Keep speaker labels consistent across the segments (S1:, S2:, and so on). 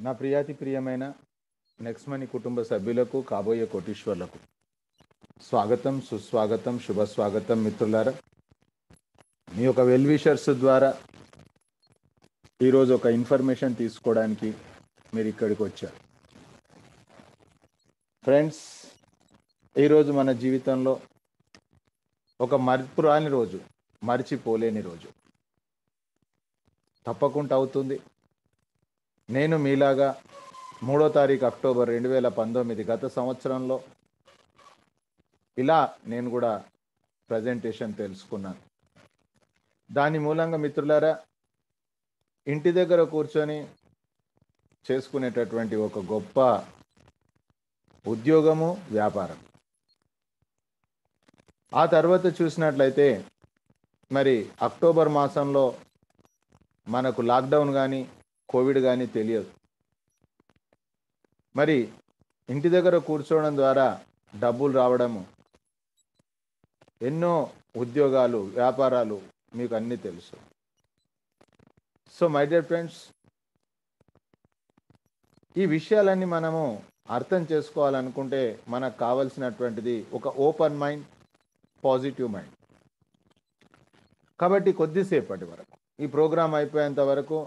S1: నా ప్రియాతి ప్రియమైన next money కుటుంబ సభ్యులకు కాబోయే కోటీశ్వర్లకు స్వాగతం సుస్వాగతం శుభ స్వాగతం మిత్రులారా. మీ యొక్క వెల్విషర్స్ ద్వారా ఈరోజు ఒక ఇన్ఫర్మేషన్ తీసుకోవడానికి మీరు ఇక్కడికి వచ్చారు. ఫ్రెండ్స్ ఈరోజు మన జీవితంలో ఒక మరపురాని రోజు మరిచిపోలేని రోజు. తప్పకుండా అవుతుంది. నేను మీలాగా మూడో తారీఖు అక్టోబర్ రెండు వేల పంతొమ్మిది గత సంవత్సరంలో ఇలా నేను కూడా ప్రజెంటేషన్ తెలుసుకున్నాను. దాని మూలంగా మిత్రులారా ఇంటి దగ్గర కూర్చొని చేసుకునేటటువంటి ఒక గొప్ప ఉద్యోగము వ్యాపారం. ఆ తర్వాత చూసినట్లయితే మరి అక్టోబర్ మాసంలో మనకు లాక్డౌన్ కానీ కోవిడ్ కానీ తెలియదు. మరి ఇంటి దగ్గర కూర్చోవడం ద్వారా డబ్బులు రావడము ఎన్నో ఉద్యోగాలు వ్యాపారాలు మీకు అన్నీ తెలుసు. సో మై డియర్ ఫ్రెండ్స్ ఈ విషయాలన్నీ మనము అర్థం చేసుకోవాలనుకుంటే మనకు కావలసినటువంటిది ఒక ఓపెన్ మైండ్ పాజిటివ్ మైండ్. కాబట్టి కొద్దిసేపటి వరకు ఈ ప్రోగ్రాం అయిపోయేంత వరకు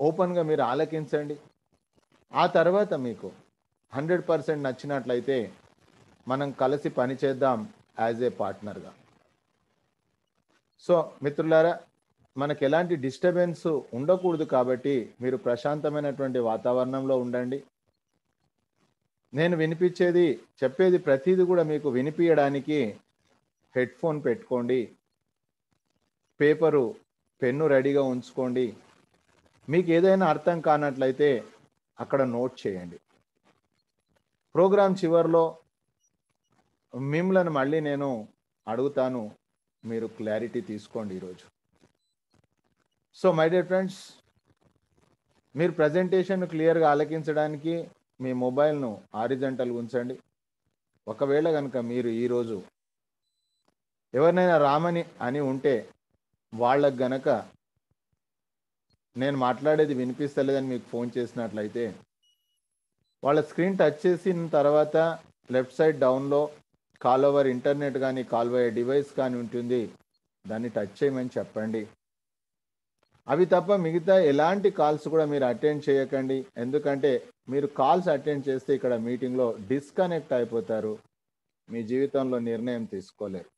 S1: ఓపెన్గా మీరు ఆలకించండి. ఆ తర్వాత మీకు హండ్రెడ్ పర్సెంట్ నచ్చినట్లయితే మనం కలిసి పనిచేద్దాం యాజ్ ఏ పార్ట్నర్గా. సో మిత్రులారా మనకు ఎలాంటి డిస్టర్బెన్స్ ఉండకూడదు కాబట్టి మీరు ప్రశాంతమైనటువంటి వాతావరణంలో ఉండండి. నేను వినిపించేది చెప్పేది ప్రతిదీ కూడా మీకు వినిపించడానికి హెడ్ ఫోన్ పెట్టుకోండి. పేపరు పెన్ను రెడీగా ఉంచుకోండి. మీకు ఏదైనా అర్థం కానట్లయితే అక్కడ నోట్ చేయండి. ప్రోగ్రాం చివరిలో మిమ్మల్ని మళ్ళీ నేను అడుగుతాను. మీరు క్లారిటీ తీసుకోండి ఈరోజు. సో మై డియర్ ఫ్రెండ్స్ మీరు ప్రజెంటేషన్ క్లియర్గా ఆలకించడానికి మీ మొబైల్ను ఆరిజెంటల్ ఉంచండి. ఒకవేళ కనుక మీరు ఈరోజు ఎవరినైనా రామని అని ఉంటే వాళ్ళకు గనక నేను మాట్లాడేది వినిపిస్తలేదని మీకు ఫోన్ చేసినట్లయితే వాళ్ళ స్క్రీన్ టచ్ చేసిన తర్వాత లెఫ్ట్ సైడ్ డౌన్లో కాల్ ఓవర్ ఇంటర్నెట్ కానీ కాల్ అయ్యే డివైస్ కానీ ఉంటుంది. దాన్ని టచ్ చేయమని చెప్పండి. అవి తప్ప మిగతా ఎలాంటి కాల్స్ కూడా మీరు అటెండ్ చేయకండి. ఎందుకంటే మీరు కాల్స్ అటెండ్ చేస్తే ఇక్కడ మీటింగ్లో డిస్కనెక్ట్ అయిపోతారు. మీ జీవితంలో నిర్ణయం తీసుకోలేరు.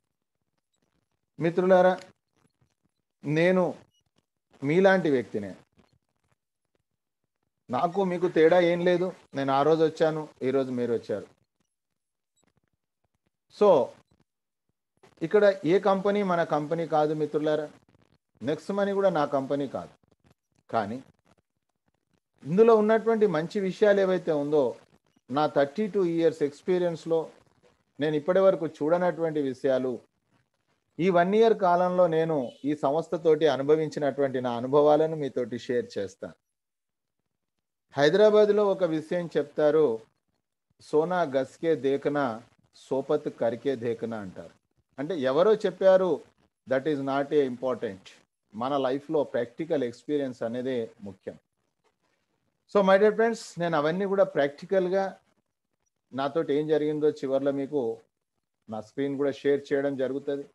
S1: మిత్రులారా నేను మీలాంటి వ్యక్తినే. నాకు మీకు తేడా ఏం లేదు. నేను ఆ రోజు వచ్చాను ఈరోజు మీరు వచ్చారు. సో ఇక్కడ ఏ కంపెనీ మన కంపెనీ కాదు మిత్రులారా? నెక్స్ట్ మనీ కూడా నా కంపెనీ కాదు. కానీ ఇందులో ఉన్నటువంటి మంచి విషయాలు ఏవైతే ఉందో నా థర్టీ టూ ఇయర్స్ ఎక్స్పీరియన్స్లో నేను ఇప్పటి వరకు చూడనటువంటి విషయాలు ఈ వన్ ఇయర్ కాలంలో నేను ఈ సంస్థతోటి అనుభవించినటువంటి నా అనుభవాలను మీతోటి షేర్ చేస్తాను హైదరాబాద్లో ఒక విషయం చెప్తారు సోనా గస్కే దేకనా సోపత్ కరికే దేకనా అంటారు. అంటే ఎవరో చెప్పారు that is not a important. మన లైఫ్లో ప్రాక్టికల్ ఎక్స్పీరియన్స్ అనేది ముఖ్యం. సో మై డియర్ ఫ్రెండ్స్ నేను అవన్నీ కూడా ప్రాక్టికల్గా నాతోటి ఏం జరిగిందో చివరిలో మీకు నా స్క్రీన్ కూడా షేర్ చేయడం జరుగుతుంది.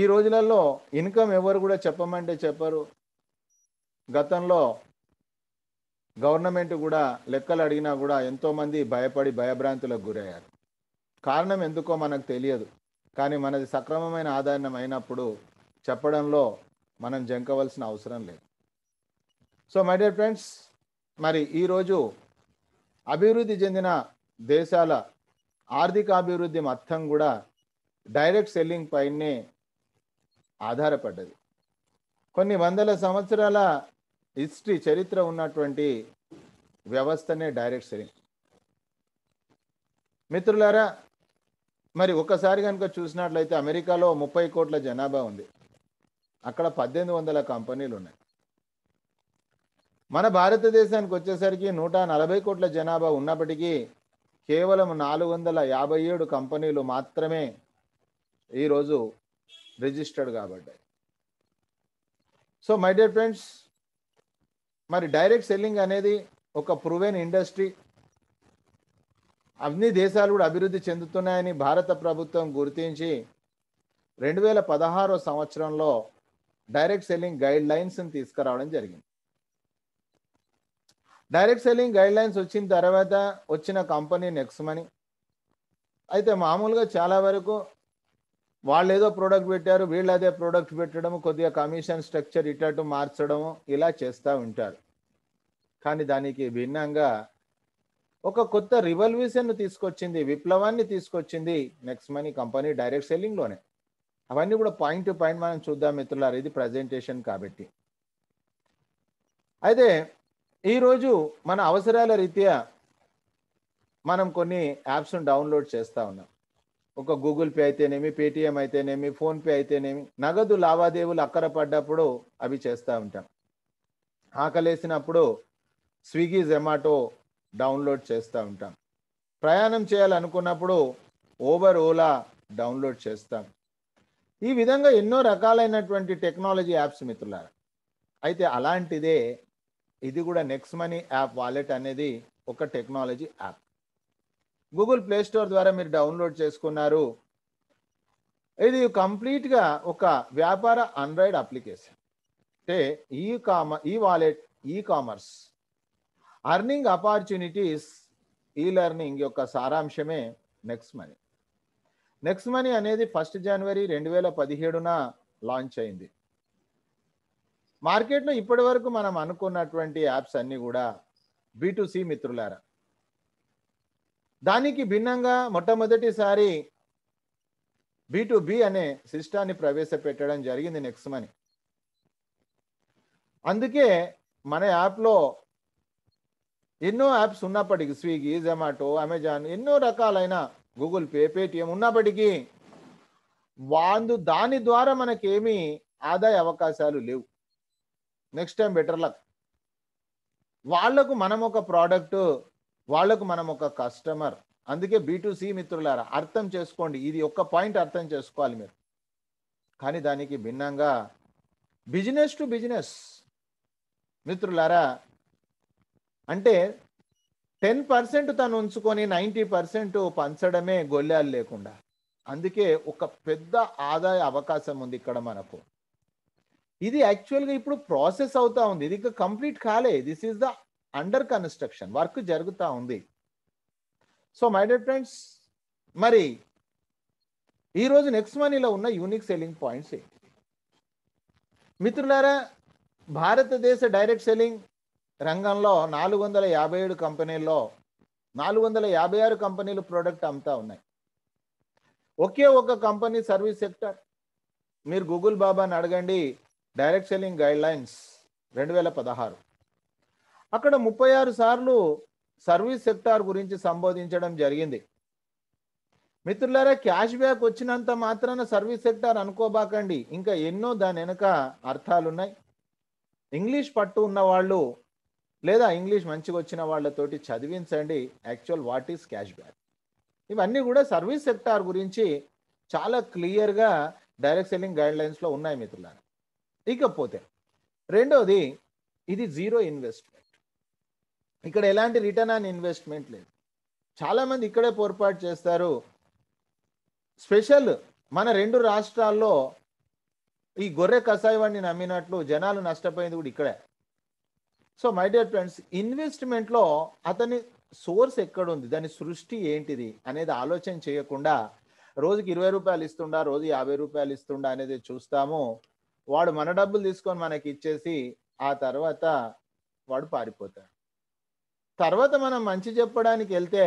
S1: ఈ రోజులలో ఇన్కమ్ ఎవరు కూడా చెప్పమంటే చెప్పరు. గతంలో గవర్నమెంట్ కూడా లెక్కలు అడిగినా కూడా ఎంతోమంది భయపడి భయభ్రాంతులకు గురయ్యారు. కారణం ఎందుకో మనకు తెలియదు. కానీ మనది సక్రమమైన ఆదాయం అయినప్పుడు చెప్పడంలో మనం జంకవలసిన అవసరం లేదు. సో మై డియర్ ఫ్రెండ్స్ మరి ఈరోజు అభివృద్ధి చెందిన దేశాల ఆర్థిక అభివృద్ధి మొత్తం కూడా డైరెక్ట్ సెల్లింగ్ పైనే ఆధారపడ్డది. కొన్ని వందల సంవత్సరాల హిస్టరీ చరిత్ర ఉన్నటువంటి వ్యవస్థనే డైరెక్ట్ సెల్లింగ్. మిత్రులారా మరి ఒకసారి కనుక చూసినట్లయితే అమెరికాలో ముప్పై కోట్ల జనాభా ఉంది. అక్కడ పద్దెనిమిది వందల కంపెనీలు ఉన్నాయి. మన భారతదేశానికి వచ్చేసరికి నూట నలభై కోట్ల జనాభా ఉన్నప్పటికీ కేవలం నాలుగు వందల యాభై ఏడు కంపెనీలు మాత్రమే ఈరోజు రిజిస్టర్డ్ కాబడ్డాయి సో మై డియర్ ఫ్రెండ్స్ మరి డైరెక్ట్ సెల్లింగ్ అనేది ఒక ప్రూవెన్ ఇండస్ట్రీ అన్ని దేశాలు కూడా అభివృద్ధి చెందుతున్నాయని భారత ప్రభుత్వం గుర్తించి రెండు వేల పదహారో సంవత్సరంలో డైరెక్ట్ సెల్లింగ్ గైడ్ లైన్స్ని తీసుకురావడం జరిగింది. డైరెక్ట్ సెల్లింగ్ గైడ్ లైన్స్ వచ్చిన తర్వాత వచ్చిన కంపెనీ నెక్స్ట్ మనీ అయితే మామూలుగా చాలా వరకు వాళ్ళు ఏదో ప్రోడక్ట్ పెట్టారు వీళ్ళు అదే ప్రోడక్ట్ పెట్టడం కొద్దిగా కమిషన్ స్ట్రక్చర్ ఇటు మార్చడము ఇలా చేస్తూ ఉంటారు. కానీ దానికి భిన్నంగా ఒక కొత్త రివల్యూషన్ తీసుకొచ్చింది విప్లవాన్ని తీసుకొచ్చింది నెక్స్ట్ మనీ కంపెనీ డైరెక్ట్ సెల్లింగ్లోనే అవన్నీ కూడా పాయింట్ టు పాయింట్ మనం చూద్దాం మిత్రులారు ఇది ప్రజెంటేషన్ కాబట్టి. అయితే ఈరోజు మన అవసరాల రీత్యా మనం కొన్ని యాప్స్ను డౌన్లోడ్ చేస్తూ ఉన్నాం. ఒక గూగుల్ పే అయితేనేమి పేటిఎం అయితేనేమి ఫోన్పే అయితేనేమి నగదు లావాదేవీలు అక్కర పడ్డప్పుడు అవి చేస్తూ ఉంటాం. ఆకలేసినప్పుడు స్విగ్గీ జొమాటో డౌన్లోడ్ చేస్తూ ఉంటాం. ప్రయాణం చేయాలనుకున్నప్పుడు ఓబర్ ఓలా డౌన్లోడ్ చేస్తాం. ఈ విధంగా ఎన్నో రకాలైనటువంటి టెక్నాలజీ యాప్స్ మిత్రులారా. అయితే అలాంటిదే ఇది కూడా నెక్స్ట్ మనీ యాప్ వాలెట్ అనేది ఒక technology app. Google Play Store ద్వారా మీరు డౌన్లోడ్ చేసుకున్నారు. ఇది కంప్లీట్గా ఒక వ్యాపార ఆండ్రాయిడ్ అప్లికేషన్ అంటే ఈ కామ e wallet e commerce earning opportunities e learning యొక్క సారాంశమే నెక్స్ట్ మనీ నెక్స్ట్ మనీ అనేది ఫస్ట్ జనవరి రెండు వేల పదిహేడున లాంచ్ అయింది. మార్కెట్లో ఇప్పటి వరకు మనం అనుకున్నటువంటి యాప్స్ అన్నీ కూడా బీటుసి మిత్రులారా. దానికి భిన్నంగా మొట్టమొదటిసారి బి అనే సిస్టాన్ని ప్రవేశపెట్టడం జరిగింది నెక్స్ట్ మనీ. అందుకే మన యాప్లో ఎన్నో యాప్స్ ఉన్నప్పటికీ స్విగ్గీ జొమాటో అమెజాన్ ఎన్నో రకాలైన గూగుల్ పే పేటిఎం ఉన్నప్పటికీ వాళ్ళు దాని ద్వారా మనకేమీ ఆదాయ అవకాశాలు లేవు. Next time better luck. వాళ్ళకు మనం ఒక ప్రోడక్ట్ వాళ్ళకు మనం ఒక కస్టమర్ అందుకే సి మిత్రులారా అర్థం చేసుకోండి. ఇది ఒక్క పాయింట్ అర్థం చేసుకోవాలి మీరు. కానీ దానికి భిన్నంగా బిజినెస్ టు బిజినెస్. మిత్రులారా అంటే టెన్ పర్సెంట్ తను ఉంచుకొని నైంటీ పర్సెంట్ పంచడమే గొల్లాలు లేకుండా. అందుకే ఒక పెద్ద ఆదాయ అవకాశం ఉంది ఇక్కడ మనకు. ఇది యాక్చువల్గా ఇప్పుడు ప్రాసెస్ అవుతా ఉంది. ఇది ఇంకా కంప్లీట్ కాలే. This is the under construction work జరుగుతూ ఉంది. సో మై డియర్ ఫ్రెండ్స్ మరి ఈరోజు నెక్స్ట్ మనీలో ఉన్న యూనిక్ సెల్లింగ్ పాయింట్స్ ఏంటి మిత్రులారా భారతదేశ డైరెక్ట్ సెల్లింగ్ రంగంలో నాలుగు వందల యాభై ఏడు కంపెనీల్లో నాలుగు వందల యాభై ఆరు కంపెనీలు ప్రోడక్ట్ అమ్ముతా ఉన్నాయి. ఒకే ఒక కంపెనీ సర్వీస్ సెక్టర్ మీరు గూగుల్ బాబాని అడగండి డైరెక్ట్ సెల్లింగ్ గైడ్ లైన్స్ రెండు వేల పదహారు. అక్కడ ముప్పై ఆరు సార్లు సర్వీస్ సెక్టార్ గురించి సంబోధించడం జరిగింది. మిత్రులారా క్యాష్ బ్యాక్ వచ్చినంత మాత్రాన సర్వీస్ సెక్టార్ అనుకోబాకండి. ఇంకా ఎన్నో దాని వెనుక అర్థాలు ఉన్నాయి ఇంగ్లీష్ పట్టు ఉన్న వాళ్ళు లేదా ఇంగ్లీష్ మంచిగా వచ్చిన వాళ్ళతోటి చదివించండి. Actual what is cash back? ఇవన్నీ కూడా సర్వీస్ సెక్టార్ గురించి చాలా క్లియర్గా డైరెక్ట్ సెల్లింగ్ గైడ్ లైన్స్లో ఉన్నాయి మిత్రులారా. ఇకపోతే రెండోది ఇది జీరో ఇన్వెస్ట్మెంట్. ఇక్కడ ఎలాంటి రిటర్న్ ఆన్ ఇన్వెస్ట్మెంట్ లేదు. చాలామంది ఇక్కడే పొరపాటు చేస్తారు. స్పెషల్ మన రెండు రాష్ట్రాల్లో ఈ గొర్రె కషాయవాడిని నమ్మినట్లు జనాలు నష్టపోయింది కూడా ఇక్కడే. సో మై డియర్ ఫ్రెండ్స్ ఇన్వెస్ట్మెంట్లో అతని సోర్స్ ఎక్కడుంది? దాని సృష్టి ఏంటిది? అనేది ఆలోచన చేయకుండా రోజుకి ఇరవై రూపాయలు ఇస్తుండా రోజు యాభై రూపాయలు ఇస్తుండా అనేది చూస్తాము. వాడు మన డబ్బులు తీసుకొని మనకి ఇచ్చేసి ఆ తర్వాత వాడు పారిపోతాడు. తర్వాత మనం మంచి చెప్పడానికి వెళ్తే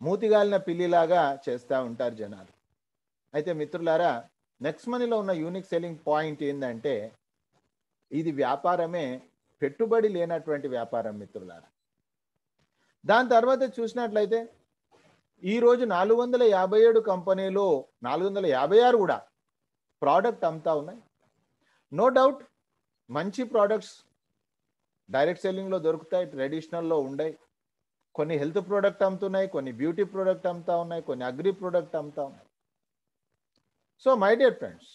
S1: మూతిగాలిన పిల్లిలాగా చేస్తూ ఉంటారు జనాలు. అయితే మిత్రులారా నెక్స్ట్ మనీలో ఉన్న యూనిక్ సెల్లింగ్ పాయింట్ ఏంటంటే ఇది వ్యాపారమే పెట్టుబడి లేనటువంటి వ్యాపారం మిత్రులారా. దాని తర్వాత చూసినట్లయితే ఈరోజు నాలుగు వందల యాభై ఏడు కంపెనీలు నాలుగు వందల యాభై ఆరు కూడా ప్రోడక్ట్ అమ్ముతా ఉన్నాయి. నో డౌట్ మంచి ప్రోడక్ట్స్ డైరెక్ట్ సెల్లింగ్లో దొరుకుతాయి ట్రెడిషనల్లో ఉండయి. కొన్ని హెల్త్ ప్రోడక్ట్ అమ్ముతున్నాయి కొన్ని బ్యూటీ ప్రోడక్ట్ అమ్ముతా ఉన్నాయి కొన్ని అగ్రి ప్రోడక్ట్ అమ్ముతా ఉన్నాయి. So my dear friends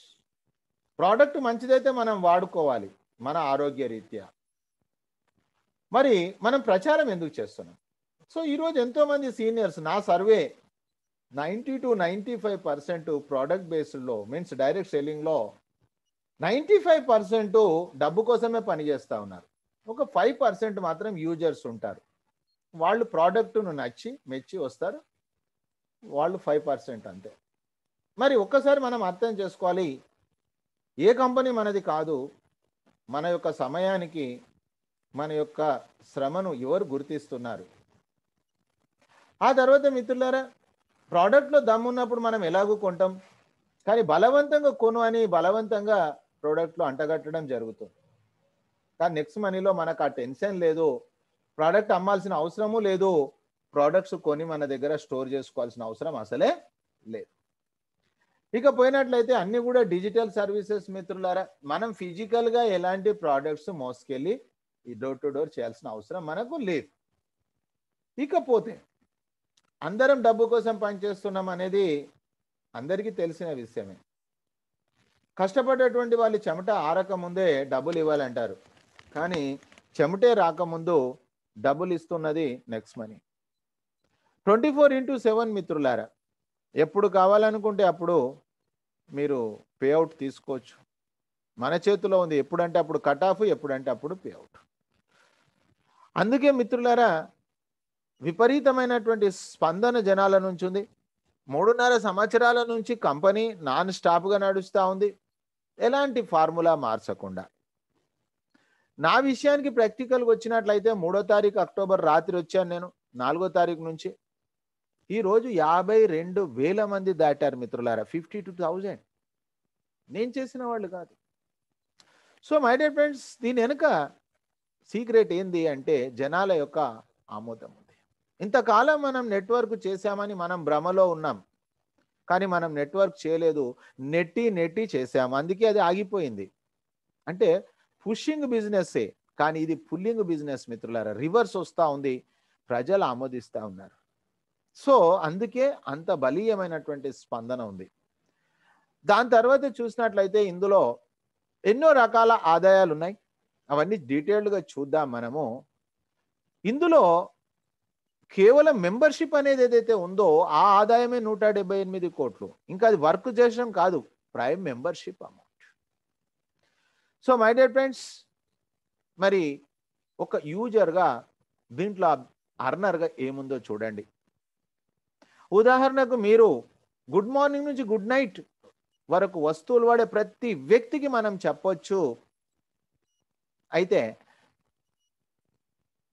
S1: product మంచిదైతే మనం వాడుకోవాలి మన ఆరోగ్య రీత్యా. మరి మనం ప్రచారం ఎందుకు చేస్తున్నాం? సో ఈరోజు ఎంతోమంది సీనియర్స్ నా survey ninety two ninety five percent product బేస్డ్లో means direct సెల్లింగ్లో నైంటీ ఫైవ్ పర్సెంట్ డబ్బు కోసమే పనిచేస్తూ ఉన్నారు. ఒక ఫైవ్ పర్సెంట్ మాత్రం యూజర్స్ ఉంటారు. వాళ్ళు ప్రోడక్ట్ను నచ్చి మెచ్చి వస్తారు. వాళ్ళు ఫైవ్ పర్సెంట్ అంతే. మరి ఒక్కసారి మనం అర్థం చేసుకోవాలి ఏ కంపెనీ మనది కాదు మన యొక్క సమయానికి మన యొక్క శ్రమను ఎవరు గుర్తిస్తున్నారు? ఆ తర్వాత మిత్రులారా ప్రోడక్ట్లో దమ్మున్నప్పుడు మనం ఎలాగూ కొంటాం? కానీ బలవంతంగా కొను అని బలవంతంగా ప్రోడక్ట్లో అంటగట్టడం జరుగుతుంది. కానీ నెక్స్ట్ మనీలో మనకు ఆ టెన్షన్ లేదు. ప్రోడక్ట్ అమ్మాల్సిన అవసరము లేదు. ప్రోడక్ట్స్ కొని మన దగ్గర స్టోర్ చేసుకోవాల్సిన అవసరం అసలే లేదు. ఇక పోయినట్లయితే అన్ని కూడా డిజిటల్ సర్వీసెస్ మిత్రులారా మనం ఫిజికల్గా ఎలాంటి ప్రోడక్ట్స్ మోసుకెళ్ళి ఈ డోర్ టు డోర్ చేయాల్సిన అవసరం మనకు లేదు. ఇకపోతే అందరం డబ్బు కోసం పనిచేస్తున్నాం అనేది అందరికీ తెలిసిన విషయమే. కష్టపడేటువంటి వాళ్ళు చెమట ఆరక ముందే డబ్బులు ఇవ్వాలంటారు. కానీ చెమటే రాకముందు డబ్బులు ఇస్తున్నది next money. Twenty four into seven మిత్రులారా ఎప్పుడు కావాలనుకుంటే అప్పుడు మీరు పేఅవుట్ తీసుకోవచ్చు. మన చేతిలో ఉంది ఎప్పుడంటే అప్పుడు కట్ ఆఫ్ ఎప్పుడంటే అప్పుడు పేఅవుట్ అందుకే మిత్రులారా విపరీతమైనటువంటి స్పందన జనాల నుంచి ఉంది. మూడున్నర సంవత్సరాల నుంచి కంపెనీ నాన్ స్టాప్గా నడుస్తూ ఉంది. ఎలాంటి ఫార్ములా మార్చకుండా. నా విషయానికి ప్రాక్టికల్గా వచ్చినట్లయితే మూడో తారీఖు అక్టోబర్ రాత్రి వచ్చాను నేను నాలుగో తారీఖు నుంచి. ఈరోజు యాభై రెండు వేల మంది దాటారు మిత్రులారా ఫిఫ్టీ టూ థౌజండ్ నేను చేసిన వాళ్ళు కాదు. సో మై డియర్ ఫ్రెండ్స్ దీని వెనుక సీక్రెట్ ఏంది అంటే జనాల యొక్క ఆమోదం ఉంది. ఇంతకాలం మనం నెట్వర్క్ చేశామని మనం భ్రమలో ఉన్నాం. కానీ మనం నెట్వర్క్ చేయలేదు నెట్టి నెట్టి చేసాము అందుకే అది ఆగిపోయింది. అంటే పుషింగ్ బిజినెస్సే కానీ ఇది పుల్లింగ్ బిజినెస్ మిత్రులారా. రివర్స్ వస్తూ ఉంది ప్రజలు ఆమోదిస్తూ ఉన్నారు. సో అందుకే అంత బలీయమైనటువంటి స్పందన ఉంది. దాని తర్వాత చూసినట్లయితే ఇందులో ఎన్నో రకాల ఆదాయాలు ఉన్నాయి అవన్నీ డీటెయిల్డ్గా చూద్దాం మనము. ఇందులో కేవలం మెంబర్షిప్ అనేది ఏదైతే ఉందో ఆ ఆదాయమే నూట డెబ్బై ఎనిమిది కోట్లు. ఇంకా అది వర్క్ చేయడం కాదు. Prime membership amount so my dear friends మరి ఒక యూజర్గా దీంట్లో అర్నర్గా ఏముందో చూడండి. ఉదాహరణకు మీరు గుడ్ మార్నింగ్ నుంచి గుడ్ నైట్ వరకు వస్తువులు వాడే ప్రతి వ్యక్తికి మనం చెప్పొచ్చు. అయితే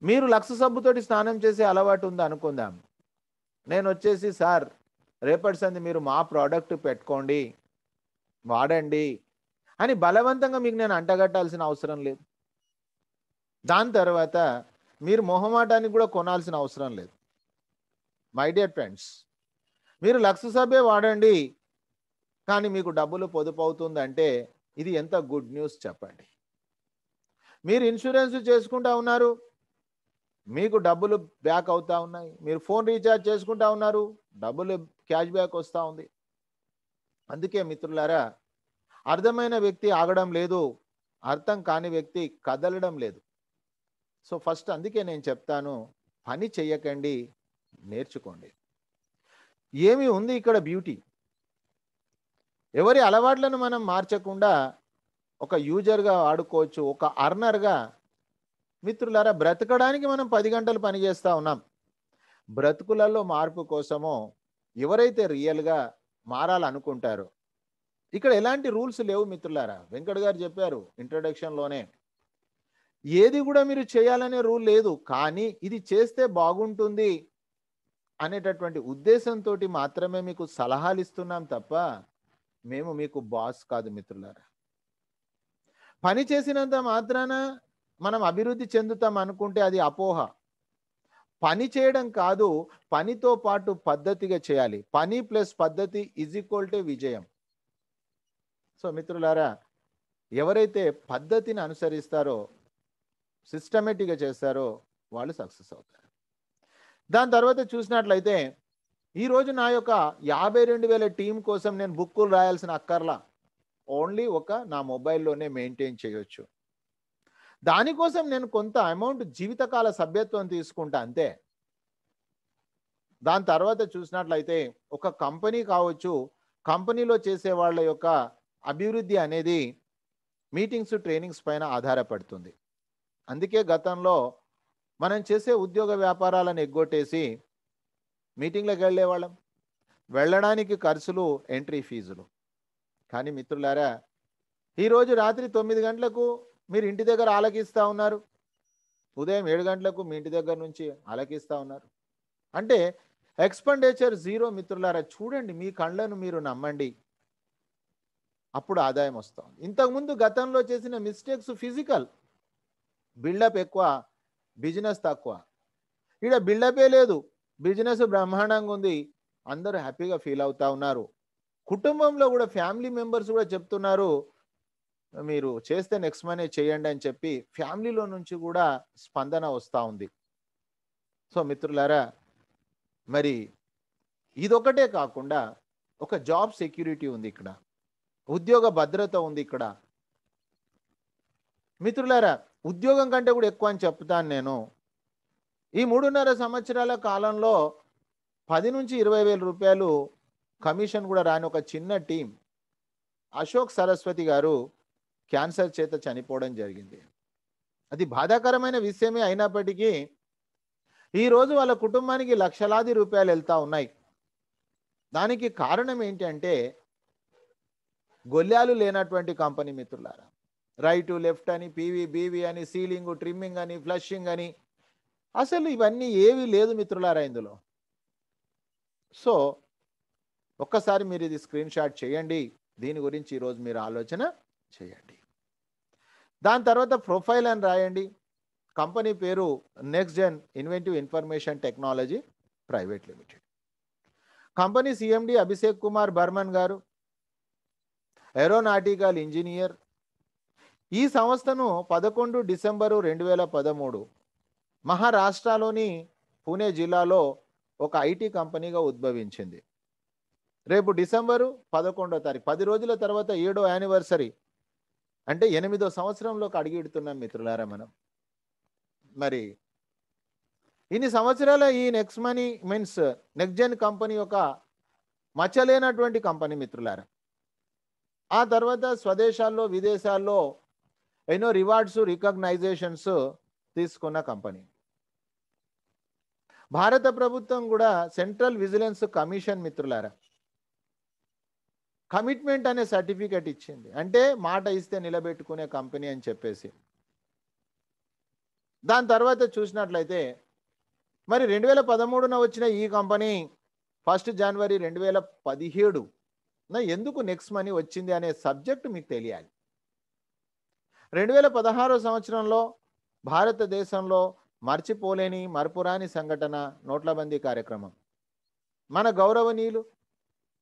S1: మీరు లక్ష సబ్బుతోటి స్నానం చేసే అలవాటు ఉంది అనుకుందాం. నేను వచ్చేసి సార్ రేపటి సంది మీరు మా ప్రోడక్ట్ పెట్టుకోండి వాడండి అని బలవంతంగా మీకు నేను అంటగట్టాల్సిన అవసరం లేదు. దాని తర్వాత మీరు మొహమాటానికి కూడా కొనాల్సిన అవసరం లేదు. మై డియర్ ఫ్రెండ్స్ మీరు లక్ష సభ్యే వాడండి కానీ మీకు డబ్బులు పొదుపు అవుతుందంటే ఇది ఎంత గుడ్ న్యూస్ చెప్పండి. మీరు ఇన్సూరెన్స్ చేసుకుంటా ఉన్నారు మీకు డబ్బులు బ్యాక్ అవుతా ఉన్నాయి. మీరు ఫోన్ రీఛార్జ్ చేసుకుంటా ఉన్నారు డబ్బులు క్యాష్ బ్యాక్ వస్తూ ఉంది. అందుకే మిత్రులారా అర్థమైన వ్యక్తి ఆగడం లేదు అర్థం కాని వ్యక్తి కదలడం లేదు. సో ఫస్ట్ అందుకే నేను చెప్తాను పని చెయ్యకండి నేర్చుకోండి. ఏమి ఉంది ఇక్కడ బ్యూటీ? ఎవరి అలవాట్లను మనం మార్చకుండా ఒక యూజర్గా ఆడుకోవచ్చు ఒక అర్నర్గా మిత్రులారా బ్రతకడానికి మనం పది గంటలు పని చేస్తూ ఉన్నాం. బ్రతుకులలో మార్పు కోసమో ఎవరైతే రియల్గా మారాలనుకుంటారో ఇక్కడ ఎలాంటి రూల్స్ లేవు మిత్రులారా? వెంకట్ గారు చెప్పారు ఇంట్రడక్షన్లోనే ఏది కూడా మీరు చేయాలనే రూల్ లేదు కానీ ఇది చేస్తే బాగుంటుంది అనేటటువంటి ఉద్దేశంతో మాత్రమే మీకు సలహాలు ఇస్తున్నాం తప్ప మేము మీకు బాస్ కాదు మిత్రులారా. పని చేసినంత మాత్రాన మనం అభివృద్ధి చెందుతాం అనుకుంటే అది అపోహ. పని చేయడం కాదు పనితో పాటు పద్ధతిగా చేయాలి. పని ప్లస్ పద్ధతి ఈజ్ ఈక్వల్ టు విజయం. సో మిత్రులారా ఎవరైతే పద్ధతిని అనుసరిస్తారో సిస్టమేటిక్గా చేస్తారో వాళ్ళు సక్సెస్ అవుతారు. దాని తర్వాత చూసినట్లయితే ఈరోజు నా యొక్క యాభై రెండు వేల టీం కోసం నేను బుక్కులు రాయాల్సిన అక్కర్లా. ఓన్లీ ఒక నా మొబైల్లోనే మెయింటైన్ చేయొచ్చు. దానికోసం నేను కొంత అమౌంట్ జీవితకాల సభ్యత్వం తీసుకుంటా అంతే. దాని తర్వాత చూసినట్లయితే ఒక కంపెనీ కావచ్చు కంపెనీలో చేసే వాళ్ళ యొక్క అభివృద్ధి అనేది మీటింగ్స్ ట్రైనింగ్స్ పైన ఆధారపడుతుంది. అందుకే గతంలో మనం చేసే ఉద్యోగ వ్యాపారాలను ఎగ్గొట్టేసి మీటింగ్లకు వెళ్ళేవాళ్ళం. వెళ్ళడానికి ఖర్చులు ఎంట్రీ ఫీజులు. కానీ మిత్రులారా ఈరోజు రాత్రి తొమ్మిది గంటలకు మీరు ఇంటి దగ్గర ఆలకిస్తూ ఉన్నారు. ఉదయం ఏడు గంటలకు మీ ఇంటి దగ్గర నుంచి ఆలకిస్తూ ఉన్నారు. అంటే ఎక్స్పెండిచర్ జీరో మిత్రులారా చూడండి మీ కళ్ళను మీరు నమ్మండి. అప్పుడు ఆదాయం వస్తాం ఇంతకుముందు గతంలో చేసిన మిస్టేక్స్ ఫిజికల్ బిల్డప్ ఎక్కువ బిజినెస్ తక్కువ. ఇక్కడ బిల్డపే లేదు. బిజినెస్ బ్రహ్మాండంగా ఉంది. అందరూ హ్యాపీగా ఫీల్ అవుతా ఉన్నారు. కుటుంబంలో కూడా ఫ్యామిలీ మెంబర్స్ కూడా చెప్తున్నారు మీరు చేస్తే నెక్స్ట్ మనీ చేయండి అని చెప్పి ఫ్యామిలీలో నుంచి కూడా స్పందన వస్తూ ఉంది. సో మిత్రులారా మరి ఇదొకటే కాకుండా ఒక జాబ్ సెక్యూరిటీ ఉంది ఇక్కడ. ఉద్యోగ భద్రత ఉంది ఇక్కడ. మిత్రులారా ఉద్యోగం కంటే కూడా ఎక్కువ అని చెప్తాను నేను. ఈ మూడున్నర సంవత్సరాల కాలంలో పది నుంచి ఇరవై వేల రూపాయలు కమిషన్ కూడా రాని ఒక చిన్న టీం అశోక్ సరస్వతి గారు క్యాన్సర్ చేత చనిపోవడం జరిగింది. అది బాధాకరమైన విషయమే అయినప్పటికీ ఈరోజు వాళ్ళ కుటుంబానికి లక్షలాది రూపాయలు వెళ్తా ఉన్నాయి. దానికి కారణం ఏంటి అంటే గొల్లాలు లేనటువంటి కంపెనీ మిత్రులారా. రైటు లెఫ్ట్ అని పీవీ బీవీ అని సీలింగ్ ట్రిమ్మింగ్ అని ఫ్లషింగ్ అని. అసలు ఇవన్నీ ఏవి లేదు మిత్రులారా ఇందులో. సో ఒక్కసారి మీరు ఇది స్క్రీన్ షాట్ చేయండి. దీని గురించి ఈరోజు మీరు ఆలోచన చేయండి. దాని తర్వాత ప్రొఫైల్ అని రాయండి. కంపెనీ పేరు next gen inventive information technology private limited company CMD Abhishek Kumar Barman గారు ఏరోనాటికల్ ఇంజనీర్ ఈ సంస్థను పదకొండు డిసెంబరు రెండు వేల పదమూడు మహారాష్ట్రలోని పూణే జిల్లాలో ఒక ఐటీ కంపెనీగా ఉద్భవించింది. రేపు డిసెంబరు పదకొండో తారీఖు పది రోజుల తర్వాత ఏడో యానివర్సరీ అంటే ఎనిమిదో సంవత్సరంలోకి అడిగిడుతున్నాం మిత్రులారా మనం. మరి ఇన్ని సంవత్సరాల ఈ next money means next gen company యొక్క మచ్చలేనటువంటి కంపెనీ మిత్రులారా. ఆ తర్వాత స్వదేశాల్లో విదేశాల్లో ఎన్నో రివార్డ్స్ రికగ్నైజేషన్స్ తీసుకున్న కంపెనీ భారత ప్రభుత్వం కూడా సెంట్రల్ విజిలెన్స్ కమిషన్ మిత్రులారా. కమిట్మెంట్ అనే సర్టిఫికెట్ ఇచ్చింది. అంటే మాట ఇస్తే నిలబెట్టుకునే కంపెనీ అని చెప్పేసి. దాని తర్వాత చూసినట్లయితే మరి రెండు వేల పదమూడున వచ్చిన ఈ కంపెనీ ఫస్ట్ జనవరి రెండు వేల పదిహేడు నా ఎందుకు నెక్స్ట్ మనీ వచ్చింది అనే సబ్జెక్ట్ మీకు తెలియాలి. రెండు వేల పదహారో సంవత్సరంలో భారతదేశంలో మర్చిపోలేని మరపురాని సంఘటన నోట్లబందీ కార్యక్రమం. మన గౌరవనీయులు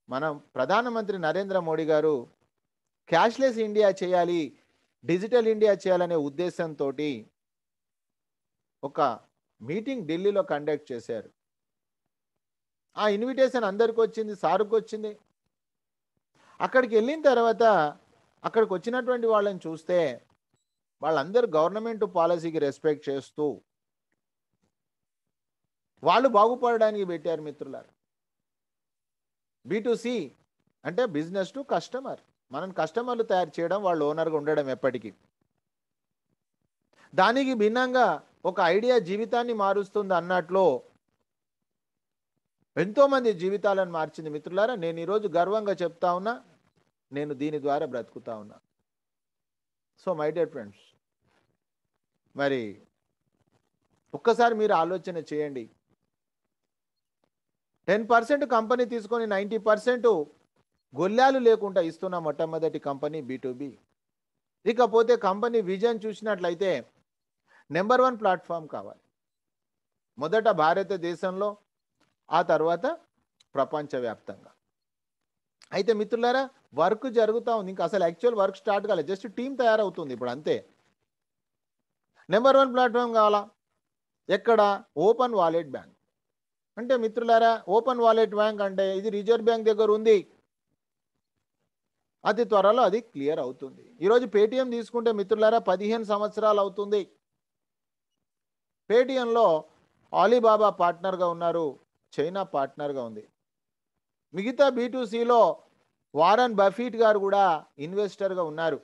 S1: మన ప్రధానమంత్రి నరేంద్ర మోడీ గారు క్యాష్లెస్ ఇండియా చేయాలి డిజిటల్ ఇండియా చేయాలనే ఉద్దేశంతో ఒక మీటింగ్ ఢిల్లీలో కండక్ట్ చేశారు. ఆ ఇన్విటేషన్ అందరికి వచ్చింది సారుకు వచ్చింది అక్కడికి వెళ్ళిన తర్వాత అక్కడికి వచ్చినటువంటి వాళ్ళని చూస్తే వాళ్ళందరూ గవర్నమెంట్ పాలసీకి రెస్పెక్ట్ చేస్తూ వాళ్ళు బాగుపడడానికి పెట్టారు మిత్రులారు. బీటుసి అంటే బిజినెస్ టు కస్టమర్. మనం కస్టమర్లు తయారు చేయడం వాళ్ళు ఓనర్గా ఉండడం ఎప్పటికీ. దానికి భిన్నంగా ఒక ఐడియా జీవితాన్ని మారుస్తుంది అన్నట్లు ఎంతోమంది జీవితాలను మార్చింది మిత్రులారా నేను ఈరోజు గర్వంగా చెప్తా ఉన్నా నేను దీని ద్వారా బ్రతుకుతా ఉన్నా. సో మై డియర్ ఫ్రెండ్స్ మరి ఒక్కసారి మీరు ఆలోచన చేయండి. టెన్ పర్సెంట్ కంపెనీ తీసుకొని నైంటీ పర్సెంట్ గొల్లాలు లేకుండా ఇస్తున్న మొట్టమొదటి కంపెనీ బీటూబీ ఇకపోతే కంపెనీ విజన్ చూసినట్లయితే నెంబర్ వన్ ప్లాట్ఫామ్ కావాలి. మొదట భారతదేశంలో ఆ తర్వాత ప్రపంచవ్యాప్తంగా. అయితే మిత్రులారా వర్క్ జరుగుతూ ఉంది. ఇంకా అసలు యాక్చువల్ వర్క్ స్టార్ట్ కాలేదు జస్ట్ టీం తయారవుతుంది ఇప్పుడు అంతే. నెంబర్ వన్ ప్లాట్ఫామ్ కావాలా? ఎక్కడ? ఓపెన్ వాలెట్ బ్యాంక్ అంటే మిత్రులారా ఓపెన్ వాలెట్ బ్యాంక్ అంటే ఇది రిజర్వ్ బ్యాంక్ దగ్గర ఉంది. అతి త్వరలో అది క్లియర్ అవుతుంది. ఈరోజు పేటిఎం తీసుకుంటే మిత్రులారా పదిహేను సంవత్సరాలు అవుతుంది. పేటిఎంలో ఆలీబాబా పార్ట్నర్గా ఉన్నారు. చైనా పార్ట్నర్గా ఉంది. మిగతా బీటూసీలో వారన్ బఫీట్ గారు కూడా ఇన్వెస్టర్గా ఉన్నారు.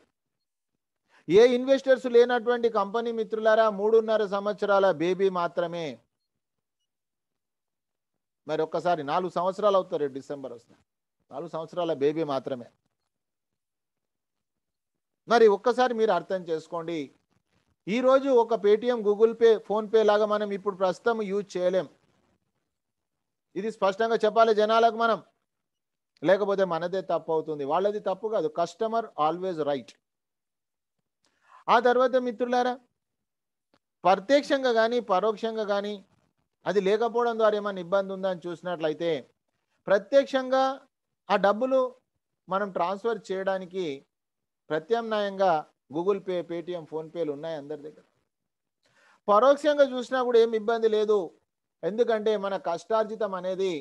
S1: ఏ ఇన్వెస్టర్స్ లేనటువంటి కంపెనీ మిత్రులారా మూడున్నర సంవత్సరాల బేబీ మాత్రమే మరి ఒక్కసారి నాలుగు సంవత్సరాలు అవుతారు డిసెంబర్ వస్తే. నాలుగు సంవత్సరాల బేబీ మాత్రమే. మరి ఒక్కసారి మీరు అర్థం చేసుకోండి. ఈరోజు ఒక పేటిఎం గూగుల్ పే ఫోన్పే లాగా మనం ఇప్పుడు ప్రస్తుతం యూజ్ చేయలేం. ఇది స్పష్టంగా చెప్పాలి జనాలకు మనం. లేకపోతే మనదే తప్పు అవుతుంది వాళ్ళది తప్పు కాదు. Customer always right. ఆ తర్వాత మిత్రులారా ప్రత్యక్షంగా కానీ పరోక్షంగా కానీ అది లేకపోవడం ద్వారా ఏమైనా ఇబ్బంది ఉందని చూసినట్లయితే ప్రత్యక్షంగా ఆ డబ్బులు మనం ట్రాన్స్ఫర్ చేయడానికి ప్రత్యామ్నాయంగా గూగుల్ పే పేటిఎం ఫోన్పేలు ఉన్నాయి అందరి దగ్గర. పరోక్షంగా చూసినా కూడా ఏం ఇబ్బంది లేదు. ఎందుకంటే మన కష్టార్జితం అనేది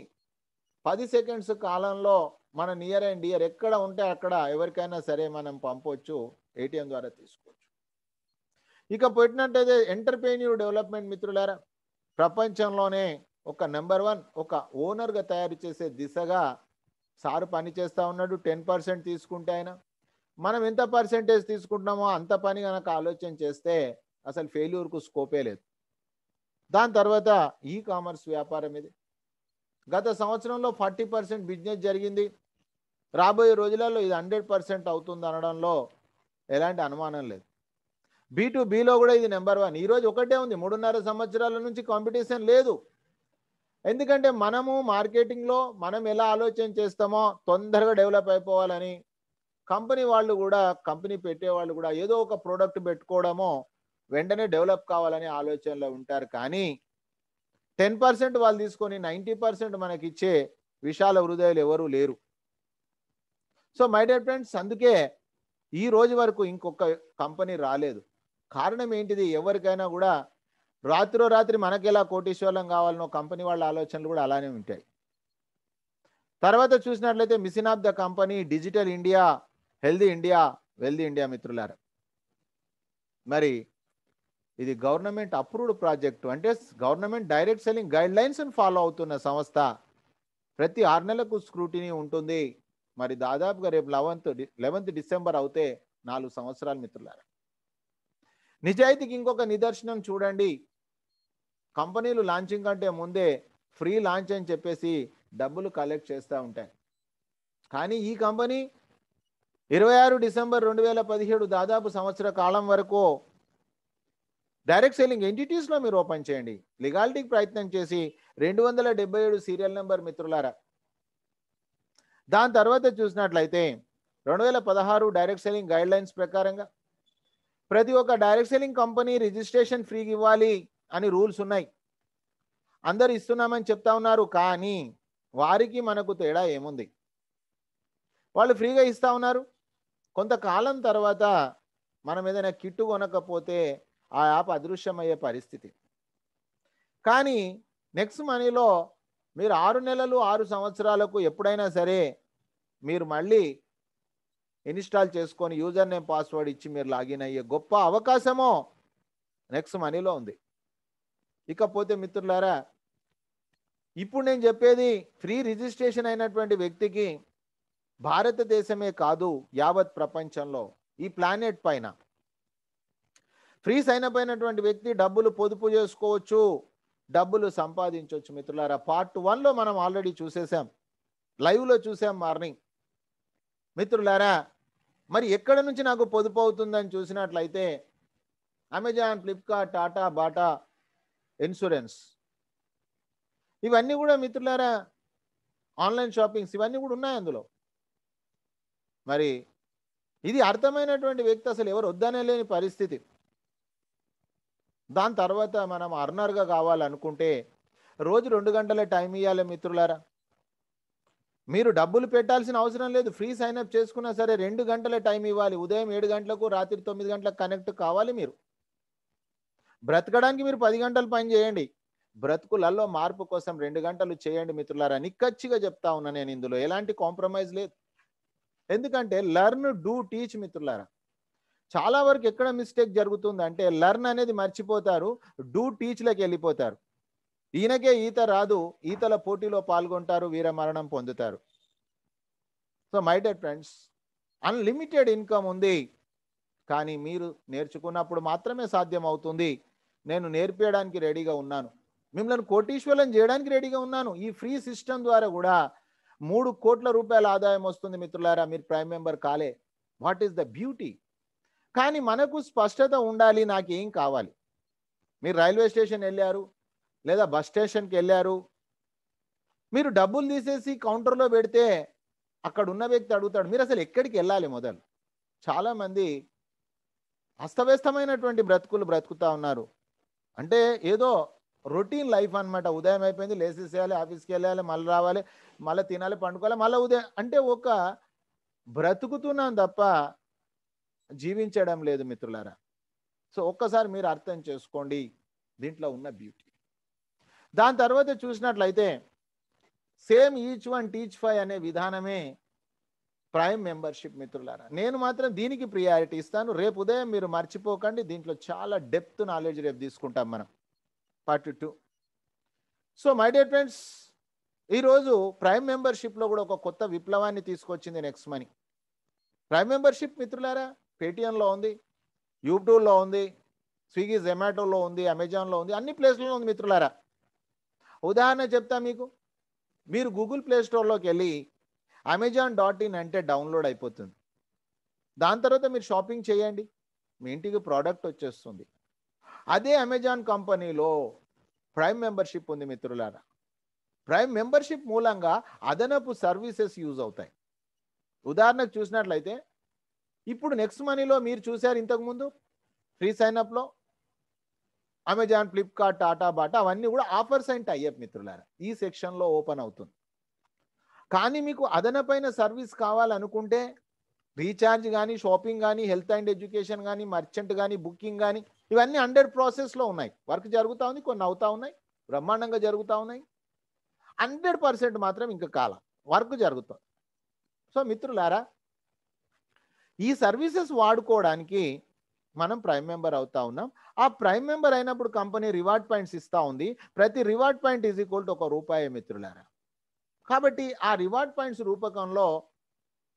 S1: పది సెకండ్స్ కాలంలో మన నియర్ అండ్ డియర్ ఎక్కడ ఉంటే అక్కడ ఎవరికైనా సరే మనం పంపొచ్చు ఏటీఎం ద్వారా తీసుకోవచ్చు. ఇక పెట్టినట్టయితే ఎంటర్ప్రెన్యూర్ డెవలప్మెంట్ మిత్రులారా ప్రపంచంలోనే ఒక నెంబర్ వన్ ఒక ఓనర్గా తయారు చేసే దిశగా సారు పని చేస్తూ ఉన్నాడు టెన్ పర్సెంట్ తీసుకుంటే ఆయన. మనం ఎంత పర్సెంటేజ్ తీసుకుంటున్నామో అంత పని కనుక ఆలోచన చేస్తే అసలు ఫెయిల్యూర్కు స్కోపే లేదు. దాని తర్వాత ఈ కామర్స్ వ్యాపారం ఇది. గత సంవత్సరంలో ఫార్టీ పర్సెంట్ బిజినెస్ జరిగింది. రాబోయే రోజులలో ఇది హండ్రెడ్ పర్సెంట్ అవుతుంది అనడంలో ఎలాంటి అనుమానం లేదు. బీ బీలో కూడా ఇది నెంబర్ వన్. ఈరోజు ఒకటే ఉంది. మూడున్నర సంవత్సరాల నుంచి కాంపిటీషన్ లేదు. ఎందుకంటే మనము మార్కెటింగ్లో మనం ఎలా ఆలోచన చేస్తామో తొందరగా డెవలప్ అయిపోవాలని కంపెనీ వాళ్ళు కూడా కంపెనీ పెట్టే వాళ్ళు కూడా ఏదో ఒక ప్రోడక్ట్ పెట్టుకోవడమో వెంటనే డెవలప్ కావాలనే ఆలోచనలో ఉంటారు. కానీ టెన్ పర్సెంట్ వాళ్ళు తీసుకొని నైంటీ పర్సెంట్ మనకి ఇచ్చే విశాల హృదయాలు ఎవరూ లేరు. సో మై డియర్ ఫ్రెండ్స్ అందుకే ఈ రోజు వరకు ఇంకొక కంపెనీ రాలేదు. కారణం ఏంటిది? ఎవరికైనా కూడా రాత్రో రాత్రి మనకి ఎలా కోటీశ్వరం కావాలనో కంపెనీ వాళ్ళ ఆలోచనలు కూడా అలానే ఉంటాయి. తర్వాత చూసినట్లయితే mission of the company digital India healthy India wealthy India మిత్రులారా. మరి ఇది గవర్నమెంట్ అప్రూవ్డ్ ప్రాజెక్టు. అంటే government direct selling guidelines follow అవుతున్న సంస్థ. ప్రతి ఆరు నెలలకు స్క్రూటినీ ఉంటుంది. మరి దాదాపుగా రేపు లెవెన్త్ లెవెన్త్ డిసెంబర్ అవుతే నాలుగు సంవత్సరాలు మిత్రులారా. నిజాయితీకి ఇంకొక నిదర్శనం చూడండి. కంపెనీలు లాంచింగ్ కంటే ముందే ఫ్రీ లాంచ్ అని చెప్పేసి డబ్బులు కలెక్ట్ చేస్తూ ఉంటాయి. కానీ ఈ కంపెనీ ఇరవై ఆరు డిసెంబర్ రెండు వేల పదిహేడు దాదాపు సంవత్సర కాలం వరకు డైరెక్ట్ సెల్లింగ్ ఎంటిటీస్లో మీరు ఓపెన్ చేయండి. లీగాలిటీకి ప్రయత్నం చేసి రెండు వందల డెబ్బై ఏడు సీరియల్ నెంబర్ మిత్రులారా. దాని తర్వాత చూసినట్లయితే రెండు వేల పదహారు డైరెక్ట్ సెల్లింగ్ గైడ్ లైన్స్ ప్రకారంగా ప్రతి ఒక్క డైరెక్ట్ సెల్లింగ్ కంపెనీ రిజిస్ట్రేషన్ ఫ్రీగా ఇవ్వాలి అని రూల్స్ ఉన్నాయి. అందరు ఇస్తున్నామని చెప్తా ఉన్నారు కానీ వారికి మనకు తేడా ఏముంది? వాళ్ళు ఫ్రీగా ఇస్తా ఉన్నారు. కొంతకాలం తర్వాత మనం ఏదైనా కిట్టు కొనకపోతే ఆ యాప్ అదృశ్యమయ్యే పరిస్థితి. కానీ నెక్స్ట్ మనీలో మీరు ఆరు నెలలు ఆరు సంవత్సరాలకు ఎప్పుడైనా సరే మీరు మళ్ళీ ఇన్స్టాల్ చేసుకొని యూజర్ నేమ్ పాస్వర్డ్ ఇచ్చి మీరు లాగిన్ అయ్యే గొప్ప అవకాశమో నెక్స్ట్ మనీలో ఉంది. ఇకపోతే మిత్రులారా ఇప్పుడు నేను చెప్పేది ఫ్రీ రిజిస్ట్రేషన్ అయినటువంటి వ్యక్తికి భారతదేశమే కాదు యావత్ ప్రపంచంలో ఈ ప్లానెట్ పైన. ఫ్రీ సైన్ అప్ అయినటువంటి వ్యక్తి డబ్బులు పొదుపు చేసుకోవచ్చు డబ్బులు సంపాదించవచ్చు మిత్రులారా. పార్ట్ వన్లో మనం ఆల్రెడీ చూసేసాం. లైవ్లో చూసాం మార్నింగ్. మిత్రులారా మరి ఎక్కడ నుంచి నాకు పొదుపు అవుతుందని చూసినట్లయితే Amazon Flipkart Tata Bata insurance. ఇవన్నీ కూడా మిత్రులారా ఆన్లైన్ షాపింగ్స్ ఇవన్నీ కూడా ఉన్నాయి అందులో. మరి ఇది అర్థమైనటువంటి వ్యక్తి అసలు ఎవరు వద్దనే లేని పరిస్థితి. దాని తర్వాత మనం అర్నర్గా కావాలనుకుంటే రోజు రెండు గంటలే టైం ఇవ్వాలి మిత్రులారా. మీరు డబ్బులు పెట్టాల్సిన అవసరం లేదు ఫ్రీ సైన్అప్ చేసుకున్నా సరే రెండు గంటలే టైం ఇవ్వాలి ఉదయం ఏడు గంటలకు రాత్రి తొమ్మిది గంటలకు కనెక్ట్ కావాలి మీరు. బ్రతకడానికి మీరు పది గంటలు పని చేయండి. బ్రతుకులలో మార్పు కోసం రెండు గంటలు చేయండి మిత్రులారా. నిక్కచ్చిగా చెప్తా ఉన్నా నేను ఇందులో ఎలాంటి కాంప్రమైజ్ లేదు. ఎందుకంటే లర్న్ డూ టీచ్ మిత్రులారా. చాలా వరకు ఎక్కడ మిస్టేక్ జరుగుతుంది అంటే లర్న్ అనేది మర్చిపోతారు డూ టీచ్లోకి వెళ్ళిపోతారు. ఈయనకే ఈత రాదు ఈతల పోటీలో పాల్గొంటారు వీర మరణం పొందుతారు. So my dear friends unlimited income ఉంది కానీ మీరు నేర్చుకున్నప్పుడు మాత్రమే సాధ్యం అవుతుంది నేను నేర్పించడానికి రెడీగా ఉన్నాను. మిమ్మల్ని కోటీశ్వరం చేయడానికి రెడీగా ఉన్నాను. ఈ ఫ్రీ సిస్టమ్ ద్వారా కూడా మూడు కోట్ల రూపాయల ఆదాయం వస్తుంది మిత్రులారా మీరు ప్రైమ్ మెంబర్ కాలే. వాట్ ఈస్ ద బ్యూటీ కానీ మనకు స్పష్టత ఉండాలి నాకేం కావాలి? మీరు రైల్వే స్టేషన్ వెళ్ళారు లేదా బస్ స్టేషన్కి వెళ్ళారు మీరు డబ్బులు తీసేసి కౌంటర్లో పెడితే అక్కడ ఉన్న వ్యక్తి అడుగుతాడు మీరు అసలు ఎక్కడికి వెళ్ళాలి మొదలు? చాలామంది అస్తవ్యస్తమైనటువంటి బ్రతుకులు బ్రతుకుతా ఉన్నారు. అంటే ఏదో రొటీన్ లైఫ్ అనమాట ఉదయం అయిపోయింది లేసేసేయాలి ఆఫీస్కి వెళ్ళాలి మళ్ళీ రావాలి మళ్ళీ తినాలి పండుకోవాలి మళ్ళీ ఉదయం అంటే ఒక బ్రతుకుతున్నాం తప్ప జీవించడం లేదు మిత్రులారా. సో ఒక్కసారి మీరు అర్థం చేసుకోండి దీంట్లో ఉన్న బ్యూటీ దాని తర్వాత చూసినట్లయితే same each one teach five అనే విధానమే ప్రైమ్ మెంబర్షిప్ మిత్రులారా. నేను మాత్రం దీనికి ప్రియారిటీ ఇస్తాను. రేపు ఉదయం మీరు మర్చిపోకండి. దీంట్లో చాలా డెప్త్ నాలెడ్జ్ రేపు తీసుకుంటాం మనం. Part two so my dear friends ఈరోజు ప్రైమ్ మెంబర్షిప్లో కూడా ఒక కొత్త విప్లవాన్ని తీసుకొచ్చింది నెక్స్ట్ మనీ ప్రైమ్ మెంబర్షిప్ మిత్రులారా పేటిఎంలో ఉంది యూట్యూబ్లో ఉంది స్విగ్గీ జొమాటోలో ఉంది అమెజాన్లో ఉంది అన్ని ప్లేస్లలో ఉంది మిత్రులారా. ఉదాహరణ చెప్తా మీకు. మీరు గూగుల్ ప్లే స్టోర్లోకి వెళ్ళి అమెజాన్ డాట్ ఇన్ అంటే డౌన్లోడ్ అయిపోతుంది. దాని తర్వాత మీరు షాపింగ్ చేయండి. మీ ఇంటికి ప్రోడక్ట్ వచ్చేస్తుంది. అదే అమెజాన్ కంపెనీలో ప్రైమ్ మెంబర్షిప్ ఉంది మిత్రులారా. ప్రైమ్ మెంబర్షిప్ మూలంగా అదనపు సర్వీసెస్ యూజ్ అవుతాయి. ఉదాహరణకు చూసినట్లయితే ఇప్పుడు నెక్స్ట్ మనీలో మీరు చూశారు ఇంతకుముందు? ఫ్రీ సైన్అప్లో అమెజాన్ ఫ్లిప్కార్ట్ టాటా బాటా అవన్నీ కూడా ఆఫర్స్ అండ్ టైఅప్ మిత్రులారా. ఈ సెక్షన్లో ఓపెన్ అవుతుంది. కానీ మీకు అదనపైన సర్వీస్ కావాలనుకుంటే రీఛార్జ్ కానీ షాపింగ్ కానీ హెల్త్ అండ్ ఎడ్యుకేషన్ కానీ మర్చెంట్ కానీ బుకింగ్ కానీ ఇవన్నీ అండర్ ప్రాసెస్లో ఉన్నాయి. వర్క్ జరుగుతూ ఉంది కొన్ని అవుతా ఉన్నాయి బ్రహ్మాండంగా జరుగుతూ ఉన్నాయి. హండ్రెడ్ పర్సెంట్ మాత్రం ఇంకా కాల. వర్క్ జరుగుతుంది. సో మిత్రులారా ఈ సర్వీసెస్ వాడుకోవడానికి మనం ప్రైమ్ మెంబర్ అవుతా ఉన్నాం. ఆ ప్రైమ్ మెంబర్ అయినప్పుడు కంపెనీ రివార్డ్ పాయింట్స్ ఇస్తూ ఉంది. ప్రతి reward point is equal to ఒక రూపాయి మిత్రులారా. కాబట్టి ఆ రివార్డ్ పాయింట్స్ రూపకంలో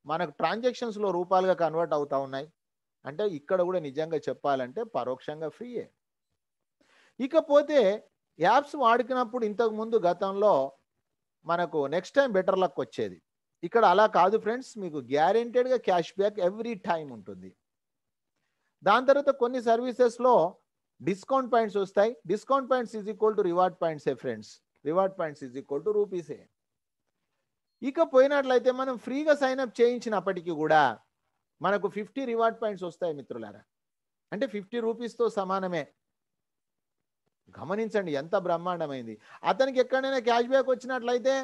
S1: మనకు ట్రాన్సాక్షన్స్లో రూపాయలుగా కన్వర్ట్ అవుతూ ఉన్నాయి. అంటే ఇక్కడ కూడా నిజంగా చెప్పాలంటే పరోక్షంగా ఫ్రీయే. ఇకపోతే యాప్స్ వాడుకున్నప్పుడు ఇంతకుముందు గతంలో మనకు నెక్స్ట్ టైం బెటర్ లక్ వచ్చేది. ఇక్కడ అలా కాదు ఫ్రెండ్స్ మీకు గ్యారెంటెడ్గా క్యాష్ బ్యాక్ ఎవ్రీ టైం ఉంటుంది. దాని తర్వాత కొన్ని సర్వీసెస్లో డిస్కౌంట్ పాయింట్స్ వస్తాయి. Discount points is equal to reward పాయింట్సే friends? Reward points is equal to రూపీసే ఇక పోయినట్లయితే మనం ఫ్రీగా సైన్అప్ చేయించినప్పటికీ కూడా మనకు ఫిఫ్టీ రివార్డ్ పాయింట్స్ వస్తాయి మిత్రులారా. అంటే ఫిఫ్టీ రూపీస్తో సమానమే. గమనించండి ఎంత బ్రహ్మాండమైంది. అతనికి ఎక్కడైనా క్యాష్ బ్యాక్ వచ్చినట్లయితే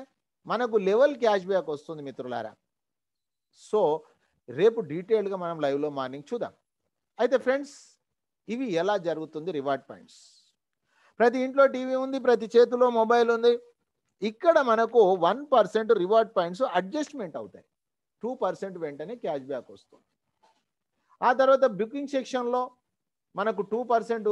S1: మనకు లెవెల్ క్యాష్ బ్యాక్ వస్తుంది మిత్రులారా. సో రేపు డీటెయిల్గా మనం లైవ్లో మార్నింగ్ చూద్దాం. అయితే ఫ్రెండ్స్ ఇవి ఎలా జరుగుతుంది రివార్డ్ పాయింట్స్ ప్రతి ఇంట్లో టీవీ ఉంది ప్రతి చేతిలో మొబైల్ ఉంది. ఇక్కడ మనకు one percent reward points adjustment అవుతాయి. టూ పర్సెంట్ వెంటనే క్యాష్ బ్యాక్ వస్తుంది. ఆ తర్వాత బుకింగ్ సెక్షన్లో మనకు two percent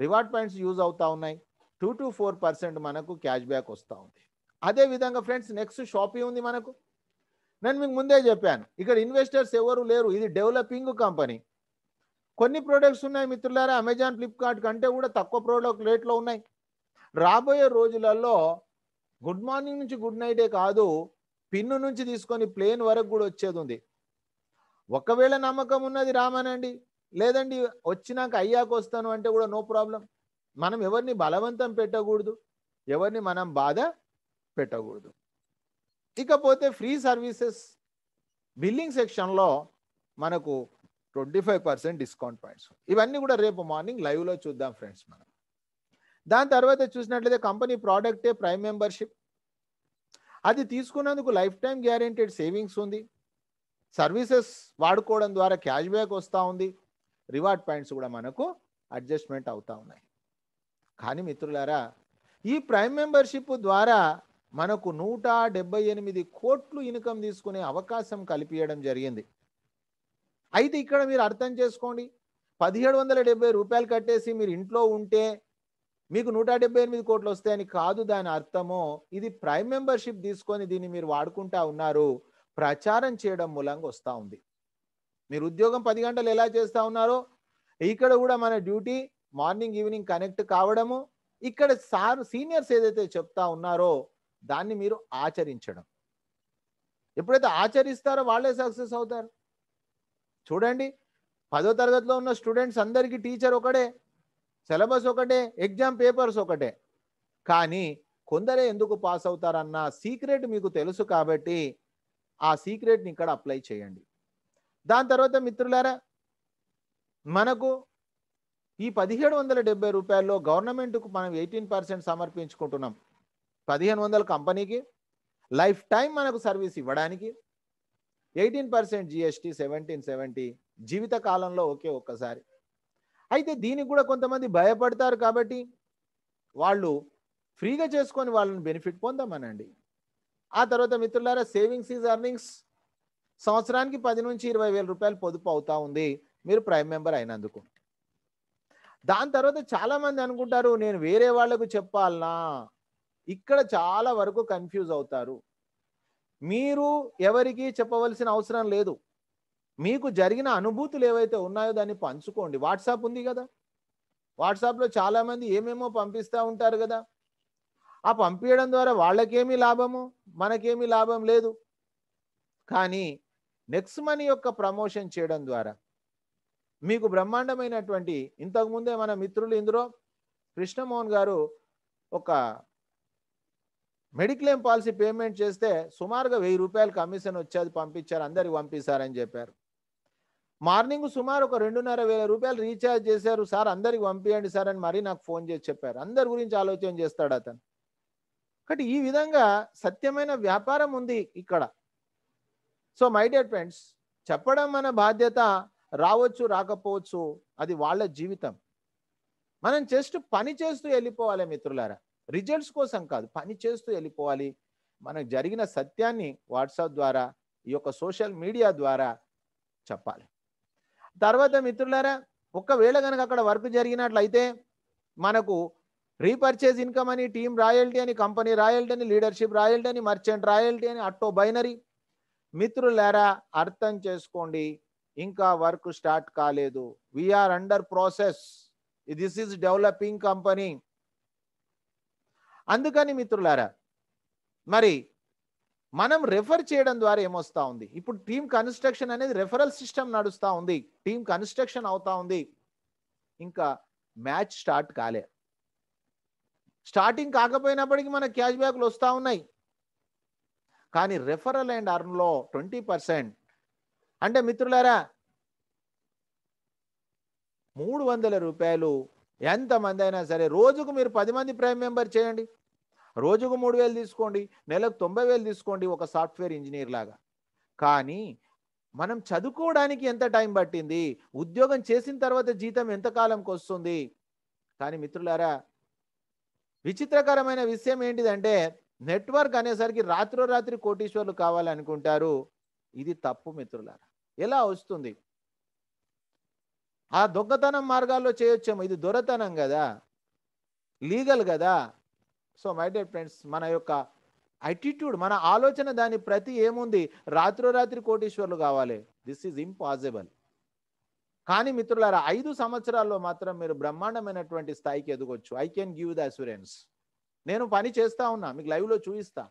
S1: reward points use అవుతూ ఉన్నాయి. టూ టు ఫోర్ పర్సెంట్ మనకు క్యాష్ బ్యాక్ వస్తూ ఉంది. అదే విధంగా ఫ్రెండ్స్ నెక్స్ట్ షాపింగ్ ఉంది మనకు. నేను మీకు ముందే చెప్పాను ఇక్కడ ఇన్వెస్టర్స్ ఎవరు లేరు ఇది డెవలపింగ్ కంపెనీ కొన్ని ప్రోడక్ట్స్ ఉన్నాయి మిత్రులారా అమెజాన్ ఫ్లిప్కార్ట్ కంటే కూడా తక్కువ ప్రోడక్ట్ రేట్లో ఉన్నాయి. రాబోయే రోజులలో గుడ్ మార్నింగ్ నుంచి గుడ్ నైటే కాదు పిన్ను నుంచి తీసుకొని ప్లేన్ వరకు కూడా వచ్చేది ఉంది. ఒకవేళ నమ్మకం ఉన్నది రామనండి లేదండి వచ్చినాక అయ్యాక వస్తాను అంటే కూడా నో ప్రాబ్లం మనం ఎవరిని బలవంతం పెట్టకూడదు ఎవరిని మనం బాధ పెట్టకూడదు. ఇకపోతే ఫ్రీ సర్వీసెస్ బిల్లింగ్ సెక్షన్లో మనకు twenty five percent discount points. ఇవన్నీ కూడా రేపు మార్నింగ్ లైవ్లో చూద్దాం ఫ్రెండ్స్ మనం. దాని తర్వాత చూసినట్లయితే కంపెనీ ప్రోడక్టే ప్రైమ్ మెంబర్షిప్. అది తీసుకున్నందుకు లైఫ్ టైం గ్యారెంటెడ్ సేవింగ్స్ ఉంది. సర్వీసెస్ వాడుకోవడం ద్వారా క్యాష్ బ్యాక్ వస్తూ ఉంది. రివార్డ్ పాయింట్స్ కూడా మనకు అడ్జస్ట్మెంట్ అవుతూ ఉన్నాయి. కానీ మిత్రులారా ఈ ప్రైమ్ మెంబర్షిప్ ద్వారా మనకు నూట డెబ్బై ఎనిమిది కోట్లు ఇన్కమ్ తీసుకునే అవకాశం కల్పించడం జరిగింది. అయితే ఇక్కడ మీరు అర్థం చేసుకోండి. పదిహేడు వందల డెబ్బై రూపాయలు కట్టేసి మీరు ఇంట్లో ఉంటే మీకు నూట డెబ్బై ఎనిమిది కోట్లు వస్తాయని కాదు దాని అర్థము. ఇది ప్రైమ్ మెంబర్షిప్ తీసుకొని దీన్ని మీరు వాడుకుంటా ఉన్నారు. ప్రచారం చేయడం మూలంగా వస్తూ ఉంది. మీరు ఉద్యోగం పది గంటలు ఎలా చేస్తూ ఉన్నారో ఇక్కడ కూడా మన డ్యూటీ మార్నింగ్ ఈవినింగ్ కనెక్ట్ కావడము. ఇక్కడ సార్ సీనియర్స్ ఏదైతే చెప్తా ఉన్నారో దాన్ని మీరు ఆచరించడం. ఎప్పుడైతే ఆచరిస్తారో వాళ్ళే సక్సెస్ అవుతారు. చూడండి పదో తరగతిలో ఉన్న స్టూడెంట్స్ అందరికీ టీచర్ ఒకటే సిలబస్ ఒకటే ఎగ్జామ్ పేపర్స్ ఒకటే. కానీ కొందరే ఎందుకు పాస్ అవుతారన్న సీక్రెట్ మీకు తెలుసు కాబట్టి ఆ సీక్రెట్ని ఇక్కడ అప్లై చేయండి. దాని తర్వాత మిత్రులారా మనకు ఈ పదిహేడు వందల డెబ్బై రూపాయల్లో గవర్నమెంట్కు మనం ఎయిటీన్ పర్సెంట్ సమర్పించుకుంటున్నాం. పదిహేను వందల కంపెనీకి లైఫ్ టైం మనకు సర్వీస్ ఇవ్వడానికి eighteen percent GST seventeen seventy జీవిత కాలంలో ఒకే ఒక్కసారి. అయితే దీనికి కూడా కొంతమంది భయపడతారు కాబట్టి వాళ్ళు ఫ్రీగా చేసుకొని వాళ్ళని బెనిఫిట్ పొందామనండి. ఆ తర్వాత మిత్రులారా సేవింగ్స్ ఈజ్ అర్నింగ్స్ సంవత్సరానికి పది నుంచి ఇరవై వేల రూపాయలు పొదుపు అవుతా ఉంది. మీరు ప్రైమ్ మెంబర్ అయినందుకు. దాని తర్వాత చాలామంది అనుకుంటారు నేను వేరే వాళ్ళకు చెప్పాలనా? ఇక్కడ చాలా వరకు కన్ఫ్యూజ్ అవుతారు. మీరు ఎవరికి చెప్పవలసిన అవసరం లేదు. మీకు జరిగిన అనుభూతులు ఏవైతే ఉన్నాయో దాన్ని పంచుకోండి. వాట్సాప్ ఉంది కదా? వాట్సాప్లో చాలామంది ఏమేమో పంపిస్తూ ఉంటారు కదా? ఆ పంపించడం ద్వారా వాళ్ళకేమీ లాభము? మనకేమీ లాభం లేదు. కానీ నెక్స్ట్ మనీ యొక్క ప్రమోషన్ చేయడం ద్వారా మీకు బ్రహ్మాండమైనటువంటి ఇంతకుముందే మన మిత్రులు ఇందులో కృష్ణమోహన్ గారు ఒక మెడిక్లెయిమ్ పాలసీ పేమెంట్ చేస్తే సుమారుగా వెయ్యి రూపాయలు కమిషన్ వచ్చేది పంపించారు అందరికి పంపిస్తారని చెప్పారు. మార్నింగ్ సుమారు ఒక రెండున్నర వేల రూపాయలు రీఛార్జ్ చేశారు సార్ అందరికి పంపించండి సార్ అని మరీ నాకు ఫోన్ చేసి చెప్పారు. అందరి గురించి ఆలోచన చేస్తాడు అతను. కాబట్టి ఈ విధంగా సత్యమైన వ్యాపారం ఉంది ఇక్కడ. సో మై డియర్ ఫ్రెండ్స్ చెప్పడం మన బాధ్యత రావచ్చు రాకపోవచ్చు అది వాళ్ళ జీవితం. మనం జస్ట్ పని చేస్తూ వెళ్ళిపోవాలి మిత్రులారా. రిజల్ట్స్ కోసం కాదు పని చేస్తూ వెళ్ళిపోవాలి. మనకు జరిగిన సత్యాన్ని వాట్సాప్ ద్వారా ఈ యొక్క సోషల్ మీడియా ద్వారా చెప్పాలి. తర్వాత మిత్రులారా ఒకవేళ కనుక అక్కడ వర్క్ జరిగినట్లయితే మనకు రీపర్చేజ్ ఇన్కమ్ అని టీమ్ రాయల్టీ అని కంపెనీ రాయల్టీ అని లీడర్షిప్ రాయల్టీ అని మర్చెంట్ రాయల్టీ అని అట్టో బైనరీ. మిత్రులారా అర్థం చేసుకోండి ఇంకా వర్క్ స్టార్ట్ కాలేదు. We are under process this is developing company అందుకని మిత్రులారా మరి మనం రెఫర్ చేయడం ద్వారా ఏమొస్తా ఉంది? ఇప్పుడు టీమ్ కన్స్ట్రక్షన్ అనేది రెఫరల్ సిస్టమ్ నడుస్తూ ఉంది. టీమ్ కన్స్ట్రక్షన్ అవుతా ఉంది. ఇంకా మ్యాచ్ స్టార్ట్ కాలే. స్టార్టింగ్ కాకపోయినప్పటికీ మన క్యాష్ బ్యాక్లు వస్తూ ఉన్నాయి. కానీ రెఫరల్ అండ్ అర్న్లో ట్వంటీ పర్సెంట్ అంటే మిత్రులారా మూడు వందల రూపాయలు ఎంతమంది అయినా సరే రోజుకు మీరు పది మంది ప్రైమ్ మెంబర్ చేయండి. రోజుకు మూడు వేలు తీసుకోండి నెలకు తొంభై వేలు తీసుకోండి ఒక సాఫ్ట్వేర్ ఇంజనీర్ లాగా. కానీ మనం చదువుకోవడానికి ఎంత టైం పట్టింది? ఉద్యోగం చేసిన తర్వాత జీతం ఎంత కాలంకి వస్తుంది? కానీ మిత్రులారా విచిత్రకరమైన విషయం ఏంటిదంటే నెట్వర్క్ అనేసరికి రాత్రో రాత్రి కోటీశ్వర్లు కావాలనుకుంటారు. ఇది తప్పు మిత్రులారా. ఎలా వస్తుంది? ఆ దొంగతనం మార్గాల్లో చేయొచ్చేమో. ఇది దొరతనం కదా. లీగల్ కదా. సో మై డియర్ ఫ్రెండ్స్ మన యొక్క అటిట్యూడ్ మన ఆలోచన దాని ప్రతి ఏముంది? రాత్రో రాత్రి కోటీశ్వర్లు కావాలి. దిస్ ఈజ్ ఇంపాసిబుల్ కానీ మిత్రులారా ఐదు సంవత్సరాల్లో మాత్రం మీరు బ్రహ్మాండమైనటువంటి స్థాయికి ఎదగొచ్చు. I can give the assurance నేను పని చేస్తా ఉన్నా మీకు లైవ్లో చూపిస్తా.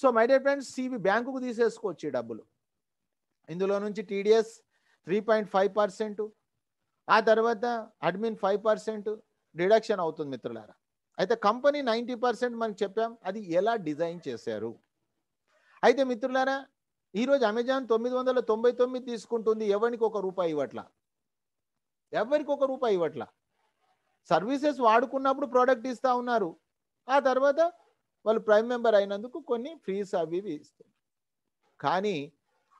S1: So my dear friends CV బ్యాంకుకు తీసేసుకోవచ్చు ఈ డబ్బులు. ఇందులో నుంచి TDS three point five percent ఆ తర్వాత అడ్మిన్ ఫైవ్ పర్సెంట్ డిడక్షన్ అవుతుంది మిత్రులారా. అయితే కంపెనీ నైంటీ పర్సెంట్ మనకి చెప్పాం అది ఎలా డిజైన్ చేశారు? అయితే మిత్రులారా ఈరోజు అమెజాన్ తొమ్మిది వందల తొంభై తొమ్మిది తీసుకుంటుంది ఎవరికి ఒక రూపాయి ఇవ్వట్లా? ఎవరికి ఒక రూపాయి ఇవ్వట్లా? సర్వీసెస్ వాడుకున్నప్పుడు ప్రోడక్ట్ ఇస్తూ ఉన్నారు. ఆ తర్వాత వాళ్ళు ప్రైమ్ మెంబర్ అయినందుకు కొన్ని ఫీస్ అవి ఇవి ఇస్తారు కానీ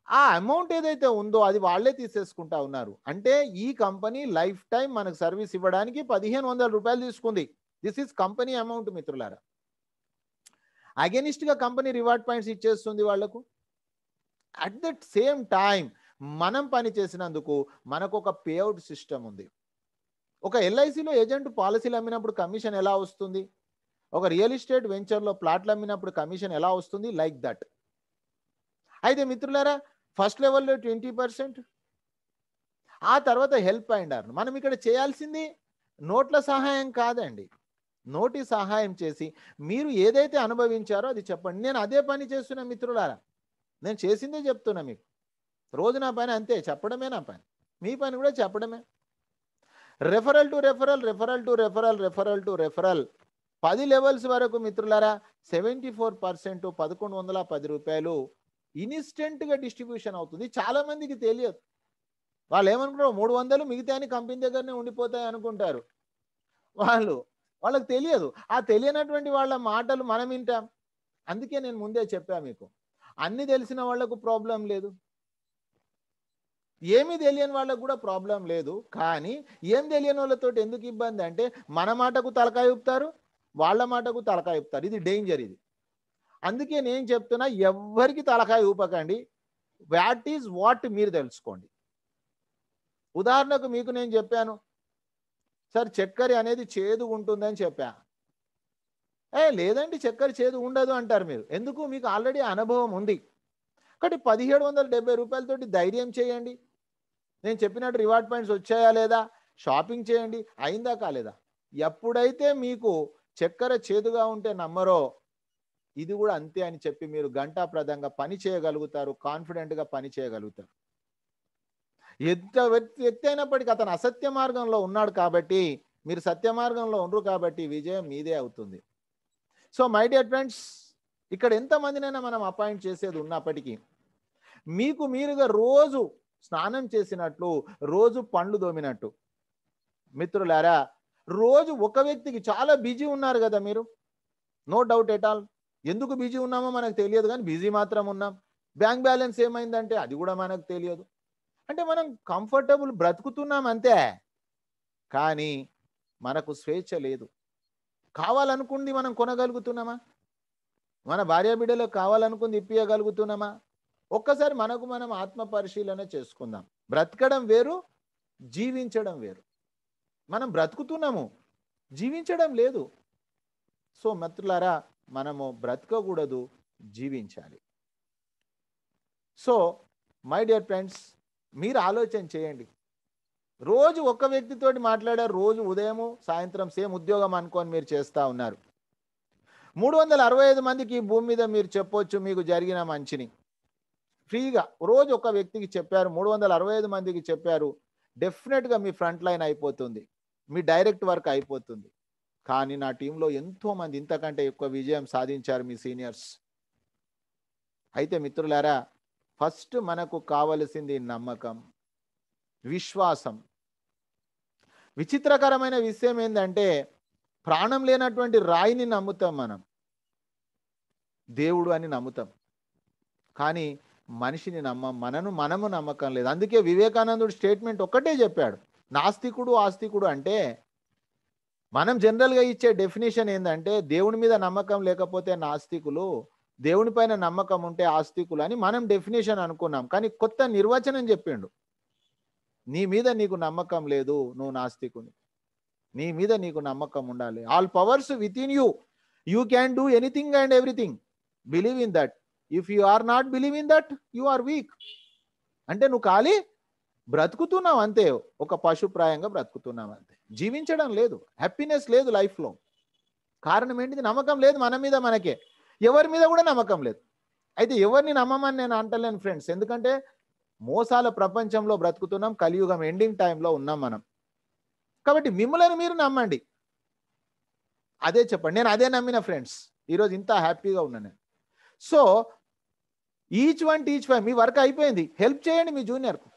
S1: ఆ అమౌంట్ ఏదైతే ఉందో అది వాళ్ళే తీసేసుకుంటా ఉన్నారు. అంటే ఈ కంపెనీ లైఫ్ టైం మనకు సర్వీస్ ఇవ్వడానికి పదిహేను వందల రూపాయలు తీసుకుంది. దిస్ ఈస్ కంపెనీ అమౌంట్ మిత్రులారా. అగెనిస్ట్గా కంపెనీ రివార్డ్ పాయింట్స్ ఇచ్చేస్తుంది వాళ్ళకు అట్ దట్ సేమ్ టైం మనం పని చేసినందుకు మనకు ఒక పేఅవుట్ సిస్టమ్ ఉంది ఒక ఎల్ఐసిలో ఏజెంట్ పాలసీలు అమ్మినప్పుడు కమిషన్ ఎలా వస్తుంది? ఒక రియల్ ఎస్టేట్ వెంచర్లో ప్లాట్లు అమ్మినప్పుడు కమిషన్ ఎలా వస్తుంది? లైక్ దట్ అయితే మిత్రులారా ఫస్ట్ లెవెల్లో ట్వంటీ పర్సెంట్ ఆ తర్వాత హెల్ప్ అయిండారు మనం ఇక్కడ చేయాల్సింది నోట్ల సహాయం కాదండి. నోటి సహాయం చేసి మీరు ఏదైతే అనుభవించారో అది చెప్పండి. నేను అదే పని చేస్తున్నా మిత్రులారా నేను చేసిందే చెప్తున్నా మీకు. రోజు నా పని అంతే చెప్పడమే నా పని. మీ పని కూడా చెప్పడమే. Referral to referral referral to referral referral to referral పది లెవెల్స్ వరకు మిత్రులారా సెవెంటీ ఫోర్ పర్సెంట్ పదకొండు వందల పది రూపాయలు ఇన్స్టెంట్గా డిస్ట్రిబ్యూషన్ అవుతుంది. చాలా మందికి తెలియదు. వాళ్ళు ఏమనుకుంటారు మూడు వందలు మిగతా అని కంపెనీ దగ్గరనే ఉండిపోతాయి అనుకుంటారు. వాళ్ళు వాళ్ళకి తెలియదు. ఆ తెలియనటువంటి వాళ్ళ మాటలు మనం వింటాం. అందుకే నేను ముందే చెప్పా మీకు. అన్ని తెలిసిన వాళ్ళకు ప్రాబ్లం లేదు. ఏమీ తెలియని వాళ్ళకు కూడా ప్రాబ్లం లేదు. కానీ ఏం తెలియని వాళ్ళతో ఎందుకు ఇబ్బంది అంటే మన మాటకు తలకాయ ఊపుతారు వాళ్ళ మాటకు తలకాయ ఊపుతారు. ఇది డేంజర్ ఇది. అందుకే నేను చెప్తున్నా ఎవ్వరికి తలకాయ ఊపకండి. వాట్ ఈజ్ వాట్ మీరు తెలుసుకోండి. ఉదాహరణకు మీకు నేను చెప్పాను సార్ చక్కెర అనేది చేదు ఉంటుందని చెప్పా. ఏ లేదండి చక్కెర చేదు ఉండదు అంటారు మీరు. ఎందుకు? మీకు ఆల్రెడీ అనుభవం ఉంది. ఒకటి పదిహేడు వందల డెబ్బై రూపాయలతోటి ధైర్యం చేయండి. నేను చెప్పినట్టు రివార్డ్ పాయింట్స్ వచ్చాయా లేదా? షాపింగ్ చేయండి. అయిందా కాలేదా? ఎప్పుడైతే మీకు చక్కెర చేదుగా ఉంటే నమ్మరో ఇది కూడా అంతే అని చెప్పి మీరు గంటాప్రదంగా పని చేయగలుగుతారు కాన్ఫిడెంట్గా పని చేయగలుగుతారు. ఎంత వ్యక్తి అయినప్పటికీ అతను అసత్య మార్గంలో ఉన్నాడు కాబట్టి మీరు సత్య మార్గంలో ఉండరు కాబట్టి విజయం మీదే అవుతుంది. సో మై డియర్ ఫ్రెండ్స్ ఇక్కడ ఎంతమందినైనా మనం అపాయింట్ చేసేది ఉన్నప్పటికీ మీకు మీరుగా రోజు స్నానం చేసినట్లు రోజు పండ్లు దోమినట్టు. మిత్రులారా రోజు ఒక వ్యక్తికి చాలా బిజీ ఉన్నారు కదా మీరు. నో డౌట్ ఎట్ ఆల్ ఎందుకు బిజీ ఉన్నామో మనకు తెలియదు కానీ బిజీ మాత్రం ఉన్నాం. బ్యాంక్ బ్యాలెన్స్ ఏమైందంటే అది కూడా మనకు తెలియదు. అంటే మనం కంఫర్టబుల్ బ్రతుకుతున్నాం అంతే. కానీ మనకు స్వేచ్ఛ లేదు. కావాలనుకుంది మనం కొనగలుగుతున్నామా? మన భార్య బిడ్డలకు కావాలనుకుంది ఇప్పియగలుగుతున్నామా? ఒక్కసారి మనకు మనం ఆత్మ పరిశీలన చేసుకుందాం. బ్రతకడం వేరు జీవించడం వేరు. మనం బ్రతుకుతున్నాము జీవించడం లేదు. సో మిత్రులారా మనము బ్రతకకూడదు జీవించాలి. సో మై డియర్ ఫ్రెండ్స్ మీరు ఆలోచన చేయండి. రోజు ఒక్క వ్యక్తితోటి మాట్లాడారు రోజు ఉదయము సాయంత్రం సేమ్ ఉద్యోగం అనుకొని మీరు చేస్తూ ఉన్నారు. మూడు వందల అరవై ఐదు మందికి ఈ భూమి మీద మీరు చెప్పొచ్చు మీకు జరిగిన మంచిని. ఫ్రీగా రోజు ఒక వ్యక్తికి చెప్పారు మూడు వందల అరవై ఐదు మందికి చెప్పారు డెఫినెట్గా మీ ఫ్రంట్ లైన్ అయిపోతుంది మీ డైరెక్ట్ వర్క్ అయిపోతుంది. కానీ నా టీంలో ఎంతోమంది ఇంతకంటే ఎక్కువ విజయం సాధించారు మీ సీనియర్స్. అయితే మిత్రులారా ఫస్ట్ మనకు కావలసింది నమ్మకం విశ్వాసం. విచిత్రకరమైన విషయం ఏంటంటే ప్రాణం లేనటువంటి రాయిని నమ్ముతాం మనం. దేవుడు అని నమ్ముతాం. కానీ మనిషిని నమ్మం మనను మనము నమ్మకం లేదు. అందుకే వివేకానందుడు స్టేట్మెంట్ ఒక్కటే చెప్పాడు. నాస్తికుడు ఆస్తికుడు అంటే మనం జనరల్గా ఇచ్చే డెఫినేషన్ ఏంటంటే దేవుని మీద నమ్మకం లేకపోతే నాస్తికులు దేవుని పైన నమ్మకం ఉంటే ఆస్తికులు అని మనం డెఫినేషన్ అనుకున్నాం. కానీ కొత్త నిర్వచనం చెప్పిండు. నీ మీద నీకు నమ్మకం లేదు నువ్వు నాస్తికుని. నీ మీద నీకు నమ్మకం ఉండాలి. All powers within you you can do anything and everything believe in that if you are not believe in that you are weak అంటే నువ్వు ఖాళీ బ్రతుకుతున్నావు అంతే. ఒక పశుప్రాయంగా బ్రతుకుతున్నావు అంతే. జీవించడం లేదు. హ్యాపీనెస్ లేదు లైఫ్లో కారణం ఏంటిది? నమ్మకం లేదు మన మీద మనకే. ఎవరి మీద కూడా నమ్మకం లేదు. అయితే ఎవరిని నమ్మమని నేను అంటలేను ఫ్రెండ్స్ ఎందుకంటే మోసాల ప్రపంచంలో బ్రతుకుతున్నాం కలియుగం ఎండింగ్ టైంలో ఉన్నాం మనం. కాబట్టి మిమ్మల్ని మీరు నమ్మండి. అదే చెప్పండి. నేను అదే నమ్మిన ఫ్రెండ్స్ ఈరోజు ఇంత హ్యాపీగా ఉన్నా నేను. So each one teach five మీ వర్క్ అయిపోయింది. హెల్ప్ చేయండి మీ జూనియర్కు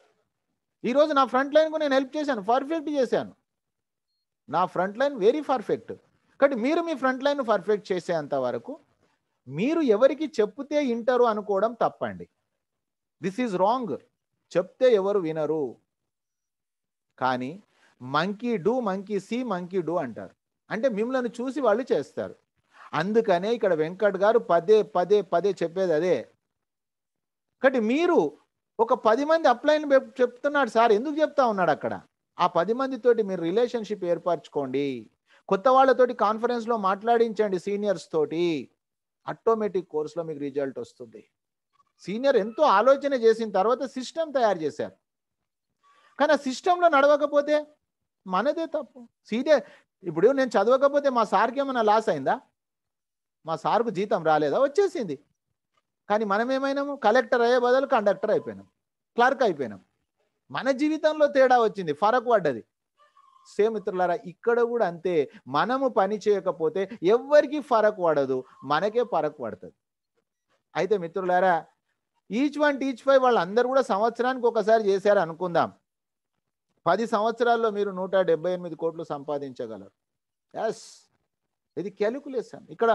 S1: ఈరోజు నా ఫ్రంట్ లైన్కు నేను హెల్ప్ చేశాను. పర్ఫెక్ట్ చేశాను. నా ఫ్రంట్ లైన్ వెరీ పర్ఫెక్ట్ కాబట్టి మీరు మీ ఫ్రంట్ లైన్ పర్ఫెక్ట్ చేసేంత వరకు మీరు ఎవరికి చెప్తే వింటారు అనుకోవడం తప్పండి. దిస్ ఈజ్ రాంగ్ చెప్తే ఎవరు వినరు. కానీ monkey do monkey see monkey do అంటారు. అంటే మిమ్మల్ని చూసి వాళ్ళు చేస్తారు. అందుకనే ఇక్కడ వెంకట్ గారు పదే పదే పదే చెప్పేది అదే. కాబట్టి మీరు ఒక పది మంది అప్లైన్ చెప్తున్నాడు సార్ ఎందుకు చెప్తా ఉన్నాడు అక్కడ? ఆ పది మందితోటి మీరు రిలేషన్షిప్ ఏర్పరచుకోండి. కొత్త వాళ్ళతోటి కాన్ఫరెన్స్లో మాట్లాడించండి సీనియర్స్ తోటి. ఆటోమేటిక్ కోర్సులో మీకు రిజల్ట్ వస్తుంది. సీనియర్ ఎంతో ఆలోచన చేసిన తర్వాత సిస్టమ్ తయారు చేశారు. కానీ ఆ సిస్టంలో నడవకపోతే మనదే తప్పు. సీనియర్ ఇప్పుడు నేను చదవకపోతే మా సార్కి ఏమైనా లాస్ అయిందా? మా సార్కు జీతం రాలేదా? వచ్చేసింది. కానీ మనం ఏమైనాము? కలెక్టర్ అయ్యే బదులు కండక్టర్ అయిపోయినాం. క్లర్క్ అయిపోయినాం. మన జీవితంలో తేడా వచ్చింది. ఫరక్ పడ్డది. సేమ్ మిత్రులారా ఇక్కడ కూడా అంతే. మనము పని చేయకపోతే ఎవ్వరికి ఫరక్ పడదు. మనకే ఫరక్ పడుతుంది. అయితే మిత్రులారా ఈచ్ వన్ టీచ్ ఫైవ్ వాళ్ళందరూ కూడా సంవత్సరానికి ఒకసారి చేశారు అనుకుందాం. పది సంవత్సరాల్లో మీరు నూట డెబ్బై ఎనిమిది కోట్లు సంపాదించగలరు. ఎస్ ఇది క్యాలిక్యులేషన్ ఇక్కడ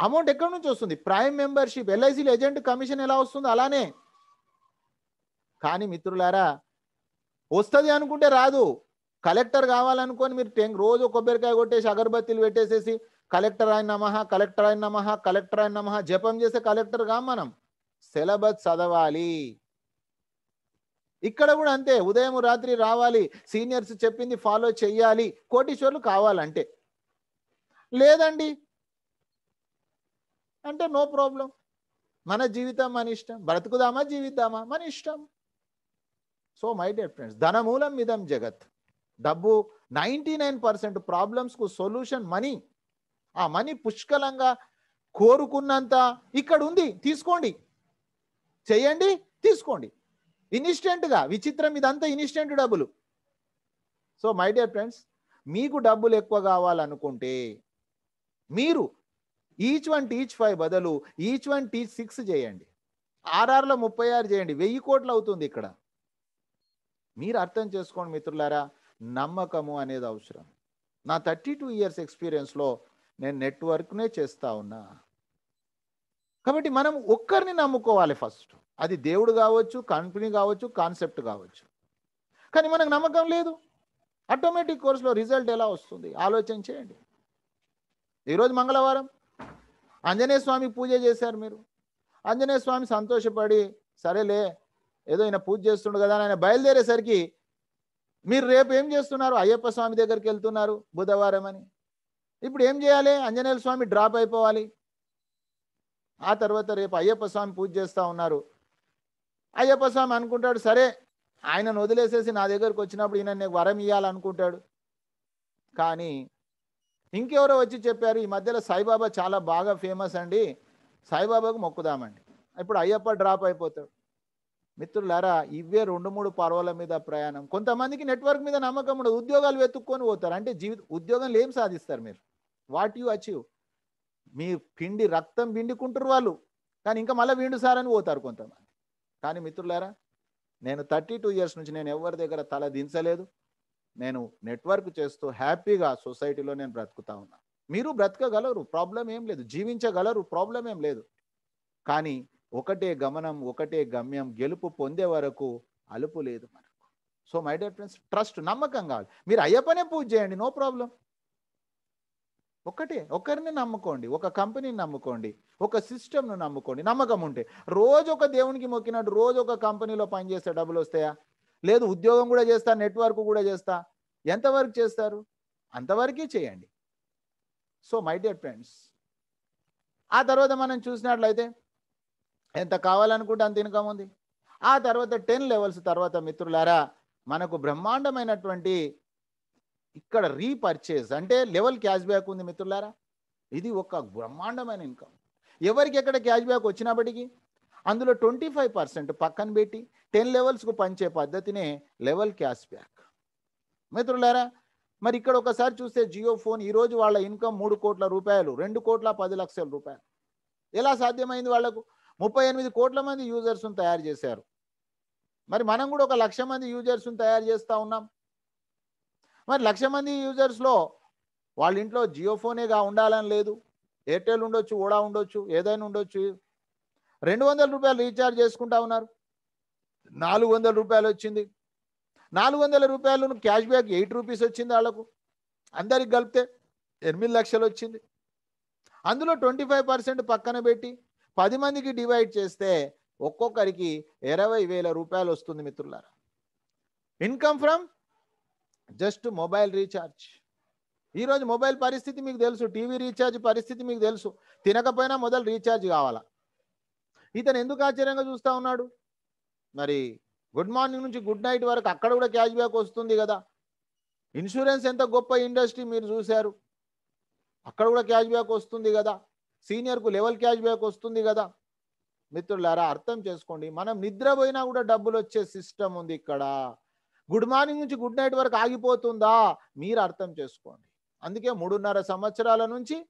S1: అమౌంట్ ఎక్కడి నుంచి వస్తుంది? Prime membership LIC agent commission ఎలా వస్తుంది అలానే. కానీ మిత్రులారా వస్తుంది అనుకుంటే రాదు. కలెక్టర్ కావాలనుకొని మీరు టెంక్ రోజు కొబ్బరికాయ కొట్టేసి అగరబత్తీలు పెట్టేసేసి కలెక్టర్ ఆయన నమః కలెక్టర్ ఆయన నమః కలెక్టర్ ఆయన నమహ జపం చేసే కలెక్టర్ కా మనం. సిలబస్ చదవాలి. ఇక్కడ కూడా అంతే ఉదయం రాత్రి రావాలి సీనియర్స్ చెప్పింది ఫాలో చెయ్యాలి కోటీశ్వర్లు కావాలంటే. లేదండి. అంటే నో ప్రాబ్లం. మన జీవితం మన ఇష్టం. బ్రతుకుదామా జీవిద్దామా మన ఇష్టం. సో మై డియర్ ఫ్రెండ్స్ ధనమూలం ఇదం జగత్. డబ్బు నైంటీ నైన్ పర్సెంట్ ప్రాబ్లమ్స్కు సొల్యూషన్ మనీ. ఆ మనీ పుష్కలంగా కోరుకున్నంత ఇక్కడ ఉంది తీసుకోండి. చేయండి తీసుకోండి. ఇన్స్టెంట్గా విచిత్రం ఇదంతా ఇన్స్టెంట్ డబ్బులు. సో మై డియర్ ఫ్రెండ్స్ మీకు డబ్బులు ఎక్కువ కావాలనుకుంటే మీరు ఈచ్ వన్ టీచ్ ఫైవ్ బదులు ఈచ్ వన్ టీచ్ సిక్స్ చేయండి. ఆర్ఆర్లో ముప్పై ఆరు చేయండి. వెయ్యి కోట్లు అవుతుంది ఇక్కడ. మీరు అర్థం చేసుకోండి మిత్రులారా నమ్మకము అనేది అవసరం. నా థర్టీ టూ ఇయర్స్ ఎక్స్పీరియన్స్లో నేను నెట్వర్క్నే చేస్తా ఉన్నా. కాబట్టి మనం ఒక్కరిని నమ్ముకోవాలి ఫస్ట్. అది దేవుడు కావచ్చు కంపెనీ కావచ్చు కాన్సెప్ట్ కావచ్చు. కానీ మనకు నమ్మకం లేదు. ఆటోమేటిక్ కోర్సులో రిజల్ట్ ఎలా వస్తుంది? ఆలోచన చేయండి. ఈరోజు మంగళవారం. ఆంజనేయ స్వామి పూజ చేశారు మీరు. ఆంజనేయ స్వామి సంతోషపడి సరేలే ఏదో ఈయన పూజ చేస్తుండు కదా అని ఆయన బయలుదేరేసరికి మీరు రేపు ఏం చేస్తున్నారు? అయ్యప్ప స్వామి దగ్గరికి వెళ్తున్నారు బుధవారం అని. ఇప్పుడు ఏం చేయాలి? ఆంజనేయ స్వామి డ్రాప్ అయిపోవాలి. ఆ తర్వాత రేపు అయ్యప్ప స్వామి పూజ చేస్తూ ఉన్నారు. అయ్యప్ప స్వామి అనుకుంటాడు సరే ఆయనను వదిలేసేసి నా దగ్గరకు వచ్చినప్పుడు ఈయన నీకు వరం ఇవ్వాలనుకుంటాడు కానీ ఇంకెవరో వచ్చి చెప్పారు ఈ మధ్యలో సాయిబాబా చాలా బాగా ఫేమస్ అండి. సాయిబాబాకు మొక్కుదామండి. ఇప్పుడు అయ్యప్ప డ్రాప్ అయిపోతాడు. మిత్రులారా ఇవే రెండు మూడు పర్వాల మీద ప్రయాణం. కొంతమందికి నెట్వర్క్ మీద నమ్మకం ఉండదు. ఉద్యోగాలు వెతుక్కొని పోతారు. అంటే జీవిత ఉద్యోగంలో ఏం సాధిస్తారు మీరు. వాట్ యు అచీవ్ మీ పిండి రక్తం పిండుకుంటారు వాళ్ళు. కానీ ఇంకా మళ్ళీ వీండుసారని పోతారు కొంతమంది. కానీ మిత్రులారా నేను థర్టీ టూ ఇయర్స్ నుంచి నేను ఎవరి దగ్గర తల దించలేదు. నేను నెట్వర్క్ చేస్తూ హ్యాపీగా సొసైటీలో నేను బ్రతుకుతా ఉన్నా. మీరు బ్రతకగలరు. ప్రాబ్లం ఏం లేదు. జీవించగలరు. ప్రాబ్లం ఏం లేదు. కానీ ఒకటే గమనం ఒకటే గమ్యం గెలుపు పొందే వరకు అలుపు లేదు మనకు. So my dear friends trust నమ్మకం కావాలి మీరు అయ్యప్పనే పూజ చేయండి నో ప్రాబ్లం ఒకటే ఒకరిని నమ్ముకోండి ఒక కంపెనీని నమ్ముకోండి ఒక సిస్టమ్ను నమ్ముకోండి నమ్మకం ఉంటే. రోజు ఒక దేవునికి మొక్కినట్టు రోజు ఒక కంపెనీలో పనిచేస్తే డబ్బులు వస్తాయా? లేదు ఉద్యోగం కూడా చేస్తా నెట్వర్క్ కూడా చేస్తా. ఎంతవరకు చేస్తారు? అంతవరకే చేయండి. సో మై డియర్ ఫ్రెండ్స్ ఆ తర్వాత మనం చూసినట్లయితే ఎంత కావాలనుకుంటే అంత ఇన్కమ్ ఉంది. ఆ తర్వాత టెన్ లెవెల్స్ తర్వాత మిత్రులారా మనకు బ్రహ్మాండమైనటువంటి ఇక్కడ రీపర్చేజ్ అంటే లెవెల్ క్యాష్ బ్యాక్ ఉంది మిత్రులారా. ఇది ఒక బ్రహ్మాండమైన ఇన్కమ్. ఎవరికి ఎక్కడ క్యాష్ బ్యాక్ వచ్చినప్పటికీ అందులో ట్వంటీ ఫైవ్ పర్సెంట్ పక్కన పెట్టి టెన్ లెవెల్స్కు పంచే పద్ధతినే లెవెల్ క్యాష్ బ్యాక్ మిత్రులారా మరి ఇక్కడ ఒకసారి చూస్తే జియో ఫోన్ ఈరోజు వాళ్ళ ఇన్కమ్ మూడు కోట్ల రూపాయలు రెండు కోట్ల పది లక్షల రూపాయలు. ఎలా సాధ్యమైంది వాళ్ళకు ముప్పై ఎనిమిది కోట్ల మంది యూజర్స్ను తయారు చేశారు. మరి మనం కూడా ఒక లక్ష మంది యూజర్స్ను తయారు చేస్తూ ఉన్నాం. మరి లక్ష మంది యూజర్స్లో వాళ్ళ ఇంట్లో జియో ఫోనేగా ఉండాలని లేదు. ఎయిర్టెల్ ఉండొచ్చు ఓడా ఉండొచ్చు ఏదైనా ఉండొచ్చు. రెండు వందల రూపాయలు రీఛార్జ్ చేసుకుంటా ఉన్నారు. నాలుగు వందల రూపాయలు వచ్చింది. నాలుగు వందల రూపాయలు క్యాష్ బ్యాక్ ఎయిట్ రూపీస్ వచ్చింది వాళ్ళకు అందరికి కలిపితే ఎనిమిది లక్షలు వచ్చింది. అందులో ట్వంటీ ఫైవ్ పర్సెంట్ పక్కన పెట్టి పది మందికి డివైడ్ చేస్తే ఒక్కొక్కరికి ఇరవై వేల రూపాయలు వస్తుంది మిత్రులారా. Income from just mobile recharge ఈరోజు మొబైల్ పరిస్థితి మీకు తెలుసు టీవీ రీఛార్జ్ పరిస్థితి మీకు తెలుసు. తినకపోయినా మొదలు రీఛార్జ్ కావాలా? ఇతను ఎందుకు ఆశ్చర్యంగా చూస్తూ ఉన్నాడు? మరి గుడ్ మార్నింగ్ నుంచి గుడ్ నైట్ వరకు అక్కడ కూడా క్యాష్ బ్యాక్ వస్తుంది కదా. ఇన్సూరెన్స్ ఎంత గొప్ప ఇండస్ట్రీ మీరు చూశారు. అక్కడ కూడా క్యాష్ బ్యాక్ వస్తుంది కదా. సీనియర్కు లెవెల్ క్యాష్ బ్యాక్ వస్తుంది కదా. మిత్రులారా అర్థం చేసుకోండి. మనం నిద్రపోయినా కూడా డబ్బులు వచ్చే సిస్టమ్ ఉంది ఇక్కడ. గుడ్ మార్నింగ్ నుంచి గుడ్ నైట్ వరకు ఆగిపోతుందా? మీరు అర్థం చేసుకోండి. అందుకే మూడున్నర సంవత్సరాల నుంచి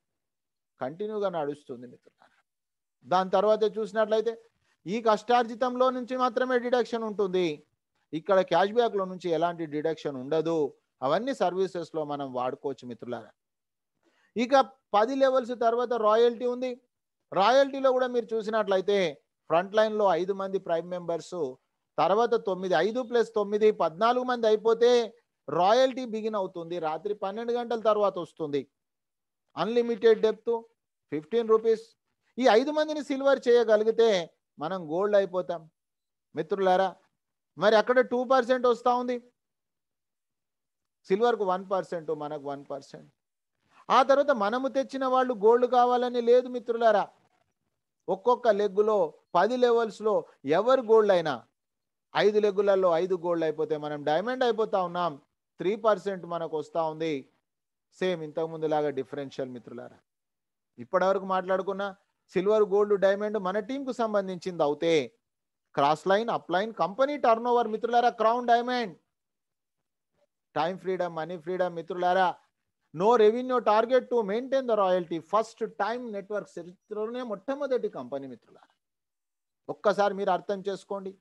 S1: కంటిన్యూగా నడుస్తుంది మిత్రులారా. దాని తర్వాత చూసినట్లయితే ఈ కష్టార్జితంలో నుంచి మాత్రమే డిడక్షన్ ఉంటుంది. ఇక్కడ క్యాష్ బ్యాక్లో నుంచి ఎలాంటి డిడక్షన్ ఉండదు. అవన్నీ సర్వీసెస్లో మనం వాడుకోవచ్చు మిత్రులారా. ఇక పది లెవెల్స్ తర్వాత రాయల్టీ ఉంది. రాయల్టీలో కూడా మీరు చూసినట్లయితే ఫ్రంట్ లైన్లో ఐదు మంది ప్రైమ్ మెంబర్స్ తర్వాత తొమ్మిది ఐదు ప్లస్ తొమ్మిది పద్నాలుగు మంది అయిపోతే రాయల్టీ బిగిన్ అవుతుంది. రాత్రి పన్నెండు గంటల తర్వాత వస్తుంది. అన్లిమిటెడ్ డెప్త్ ఫిఫ్టీన్ రూపీస్ ఈ ఐదు మందిని సిల్వర్ చేయగలిగితే మనం గోల్డ్ అయిపోతాం. మిత్రులారా మరి అక్కడ టూ పర్సెంట్ వస్తూ ఉంది. సిల్వర్కు వన్ పర్సెంట్ మనకు వన్ పర్సెంట్ ఆ తర్వాత మనము తెచ్చిన వాళ్ళు గోల్డ్ కావాలని లేదు మిత్రులారా. ఒక్కొక్క లెగ్గులో పది లెవెల్స్లో ఎవరు గోల్డ్ అయినా ఐదు లెగ్గులలో ఐదు గోల్డ్ అయిపోతే మనం డైమండ్ అయిపోతా ఉన్నాం. త్రీ పర్సెంట్ మనకు వస్తూ ఉంది. సేమ్ ఇంతకుముందులాగా డిఫరెన్షియల్ మిత్రులారా. ఇప్పటివరకు మాట్లాడుకున్న సిల్వర్ గోల్డ్ డైమండ్ మన టీంకు సంబంధించింది అవుతే cross line up line company turnover మిత్రులారా crown diamond. Time freedom money freedom మిత్రులారా no revenue target to maintain the royalty first time network చరిత్రలోనే మొట్టమొదటి కంపెనీ మిత్రులారా ఒక్కసారి మీరు అర్థం చేసుకోండి.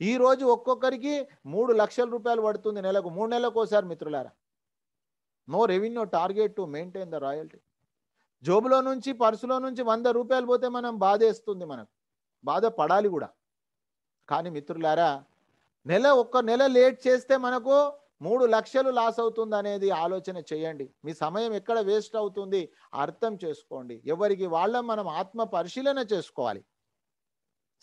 S1: ఈ రోజు ఒక్కొక్కరికి మూడు లక్షల రూపాయలు పడుతుంది నెలకు. మూడు నెలలకు ఒకసారి మిత్రులారా. No revenue target to maintain the royalty జోబులో నుంచి పర్సులో నుంచి వంద రూపాయలు పోతే మనం బాధేస్తుంది మనకు. బాధ పడాలి కూడా. కానీ మిత్రులారా నెల ఒక్క నెల లేట్ చేస్తే మనకు మూడు లక్షలు లాస్ అవుతుంది అనేది ఆలోచన చేయండి. మీ సమయం ఎక్కడ వేస్ట్ అవుతుంది అర్థం చేసుకోండి. ఎవరికి వాళ్ళ మనం ఆత్మ పరిశీలన చేసుకోవాలి.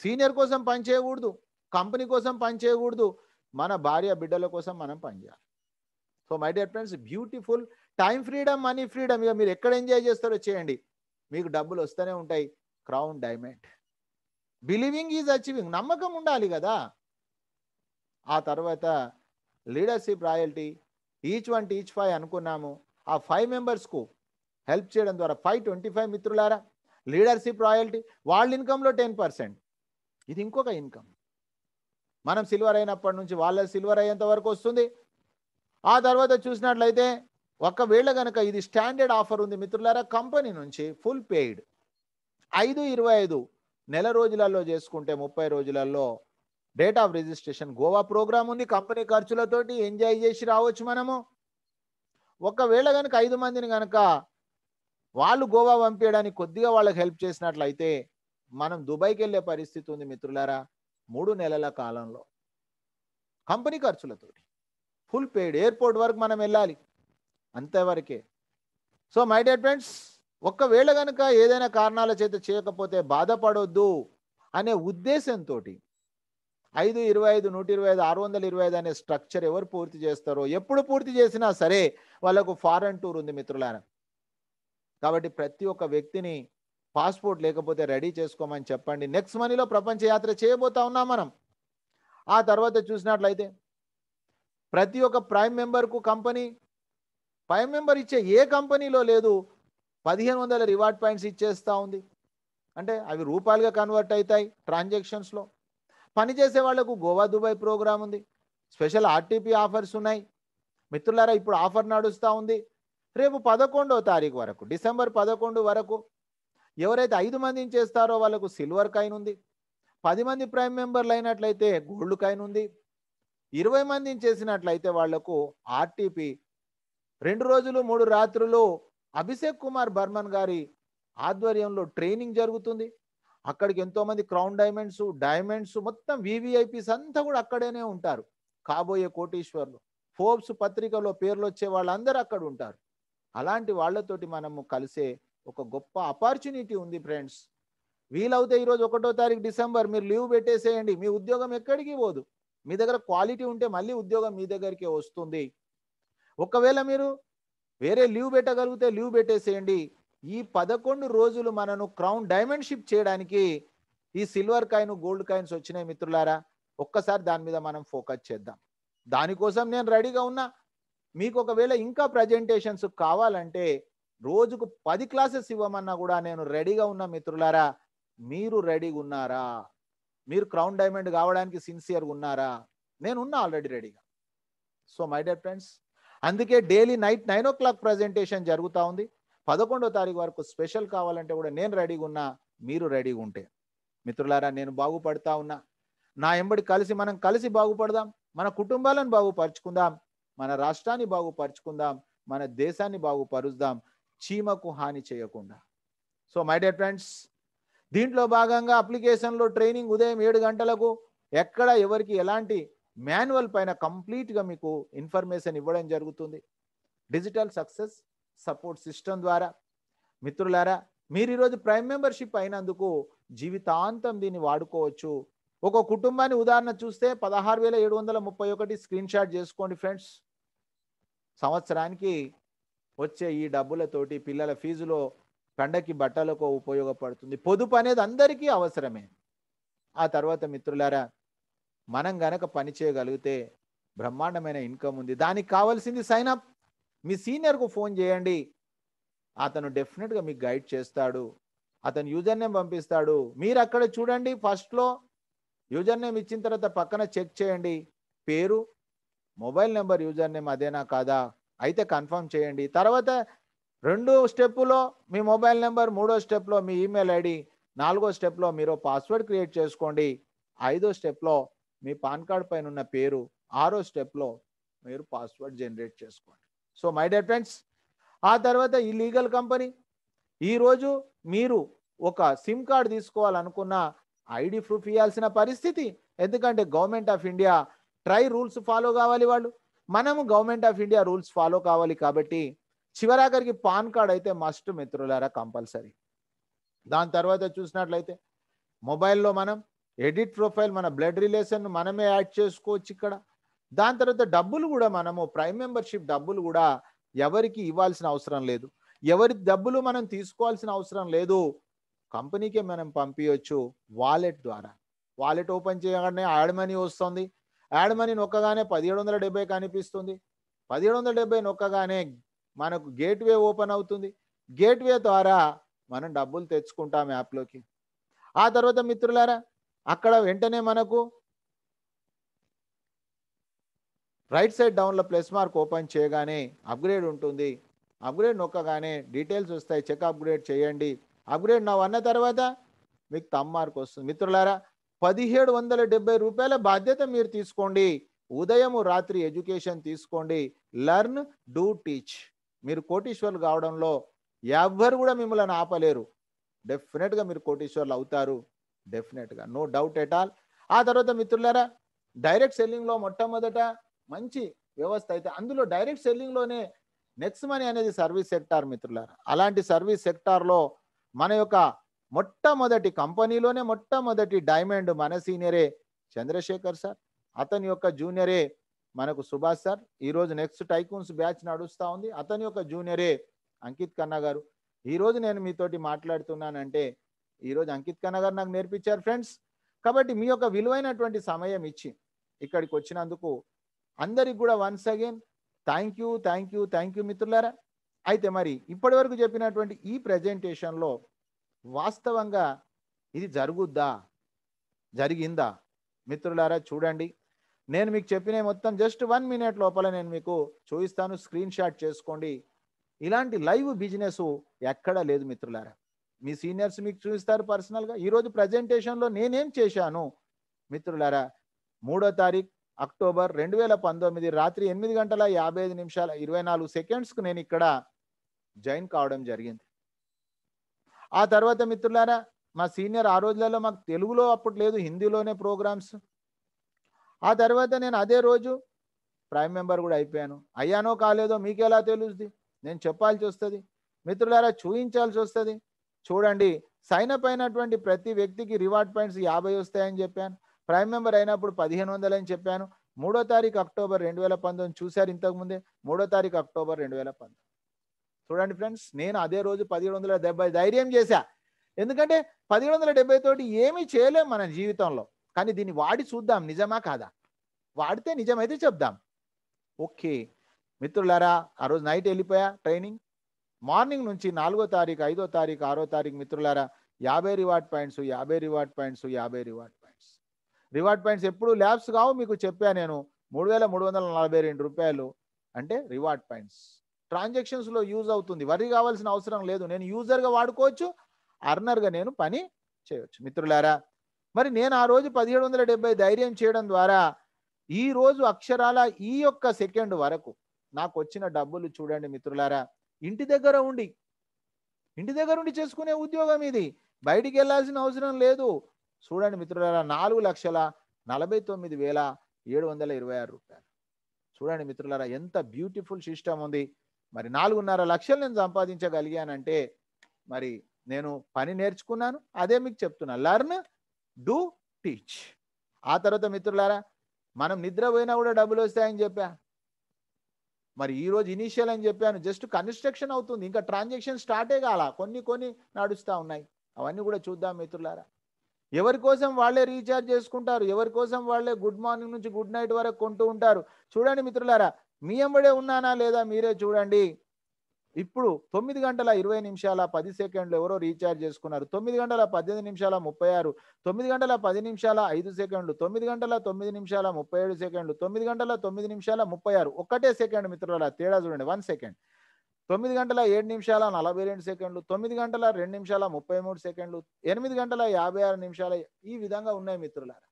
S1: సీనియర్ కోసం పనిచేయకూడదు కంపెనీ కోసం పనిచేయకూడదు మన భార్య బిడ్డల కోసం మనం పనిచేయాలి so my dear friends beautiful time freedom money freedom. ఇక మీరు ఎక్కడ ఎంజాయ్ చేస్తారో చేయండి. మీకు డబ్బులు వస్తూనే ఉంటాయి. Crown diamond. Believing is achieving. నమ్మకం ఉండాలి కదా. ఆ తర్వాత leadership royalty each one teach five అనుకున్నాము. ఆ ఫైవ్ మెంబర్స్కు హెల్ప్ చేయడం ద్వారా ఫైవ్ ట్వంటీ ఫైవ్ మిత్రులారా లీడర్షిప్ రాయల్టీ వాళ్ళ ఇన్కంలో టెన్ పర్సెంట్ ఇది ఇంకొక ఇన్కమ్ మనం సిల్వర్ అయినప్పటి నుంచి వాళ్ళ సిల్వర్ అయ్యేంత వరకు వస్తుంది. ఆ తర్వాత చూసినట్లయితే ఒకవేళ కనుక ఇది స్టాండర్డ్ ఆఫర్ ఉంది మిత్రులారా కంపెనీ నుంచి ఫుల్ పెయిడ్ ఐదు ఇరవై ఐదు నెల రోజులలో చేసుకుంటే ముప్పై రోజులలో date of registration Goa program ఉంది కంపెనీ ఖర్చులతోటి ఎంజాయ్ చేసి రావచ్చు మనము. ఒకవేళ కనుక ఐదు మందిని కనుక వాళ్ళు గోవా పంపించడానికి కొద్దిగా వాళ్ళకి హెల్ప్ చేసినట్లయితే మనం దుబాయ్కి వెళ్ళే పరిస్థితి ఉంది మిత్రులారా మూడు నెలల కాలంలో. కంపెనీ ఖర్చులతోటి. ఫుల్ పెయిడ్ ఎయిర్పోర్ట్ వరకు మనం వెళ్ళాలి. అంతవరకే. సో మై డియర్ ఫ్రెండ్స్ ఒక్కవేళ కనుక ఏదైనా కారణాల చేత చేయకపోతే బాధపడొద్దు అనే ఉద్దేశంతో ఐదు ఇరవై ఐదు నూట ఇరవై ఐదు ఆరు వందల ఇరవై ఐదు అనే స్ట్రక్చర్ ఎవరు పూర్తి చేస్తారో ఎప్పుడు పూర్తి చేసినా సరే వాళ్ళకు ఫారెన్ టూర్ ఉంది మిత్రులారా. కాబట్టి ప్రతి ఒక్క వ్యక్తిని పాస్పోర్ట్ లేకపోతే రెడీ చేసుకోమని చెప్పండి. నెక్స్ట్ మనీలో ప్రపంచ యాత్ర చేయబోతా ఉన్నాం మనం. ఆ తర్వాత చూసినట్లయితే ప్రతి ఒక్క ప్రైమ్ మెంబర్కు కంపెనీ ప్రైమ్ మెంబర్ ఇచ్చే ఏ కంపెనీలో లేదు పదిహేను వందల రివార్డ్ పాయింట్స్ ఇచ్చేస్తూ ఉంది. అంటే అవి రూపాయలుగా కన్వర్ట్ అవుతాయి ట్రాన్సాక్షన్స్లో. పనిచేసే వాళ్ళకు గోవా దుబాయ్ ప్రోగ్రామ్ ఉంది. స్పెషల్ ఆర్టీపీ ఆఫర్స్ ఉన్నాయి. మిత్రులారా ఇప్పుడు ఆఫర్ నడుస్తూ ఉంది. రేపు పదకొండో తారీఖు వరకు డిసెంబర్ పదకొండు వరకు ఎవరైతే ఐదు మందిని చేస్తారో వాళ్ళకు సిల్వర్ కాయిన్ ఉంది. పది మంది ప్రైమ్ మెంబర్లు అయినట్లయితే గోల్డ్ కాయిన్ ఉంది. ఇరవై మందిని చేసినట్లయితే వాళ్ళకు ఆర్టీపీ రెండు రోజులు మూడు రాత్రులు అభిషేక్ కుమార్ బర్మన్ గారి ఆధ్వర్యంలో ట్రైనింగ్ జరుగుతుంది. అక్కడికి ఎంతో మంది క్రౌన్ డైమండ్స్ డైమండ్స్ మొత్తం వివిఐపీస్ అంతా కూడా అక్కడనే ఉంటారు. కాబోయే కోటీశ్వర్లు. ఫోర్బ్స్ పత్రికలో పేర్లు వచ్చే వాళ్ళందరూ అక్కడ ఉంటారు. అలాంటి వాళ్ళతోటి మనము కలిసే ఒక గొప్ప ఆపర్చునిటీ ఉంది ఫ్రెండ్స్ వీలవుతే ఈరోజు ఒకటో తారీఖు డిసెంబర్ మీరు లీవ్ పెట్టేసేయండి. మీ ఉద్యోగం ఎక్కడికి పోదు. మీ దగ్గర క్వాలిటీ ఉంటే మళ్ళీ ఉద్యోగం మీ దగ్గరికి వస్తుంది. ఒకవేళ మీరు వేరే లీవ్ పెట్టగలిగితే లీవ్ పెట్టేసేయండి. ఈ పదకొండు రోజులు మనను క్రౌన్ డైమండ్ షిప్ చేయడానికి ఈ సిల్వర్ కాయిన్ గోల్డ్ కాయిన్స్ వచ్చినాయి మిత్రులారా. ఒక్కసారి దాని మీద మనం ఫోకస్ చేద్దాం. దానికోసం నేను రెడీగా ఉన్నా. మీకు ఒకవేళ ఇంకా ప్రజెంటేషన్స్ కావాలంటే రోజుకు పది క్లాసెస్ ఇవ్వమన్నా కూడా నేను రెడీగా ఉన్నా మిత్రులారా. మీరు రెడీగా ఉన్నారా? మీరు క్రౌన్ డైమండ్ కావడానికి సిన్సియర్గా ఉన్నారా? నేను ఉన్నా ఆల్రెడీ రెడీగా. సో మై డియర్ ఫ్రెండ్స్ అందుకే daily night nine o'clock presentation జరుగుతూ ఉంది. పదకొండో తారీఖు వరకు స్పెషల్ కావాలంటే కూడా నేను రెడీగా ఉన్నా మీరు రెడీగా ఉంటే. మిత్రులారా నేను బాగుపడతా ఉన్నా. నా ఎంబడి కలిసి మనం కలిసి బాగుపడదాం మన కుటుంబాలను బాగుపరుచుకుందాం మన రాష్ట్రాన్ని బాగుపరుచుకుందాం మన దేశాన్ని బాగుపరుద్దాం చీమకు హాని చేయకుండా. సో మై డియర్ ఫ్రెండ్స్ దీంట్లో భాగంగా అప్లికేషన్లో ట్రైనింగ్ ఉదయం ఏడు గంటలకు ఎక్కడ ఎవరికి ఎలాంటి మాన్యువల్ పైన కంప్లీట్గా మీకు ఇన్ఫర్మేషన్ ఇవ్వడం జరుగుతుంది. డిజిటల్ సక్సెస్ సపోర్ట్ సిస్టమ్ ద్వారా. మిత్రులారా మీరు ఈరోజు ప్రైమ్ మెంబర్షిప్ అయినందుకు జీవితాంతం దీన్ని వాడుకోవచ్చు. ఒక కుటుంబాన్ని ఉదాహరణ చూస్తే పదహారు వేల ఏడు వందల ముప్పై ఒకటి స్క్రీన్ షాట్ చేసుకోండి ఫ్రెండ్స్ సంవత్సరానికి వచ్చే ఈ డబ్బులతోటి పిల్లల ఫీజులో పండకి బట్టలకు ఉపయోగపడుతుంది. పొదుపు అనేది అందరికీ అవసరమే. ఆ తర్వాత మిత్రులారా మనం గనక పని చేయగలిగితే బ్రహ్మాండమైన ఇన్కమ్ ఉంది. దానికి కావాల్సింది సైన్ అప్ మీ సీనియర్కు ఫోన్ చేయండి. అతను డెఫినెట్గా మీకు గైడ్ చేస్తాడు. అతను యూజర్ నేమ్ పంపిస్తాడు. మీరు అక్కడ చూడండి ఫస్ట్లో. యూజర్ నేమ్ ఇచ్చిన తర్వాత పక్కన చెక్ చేయండి. పేరు మొబైల్ నెంబర్ యూజర్ నేమ్ అదేనా కాదా? అయితే కన్ఫర్మ్ చేయండి. తర్వాత రెండు స్టెప్పులో మీ మొబైల్ నెంబర్ మూడో స్టెప్లో మీ ఈమెయిల్ ఐడి నాలుగో స్టెప్లో మీరు పాస్వర్డ్ క్రియేట్ చేసుకోండి. ఐదో స్టెప్లో మీ పాన్ కార్డ్ పైన ఉన్న పేరు ఆరో స్టెప్లో మీరు పాస్వర్డ్ జనరేట్ చేసుకోండి. సో మై డియర్ ఫ్రెండ్స్ ఆ తర్వాత ఈ లీగల్ కంపెనీ ఈరోజు మీరు ఒక సిమ్ కార్డ్ తీసుకోవాలనుకున్న ఐడి ప్రూఫ్ ఇవ్వాల్సిన పరిస్థితి. ఎందుకంటే government of India TRAI rules follow కావాలి వాళ్ళు. మనము government of India rules follow కావాలి కాబట్టి చివరాఖరికి పాన్ కార్డ్ అయితే మస్ట్ మిత్రులారా కంపల్సరీ. దాని తర్వాత చూసినట్లయితే మొబైల్లో మనం ఎడిట్ ప్రొఫైల్ మన బ్లడ్ రిలేషన్ మనమే యాడ్ చేసుకోవచ్చు ఇక్కడ. దాని తర్వాత డబ్బులు కూడా మనము ప్రైమ్ మెంబర్షిప్ డబ్బులు కూడా ఎవరికి ఇవ్వాల్సిన అవసరం లేదు. ఎవరి డబ్బులు మనం తీసుకోవాల్సిన అవసరం లేదు. కంపెనీకే మనం పంపించవచ్చు వాలెట్ ద్వారా. వాలెట్ ఓపెన్ చేయగానే యాడ్ మనీ వస్తుంది. యాడ్ మనీ నొక్కగానే పదిహేడు వందల డెబ్బై కనిపిస్తుంది. పదిహేడు వందల డెబ్బై నొక్కగానే మనకు గేట్వే ఓపెన్ అవుతుంది. గేట్వే ద్వారా మనం డబ్బులు తెచ్చుకుంటాం యాప్లోకి. ఆ తర్వాత మిత్రులారా అక్కడ వెంటనే మనకు రైట్ సైడ్ డౌన్లో ప్లస్ మార్క్ ఓపెన్ చేయగానే అప్గ్రేడ్ ఉంటుంది. అప్గ్రేడ్ నొక్కగానే డీటెయిల్స్ వస్తాయి. చెక్ అప్గ్రేడ్ చేయండి. అప్గ్రేడ్ నా అన్న తర్వాత మీకు తమ్ మార్క్ వస్తుంది. మిత్రులారా పదిహేడు వందల డెబ్బై రూపాయల బాధ్యత మీరు తీసుకోండి. ఉదయము రాత్రి ఎడ్యుకేషన్ తీసుకోండి. Learn do teach. మీరు కోటీశ్వర్లు కావడంలో ఎవ్వరు కూడా మిమ్మల్ని ఆపలేరు. డెఫినెట్గా మీరు కోటీశ్వర్లు అవుతారు. డెఫినెట్గా. No doubt at all. ఆ తర్వాత మిత్రులారా డైరెక్ట్ సెల్లింగ్లో మొట్టమొదట మంచి వ్యవస్థ అయితే అందులో డైరెక్ట్ సెల్లింగ్లోనే నెక్స్ట్ మనీ అనేది సర్వీస్ సెక్టార్ మిత్రులారా. అలాంటి సర్వీస్ సెక్టార్లో మన యొక్క మొట్టమొదటి కంపెనీలోనే మొట్టమొదటి డైమండ్ మన సీనియరే చంద్రశేఖర్ సార్ అతని యొక్క జూనియరే మనకు సుభాష్ సార్ ఈరోజు నెక్స్ట్ టైకూన్స్ బ్యాచ్ నడుస్తూ ఉంది. అతని యొక్క జూనియరే అంకిత్ కన్నా గారు. ఈరోజు నేను మీతోటి మాట్లాడుతున్నానంటే ఈరోజు అంకిత్ కన్నా గారు నాకు నేర్పించారు ఫ్రెండ్స్ కాబట్టి మీ యొక్క విలువైనటువంటి సమయం ఇచ్చి ఇక్కడికి వచ్చినందుకు అందరికి కూడా once again thank you thank you thank you మిత్రులారా. అయితే మరి ఇప్పటి వరకు చెప్పినటువంటి ఈ ప్రజెంటేషన్లో వాస్తవంగా ఇది జరుగుద్దా? జరిగిందా? మిత్రులారా చూడండి. నేను మీకు చెప్పిన మొత్తం జస్ట్ వన్ మినిట్ లోపల నేను మీకు చూపిస్తాను స్క్రీన్ షాట్ చేసుకోండి. ఇలాంటి లైవ్ బిజినెస్ ఎక్కడా లేదు మిత్రులారా. మీ సీనియర్స్ మీకు చూపిస్తారు పర్సనల్గా ఈరోజు ప్రజెంటేషన్లో నేనేం చేశాను? మిత్రులారా మూడో తారీఖు అక్టోబర్ రెండు వేల పంతొమ్మిది రాత్రి ఎనిమిది గంటల యాభై ఐదు నిమిషాల ఇరవై నాలుగు సెకండ్స్కు నేను ఇక్కడ జాయిన్ కావడం జరిగింది. ఆ తర్వాత మిత్రులారా మా సీనియర్ ఆ రోజులలో మాకు తెలుగులో అప్పుడు లేదు హిందీలోనే ప్రోగ్రామ్స్. ఆ తర్వాత నేను అదే రోజు ప్రైమ్ మెంబర్ కూడా అయిపోయాను. అయ్యానో కాలేదో మీకెలా తెలుస్తుంది? నేను చెప్పాల్సి వస్తుంది. మిత్రులారా చూయించాల్సి వస్తుంది. చూడండి సైన్ అప్ అయినటువంటి ప్రతి వ్యక్తికి రివార్డ్ పాయింట్స్ యాభై వస్తాయని చెప్పాను. ప్రైమ్ మెంబర్ అయినప్పుడు పదిహేను వందలు అని చెప్పాను. మూడో తారీఖు అక్టోబర్ రెండు వేల పంతొమ్మిది చూశారు ఇంతకుముందే. మూడో తారీఖు అక్టోబర్ రెండు వేల పంతొమ్మిది. చూడండి ఫ్రెండ్స్ నేను అదే రోజు పదిహేడు వందల డెబ్బై ధైర్యం చేశా. ఎందుకంటే పదిహేడు వందల డెబ్బై తోటి ఏమీ చేయలేం మన జీవితంలో. కానీ దీన్ని వాడి చూద్దాం నిజమా కాదా? వాడితే నిజమైతే చెప్దాం. ఓకే. మిత్రులారా ఆ రోజు నైట్ వెళ్ళిపోయా ట్రైనింగ్. మార్నింగ్ నుంచి నాలుగో తారీఖు ఐదో తారీఖు ఆరో తారీఖు మిత్రులారా యాభై రివార్డ్ పాయింట్స్ యాభై రివార్డ్ పాయింట్స్ యాభై రివార్డ్. రివార్డ్ పాయింట్స్ ఎప్పుడు ల్యాబ్స్ కావు మీకు చెప్పా నేను. మూడు వేల మూడు వందల నలభై రెండు రూపాయలు అంటే రివార్డ్ పాయింట్స్. ట్రాన్సాక్షన్స్లో యూజ్ అవుతుంది. వరి కావాల్సిన అవసరం లేదు. నేను యూజర్గా వాడుకోవచ్చు అర్నర్గా నేను పని చేయవచ్చు మిత్రులారా మరి నేను ఆ రోజు పదిహేడు వందల డెబ్బై ధైర్యం చేయడం ద్వారా ఈ రోజు అక్షరాల ఈ యొక్క సెకండ్ వరకు నాకు వచ్చిన డబ్బులు చూడండి మిత్రులారా ఇంటి దగ్గర ఉండి ఇంటి దగ్గర ఉండి చేసుకునే ఉద్యోగం ఇది. బయటికి వెళ్ళాల్సిన అవసరం లేదు. చూడండి మిత్రులారా నాలుగు లక్షల నలభై తొమ్మిది వేల ఏడు వందల ఇరవై ఆరు రూపాయలు. చూడండి మిత్రులారా ఎంత బ్యూటిఫుల్ సిస్టమ్ ఉంది. మరి నాలుగున్నర లక్షలు నేను సంపాదించగలిగానంటే మరి నేను పని నేర్చుకున్నాను అదే మీకు చెప్తున్నా. లర్న్ డూ టీచ్ ఆ తర్వాత మిత్రులారా మనం నిద్రపోయినా కూడా డబ్బులు వస్తాయని చెప్పా. మరి ఈ రోజు ఇనీషియల్ అని చెప్పాను జస్ట్ కన్స్ట్రక్షన్ అవుతుంది. ఇంకా ట్రాన్సాక్షన్ స్టార్టే కాల. కొన్ని కొన్ని నడుస్తూ ఉన్నాయి. అవన్నీ కూడా చూద్దాం మిత్రులారా. ఎవరి కోసం వాళ్ళే రీఛార్జ్ చేసుకుంటారు? ఎవరి కోసం వాళ్ళే గుడ్ మార్నింగ్ నుంచి గుడ్ నైట్ వరకు కొంటూ ఉంటారు? చూడండి మిత్రులారా మీ ఎంబడే ఉన్నానా లేదా మీరే చూడండి. ఇప్పుడు తొమ్మిది గంటల ఇరవై నిమిషాల పది సెకండ్లు ఎవరో రీఛార్జ్ చేసుకున్నారు? తొమ్మిది గంటల పద్దెనిమిది నిమిషాల ముప్పై ఆరు తొమ్మిది గంటల పది నిమిషాల ఐదు సెకండ్లు తొమ్మిది గంటల తొమ్మిది నిమిషాల ముప్పై ఏడు సెకండ్లు తొమ్మిది గంటల తొమ్మిది నిమిషాల ముప్పై ఆరు. ఒక్కటే సెకండ్ మిత్రుల తేడా చూడండి వన్ సెకండ్. తొమ్మిది గంటల ఏడు నిమిషాల నలభై రెండు సెకండ్లు తొమ్మిది గంటల రెండు నిమిషాల ముప్పై మూడు సెకండ్లు ఎనిమిది గంటల యాభై ఆరు నిమిషాల ఈ విధంగా ఉన్నాయి మిత్రులారా.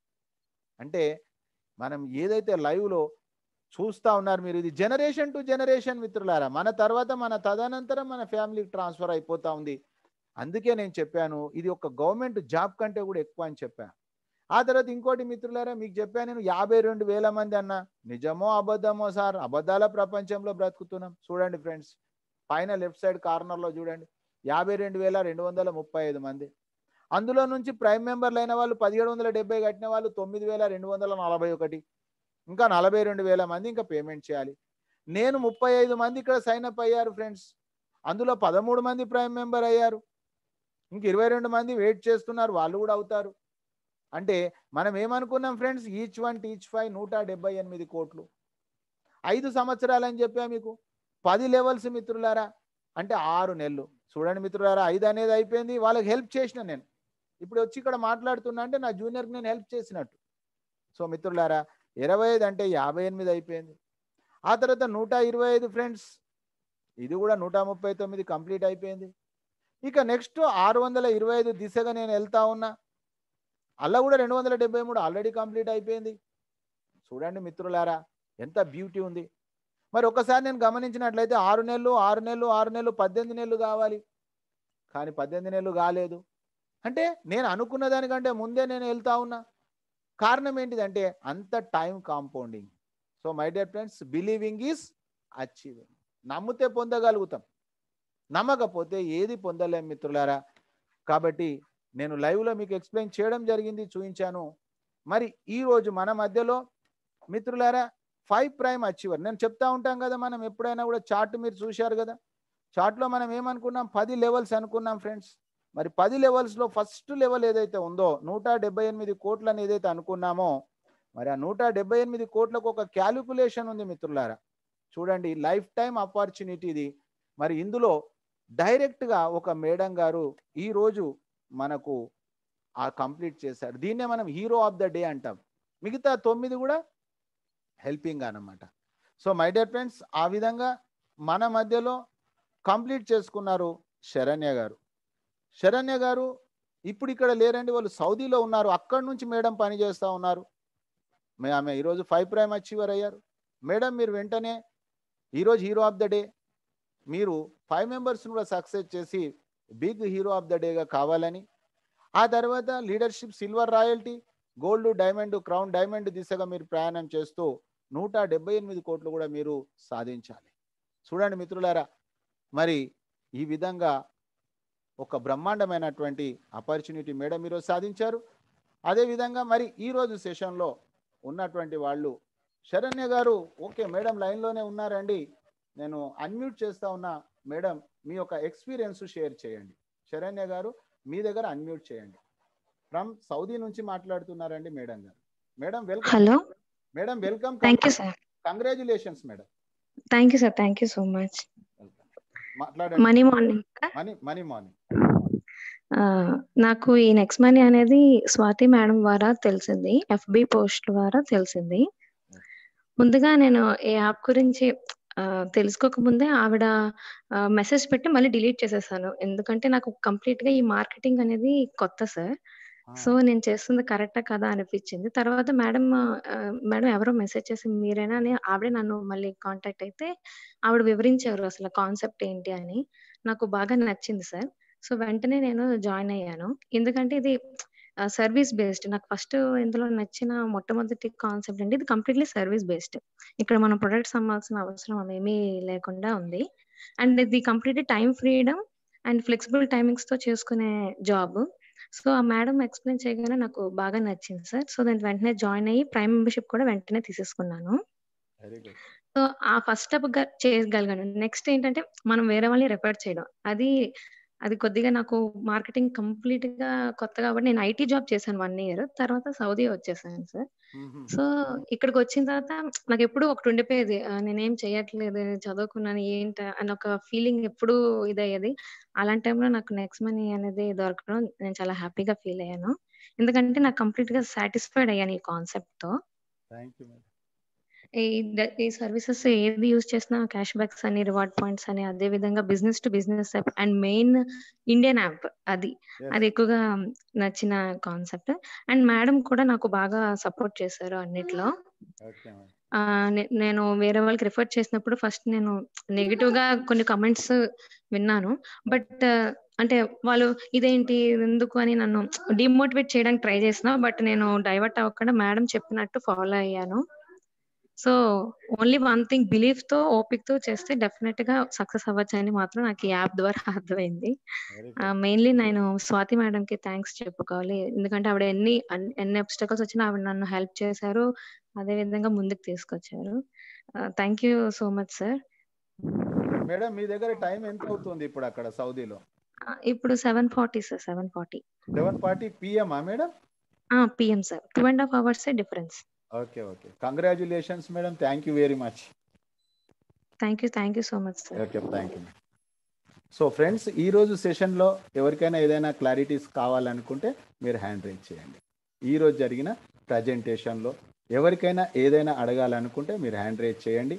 S1: అంటే మనం ఏదైతే లైవ్లో చూస్తా ఉన్నారు మీరు ఇది జనరేషన్ టు జనరేషన్ మిత్రులారా. మన తర్వాత మన తదనంతరం మన ఫ్యామిలీకి ట్రాన్స్ఫర్ అయిపోతూ ఉంది. అందుకే నేను చెప్పాను ఇది ఒక గవర్నమెంట్ జాబ్ కంటే కూడా ఎక్కువ అని చెప్పాను. ఆ తర్వాత ఇంకోటి మిత్రులారా మీకు చెప్పాను నేను యాభై రెండు వేల మంది అన్న. నిజమో అబద్ధమో సార్ అబద్ధాల ప్రపంచంలో బ్రతుకుతున్నాం. చూడండి ఫ్రెండ్స్ పైన లెఫ్ట్ సైడ్ కార్నర్లో చూడండి. యాభై రెండు వేల రెండు వందల ముప్పై ఐదు మంది. అందులో నుంచి ప్రైమ్ మెంబర్లు అయిన వాళ్ళు పదిహేడు వందల డెబ్బై కట్టిన వాళ్ళు తొమ్మిది వేల రెండు వందల నలభై ఒకటి. ఇంకా నలభై రెండు వేల మంది ఇంకా పేమెంట్ చేయాలి. నేను ముప్పై ఐదు మంది ఇక్కడ సైన్ అప్ అయ్యారు ఫ్రెండ్స్ అందులో పదమూడు మంది ప్రైమ్ మెంబర్ అయ్యారు. ఇంక ఇరవై రెండు మంది వెయిట్ చేస్తున్నారు వాళ్ళు కూడా అవుతారు. అంటే మనం ఏమనుకున్నాం friends each one teach five నూట డెబ్బై ఎనిమిది కోట్లు. ఐదు సంవత్సరాలు అని చెప్పా మీకు. పది లెవెల్స్ మిత్రులారా? అంటే ఆరు నెలలు. చూడండి మిత్రులారా ఐదు అనేది అయిపోయింది. వాళ్ళకి హెల్ప్ చేసిన నేను. ఇప్పుడు వచ్చి ఇక్కడ మాట్లాడుతున్నా అంటే నా జూనియర్కి నేను హెల్ప్ చేసినట్టు. సో మిత్రులారా ఇరవై ఐదు అంటే యాభై ఎనిమిది అయిపోయింది. ఆ తర్వాత నూట ఇరవై ఐదు ఫ్రెండ్స్ ఇది కూడా నూట ముప్పై తొమ్మిది కంప్లీట్ అయిపోయింది. ఇక నెక్స్ట్ ఆరు వందల ఇరవై ఐదు దిశగా నేను వెళ్తా ఉన్నా. అలా కూడా రెండు వందల డెబ్బై మూడు ఆల్రెడీ కంప్లీట్ అయిపోయింది. చూడండి మిత్రులారా ఎంత బ్యూటీ ఉంది. మరి ఒకసారి నేను గమనించినట్లయితే ఆరు నెలలు ఆరు నెలలు ఆరు నెలలు పద్దెనిమిది నెలలు కావాలి. కానీ పద్దెనిమిది నెలలు కాలేదు. అంటే నేను అనుకున్న దానికంటే ముందే నేను వెళ్తా ఉన్నా. కారణం ఏంటిదంటే అంత time compounding. So my dear friends believing is achieving. నమ్మితే పొందగలుగుతాం. నమ్మకపోతే ఏది పొందలేం మిత్రులారా. కాబట్టి నేను లైవ్లో మీకు ఎక్స్ప్లెయిన్ చేయడం జరిగింది చూపించాను మరి ఈరోజు మన మధ్యలో మిత్రులారా ఫైవ్ ప్రైమ్ అచీవర్. నేను చెప్తా ఉంటాం కదా మనం ఎప్పుడైనా కూడా చార్ట్ మీరు చూశారు కదా? చార్ట్లో మనం ఏమనుకున్నాం? పది లెవెల్స్ అనుకున్నాం ఫ్రెండ్స్. మరి పది లెవెల్స్లో ఫస్ట్ లెవెల్ ఏదైతే ఉందో నూట డెబ్బై ఎనిమిది కోట్లని ఏదైతే అనుకున్నామో మరి ఆ నూట డెబ్బై ఎనిమిది కోట్లకు ఒక క్యాలిక్యులేషన్ ఉంది మిత్రులారా. చూడండి లైఫ్ టైం ఆపర్చునిటీ ఇది. మరి ఇందులో డైరెక్ట్గా ఒక మేడం గారు ఈరోజు మనకు ఆ కంప్లీట్ చేశారు. దీన్నే మనం హీరో ఆఫ్ ద డే అంటాం. మిగతా తొమ్మిది కూడా హెల్పింగ్ అనమాట సో మై డియర్ ఫ్రెండ్స్ ఆ విధంగా మన మధ్యలో కంప్లీట్ చేసుకున్నారు శరణ్య గారు. శరణ్య గారు ఇప్పుడు ఇక్కడ లేరండి వాళ్ళు సౌదీలో ఉన్నారు అక్కడి నుంచి మేడం పని చేస్తూ ఉన్నారు. మే- ఆమె ఈరోజు ఫైవ్ ప్రైమ్ అచీవర్ అయ్యారు. మేడం మీరు వెంటనే ఈరోజు హీరో ఆఫ్ ద డే మీరు ఫైవ్ మెంబర్స్ని కూడా సక్సెస్ చేసి బిగ్ హీరో ఆఫ్ ద డేగా కావాలని. ఆ తర్వాత leadership silver royalty gold diamond crown diamond దిశగా మీరు ప్రయాణం చేస్తూ నూట డెబ్బై ఎనిమిది కోట్లు కూడా మీరు సాధించాలి. చూడండి మిత్రులారా మరి ఈ విధంగా ఒక బ్రహ్మాండమైనటువంటి ఆపర్చునిటీ మేడం ఈరోజు సాధించారు. అదేవిధంగా మరి ఈరోజు సెషన్లో ఉన్నటువంటి వాళ్ళు శరణ్య గారు ఓకే మేడం లైన్లోనే ఉన్నారండి. నేను అన్మ్యూట్ చేస్తా ఉన్నా మేడం మీ యొక్క ఎక్స్పీరియన్స్ షేర్ చేయండి. శరణ్య గారు మీ దగ్గర అన్మ్యూట్ చేయండి. ఫ్రమ్ సౌదీ నుంచి మాట్లాడుతున్నారండి మేడం గారు. Madam welcome
S2: hello
S1: madam welcome
S2: thank you sir
S1: congratulations madam
S2: thank you sir thank you so much
S1: మాట్లాడండి
S2: money morning
S1: money money morning
S2: నాకు ఈ నెక్స్ట్ మనీ అనేది స్వాతి మేడం ద్వారా తెలిసింది. ఎఫ్బి పోస్ట్ ద్వారా తెలిసింది. ముందుగా నేను ఈ యాప్ గురించి ఆ, తెలుసుకోక ముందే ఆవిడ మెసేజ్ పెట్టి మళ్ళీ డిలీట్ చేసేసాను. ఎందుకంటే నాకు కంప్లీట్గా ఈ మార్కెటింగ్ అనేది కొత్త సార్ సో నేను చేస్తుంది కరెక్టా కదా అనిపించింది. తర్వాత మేడం మేడం ఎవరో మెసేజ్ చేసి మీరేనా? అని ఆవిడే నన్ను మళ్ళీ కాంటాక్ట్ అయితే ఆవిడ వివరించారు అసలు కాన్సెప్ట్ ఏంటి అని. నాకు బాగా నచ్చింది సార్. సో వెంటనే నేను జాయిన్ అయ్యాను. ఎందుకంటే ఇది సర్వీస్ బేస్డ్. నాకు ఫస్ట్ ఇందులో నచ్చిన మొట్టమొదటి కాన్సెప్ట్ అంటే ఇది కంప్లీట్లీ సర్వీస్ బేస్డ్. ఇక్కడ మనం ప్రొడక్ట్స్ అమ్మాల్సిన అవసరం ఏమీ లేకుండా ఉంది. అండ్ ఇది completely time freedom and flexible టైమింగ్స్తో చేసుకునే జాబ్. సో ఆ మేడం ఎక్స్ప్లెయిన్ చేయగానే నాకు బాగా నచ్చింది సార్. సో దాని వెంటనే జాయిన్ అయ్యి ప్రైమ్ మెంబర్షిప్ కూడా వెంటనే తీసేసుకున్నాను. సో ఆ ఫస్ట్ స్టెప్ చేయగలిగాను. నెక్స్ట్ ఏంటంటే మనం వేరే వాళ్ళని రెఫర్ చేయడం. అది అది కొద్దిగా నాకు మార్కెటింగ్ కంప్లీట్గా కొత్త కాబట్టి నేను ఐటీ జాబ్ చేశాను వన్ ఇయర్. తర్వాత సౌదీ వచ్చేసాను సార్. సో ఇక్కడికి వచ్చిన తర్వాత నాకు ఎప్పుడు ఒకటి ఉండిపోయేది. నేనేం చేయట్లేదు చదువుకున్నాను ఏంట అని ఒక ఫీలింగ్ ఎప్పుడు ఇదయ్యేది. అలాంటి టైంలో నాకు నెక్స్ట్ మనీ అనేది దొరకడం నేను చాలా హ్యాపీగా ఫీల్ అయ్యాను. ఎందుకంటే నాకు కంప్లీట్గా సాటిస్ఫైడ్ అయ్యాను ఈ
S1: కాన్సెప్ట్తో
S2: ఈ సర్వీసెస్ ఏది యూజ్ చేసినా క్యాష్ బ్యాక్స్ అని రివార్డ్ పాయింట్స్ అని అదే విధంగా business to business app and main Indian app అది. అది ఎక్కువగా నచ్చిన కాన్సెప్ట్ అండ్ మేడం కూడా నాకు బాగా సపోర్ట్ చేశారు అన్నిట్లో. నేను వేరే వాళ్ళకి రిఫర్ చేసినప్పుడు ఫస్ట్ నేను నెగిటివ్గా కొన్ని కమెంట్స్ విన్నాను. బట్ అంటే వాళ్ళు ఇదేంటి ఎందుకు అని నన్ను డిమోటివేట్ చేయడానికి ట్రై చేసిన బట్ నేను డైవర్ట్ అవ్వకుండా మేడం చెప్పినట్టు ఫాలో అయ్యాను. సో ఓన్లీ వన్ థింగ్ బిలీఫ్తో ఓపిక తో చేస్తే డెఫినెట్గా సక్సెస్ అవ్వచ్చు అని మాత్రం నాకు ఈ యాప్ ద్వారా అర్థమైంది. మెయిన్లీ నేను స్వాతి మేడం కి థ్యాంక్స్ చెప్పుకోవాలి. ఎందుకంటే ఆవిడ ఎన్ని ఎన్ని అబ్స్టకల్స్ వచ్చినా ఆవిడ నన్ను హెల్ప్ చేశారు అదే విధంగా ముందుకు తీసుకొచ్చారు. Thank you so much sir
S1: madam మీ దగ్గర టైం ఎంత అవుతుంది ఇప్పుడు అక్కడ సౌదీలో?
S2: ఇప్పుడు seven forty sir seven forty
S1: seven forty పిఎమా madam
S2: PM sir two and half hours difference
S1: okay okay congratulations madam thank you very much
S2: thank you thank you so much sir
S1: okay thank you so friends ఈరోజు సెషన్లో ఎవరికైనా ఏదైనా clarities కావాలనుకుంటే మీరు hand raise చేయండి. ఈరోజు జరిగిన ప్రజెంటేషన్లో ఎవరికైనా ఏదైనా అడగాలనుకుంటే మీరు హ్యాండ్ రైజ్ చేయండి.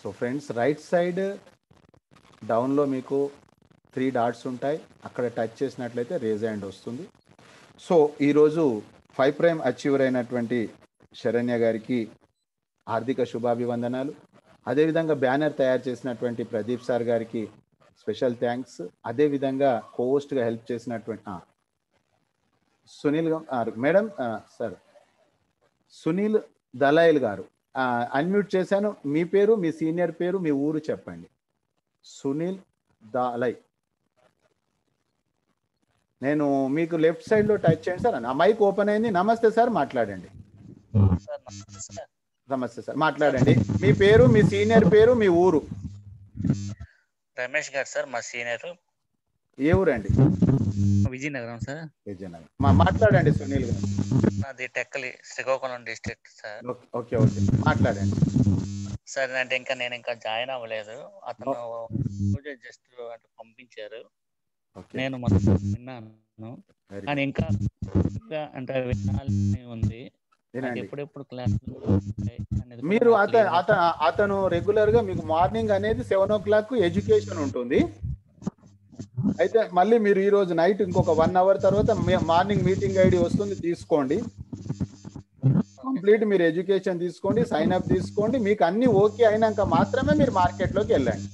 S1: సో ఫ్రెండ్స్ రైట్ సైడ్ డౌన్లో మీకు త్రీ డాట్స్ ఉంటాయి. అక్కడ టచ్ చేసినట్లయితే రేజ్ హ్యాండ్ వస్తుంది. సో ఈరోజు ఫైవ్ ప్రైమ్ అచీవర్ అయినటువంటి శరణ్య గారికి ఆర్థిక శుభాభివందనాలు. అదేవిధంగా బ్యానర్ తయారు చేసినటువంటి ప్రదీప్ సార్ గారికి స్పెషల్ థ్యాంక్స్. అదేవిధంగా కోస్ట్గా హెల్ప్ చేసినటువంటి సునీల్ మేడం సార్ సునీల్ దలాయిల్ గారు అన్మ్యూట్ చేశాను. మీ పేరు మీ సీనియర్ పేరు మీ ఊరు చెప్పండి. సునీల్ దాలై. నేను మీకు లెఫ్ట్ సైడ్లో టచ్ చేయండి సార్ ఆ మైక్ ఓపెన్ అయింది. నమస్తే సార్ మాట్లాడండి.
S3: సార్ నమస్తే సార్.
S1: మాట్లాడండి. మీ పేరు మీ సీనియర్ పేరు మీ ఊరు?
S3: రమేష్ గారు సార్ మా సీనియర్.
S1: ఏ ఊరండి?
S3: విజయనగరం సార్.
S1: విజయనగరం. మాట్లాడండి సునీల్ గారు.
S3: నాది Tekkali Srikakulam district sir.
S1: Okay okay. మాట్లాడండి.
S3: సార్ అంటే ఇంకా నేను ఇంకా జాయిన్ అవ్వలేదు. అతను జస్ట్ అంటే పంపించారు. నేను మొత్తం విన్నాను. కానీ ఇంకా అంటే వినాలని ఉంది. ఎప్పుడెప్పుడు క్లాస్
S1: మీరు అతను రెగ్యులర్గా మీకు మార్నింగ్ అనేది సెవెన్ ఓ క్లాక్ ఎడ్యుకేషన్ ఉంటుంది. అయితే మళ్ళీ మీరు ఈ రోజు నైట్ ఇంకొక వన్ అవర్ తర్వాత మార్నింగ్ మీటింగ్ ఐడి వస్తుంది తీసుకోండి. కంప్లీట్ మీరు ఎడ్యుకేషన్ తీసుకోండి సైన్ అప్ తీసుకోండి మీకు అన్ని ఓకే అయినాక మాత్రమే మీరు మార్కెట్లోకి వెళ్ళండి.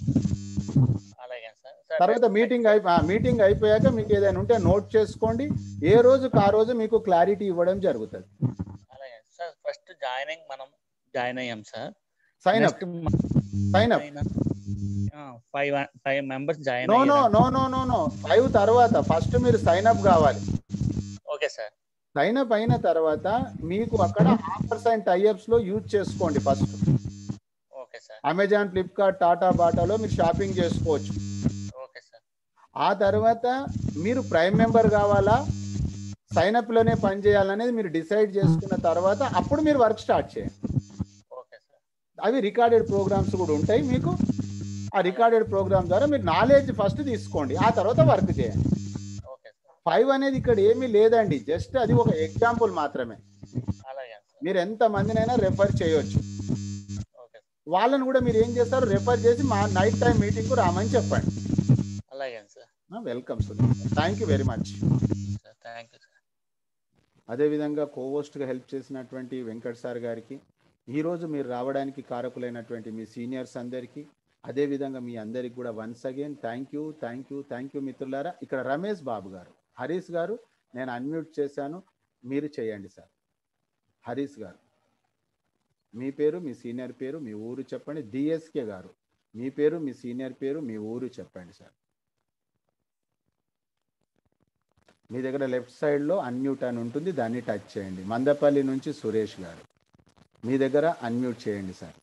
S3: అలాగే సార్. సార్
S1: తర్వాత మీటింగ్ అయిపో మీటింగ్ అయిపోయాక మీకు ఏదైనా ఉంటే నోట్ చేసుకోండి. ఏ రోజుకి ఆ రోజు మీకు క్లారిటీ ఇవ్వడం జరుగుతుంది.
S3: అలాగే సార్ ఫస్ట్ జాయినింగ్ మనం జాయిన్ అయ్యాం sir.
S1: Sign up sign up
S3: five five members join
S1: no no no no no five తర్వాత ఫస్ట్ మీరు సైన్ అప్ కావాలి.
S3: ఓకే సార్
S1: సైన్ అప్ అయిన తర్వాత మీకు అక్కడ ఆఫర్స్ అండ్ టైఅప్స్లో యూజ్ చేసుకోండి first
S3: okay sir.
S1: Amazon Flipkart Tata బాటాలో మీరు షాపింగ్ చేసుకోవచ్చు.
S3: Okay sir.
S1: ఆ తర్వాత మీరు ప్రైమ్ మెంబర్ కావాలా? సైన్ అప్లోనే పని చేయాలనేది మీరు డిసైడ్ చేసుకున్న తర్వాత అప్పుడు మీరు వర్క్ స్టార్ట్ చేయండి.
S3: Okay sir.
S1: అవి రికార్డెడ్ ప్రోగ్రామ్స్ కూడా ఉంటాయి మీకు. ఆ రికార్డెడ్ ప్రోగ్రామ్ ద్వారా మీరు నాలెడ్జ్ ఫస్ట్ తీసుకోండి. ఆ తర్వాత వర్క్ చేయండి. ఫైవ్ అనేది ఇక్కడ ఏమీ లేదండి. జస్ట్ అది ఒక ఎగ్జాంపుల్ మాత్రమే.
S3: సార్
S1: మీరు ఎంత మందినైనా రెఫర్ చేయొచ్చు. వాళ్ళని కూడా మీరు ఏం చేస్తారు? రెఫర్ చేసి మా నైట్ టైం మీటింగ్ రామని చెప్పండి.
S3: అలాగే sir.
S1: Welcome Sunil thank you very much
S3: sir thank you sir.
S1: అదేవిధంగా కోవోస్ట్గా హెల్ప్ చేసినటువంటి వెంకట్ సార్ గారికి ఈరోజు మీరు రావడానికి కారకులైనటువంటి మీ సీనియర్స్ అందరికీ అదేవిధంగా మీ అందరికి కూడా once again thank you thank you thank you మిత్రులారా. ఇక్కడ రమేష్ బాబు గారు. హరీష్ గారు నేను అన్మ్యూట్ చేశాను. మీరు చేయండి సార్. హరీష్ గారు. మీ పేరు మీ సీనియర్ పేరు మీ ఊరు చెప్పండి. డిఎస్కే గారు. మీ పేరు మీ సీనియర్ పేరు మీ ఊరు చెప్పండి సార్. మీ దగ్గర లెఫ్ట్ సైడ్లో అన్మ్యూట్ అని ఉంటుంది. దాన్ని టచ్ చేయండి. మందపల్లి నుంచి సురేష్ గారు. మీ దగ్గర అన్మ్యూట్ చేయండి సార్.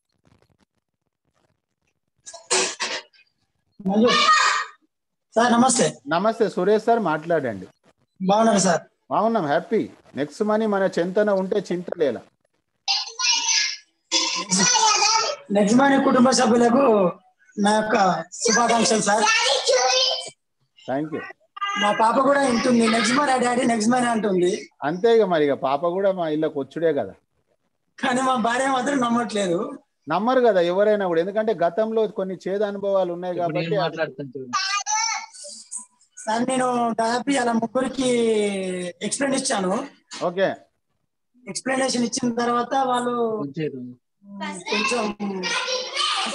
S4: సార్ నమస్తే.
S1: నమస్తే సురేష్ సార్ మాట్లాడండి.
S4: బాగున్నారు సార్?
S1: బాగున్నాం హ్యాపీ. నెక్స్ట్ మనీ మన చింతన ఉంటే చింతలేలా.
S4: నెక్స్ట్ మనీ కుటుంబ సభ్యులకు నా యొక్క శుభాకాంక్షలు సార్.
S1: Thank you.
S4: మా పాప కూడా వింటుంది next money daddy next money అంటుంది.
S1: అంతే ఇక మరి ఇక పాప కూడా మా ఇళ్ళకి వచ్చుడే కదా.
S4: కానీ మా భార్య మాత్రం నమ్మట్లేదు.
S1: నమ్మరు కదా ఎవరైనా కూడా. ఎందుకంటే గతంలో కొన్ని చేదు అనుభవాలు ఉన్నాయి కాబట్టి
S4: సార్ నేను దాదాపు అలా ముగ్గురికి ఎక్స్ప్లెయిన్ ఇచ్చాను.
S1: ఓకే.
S4: ఎక్స్ప్లెనేషన్ ఇచ్చిన తర్వాత వాళ్ళు కొంచెం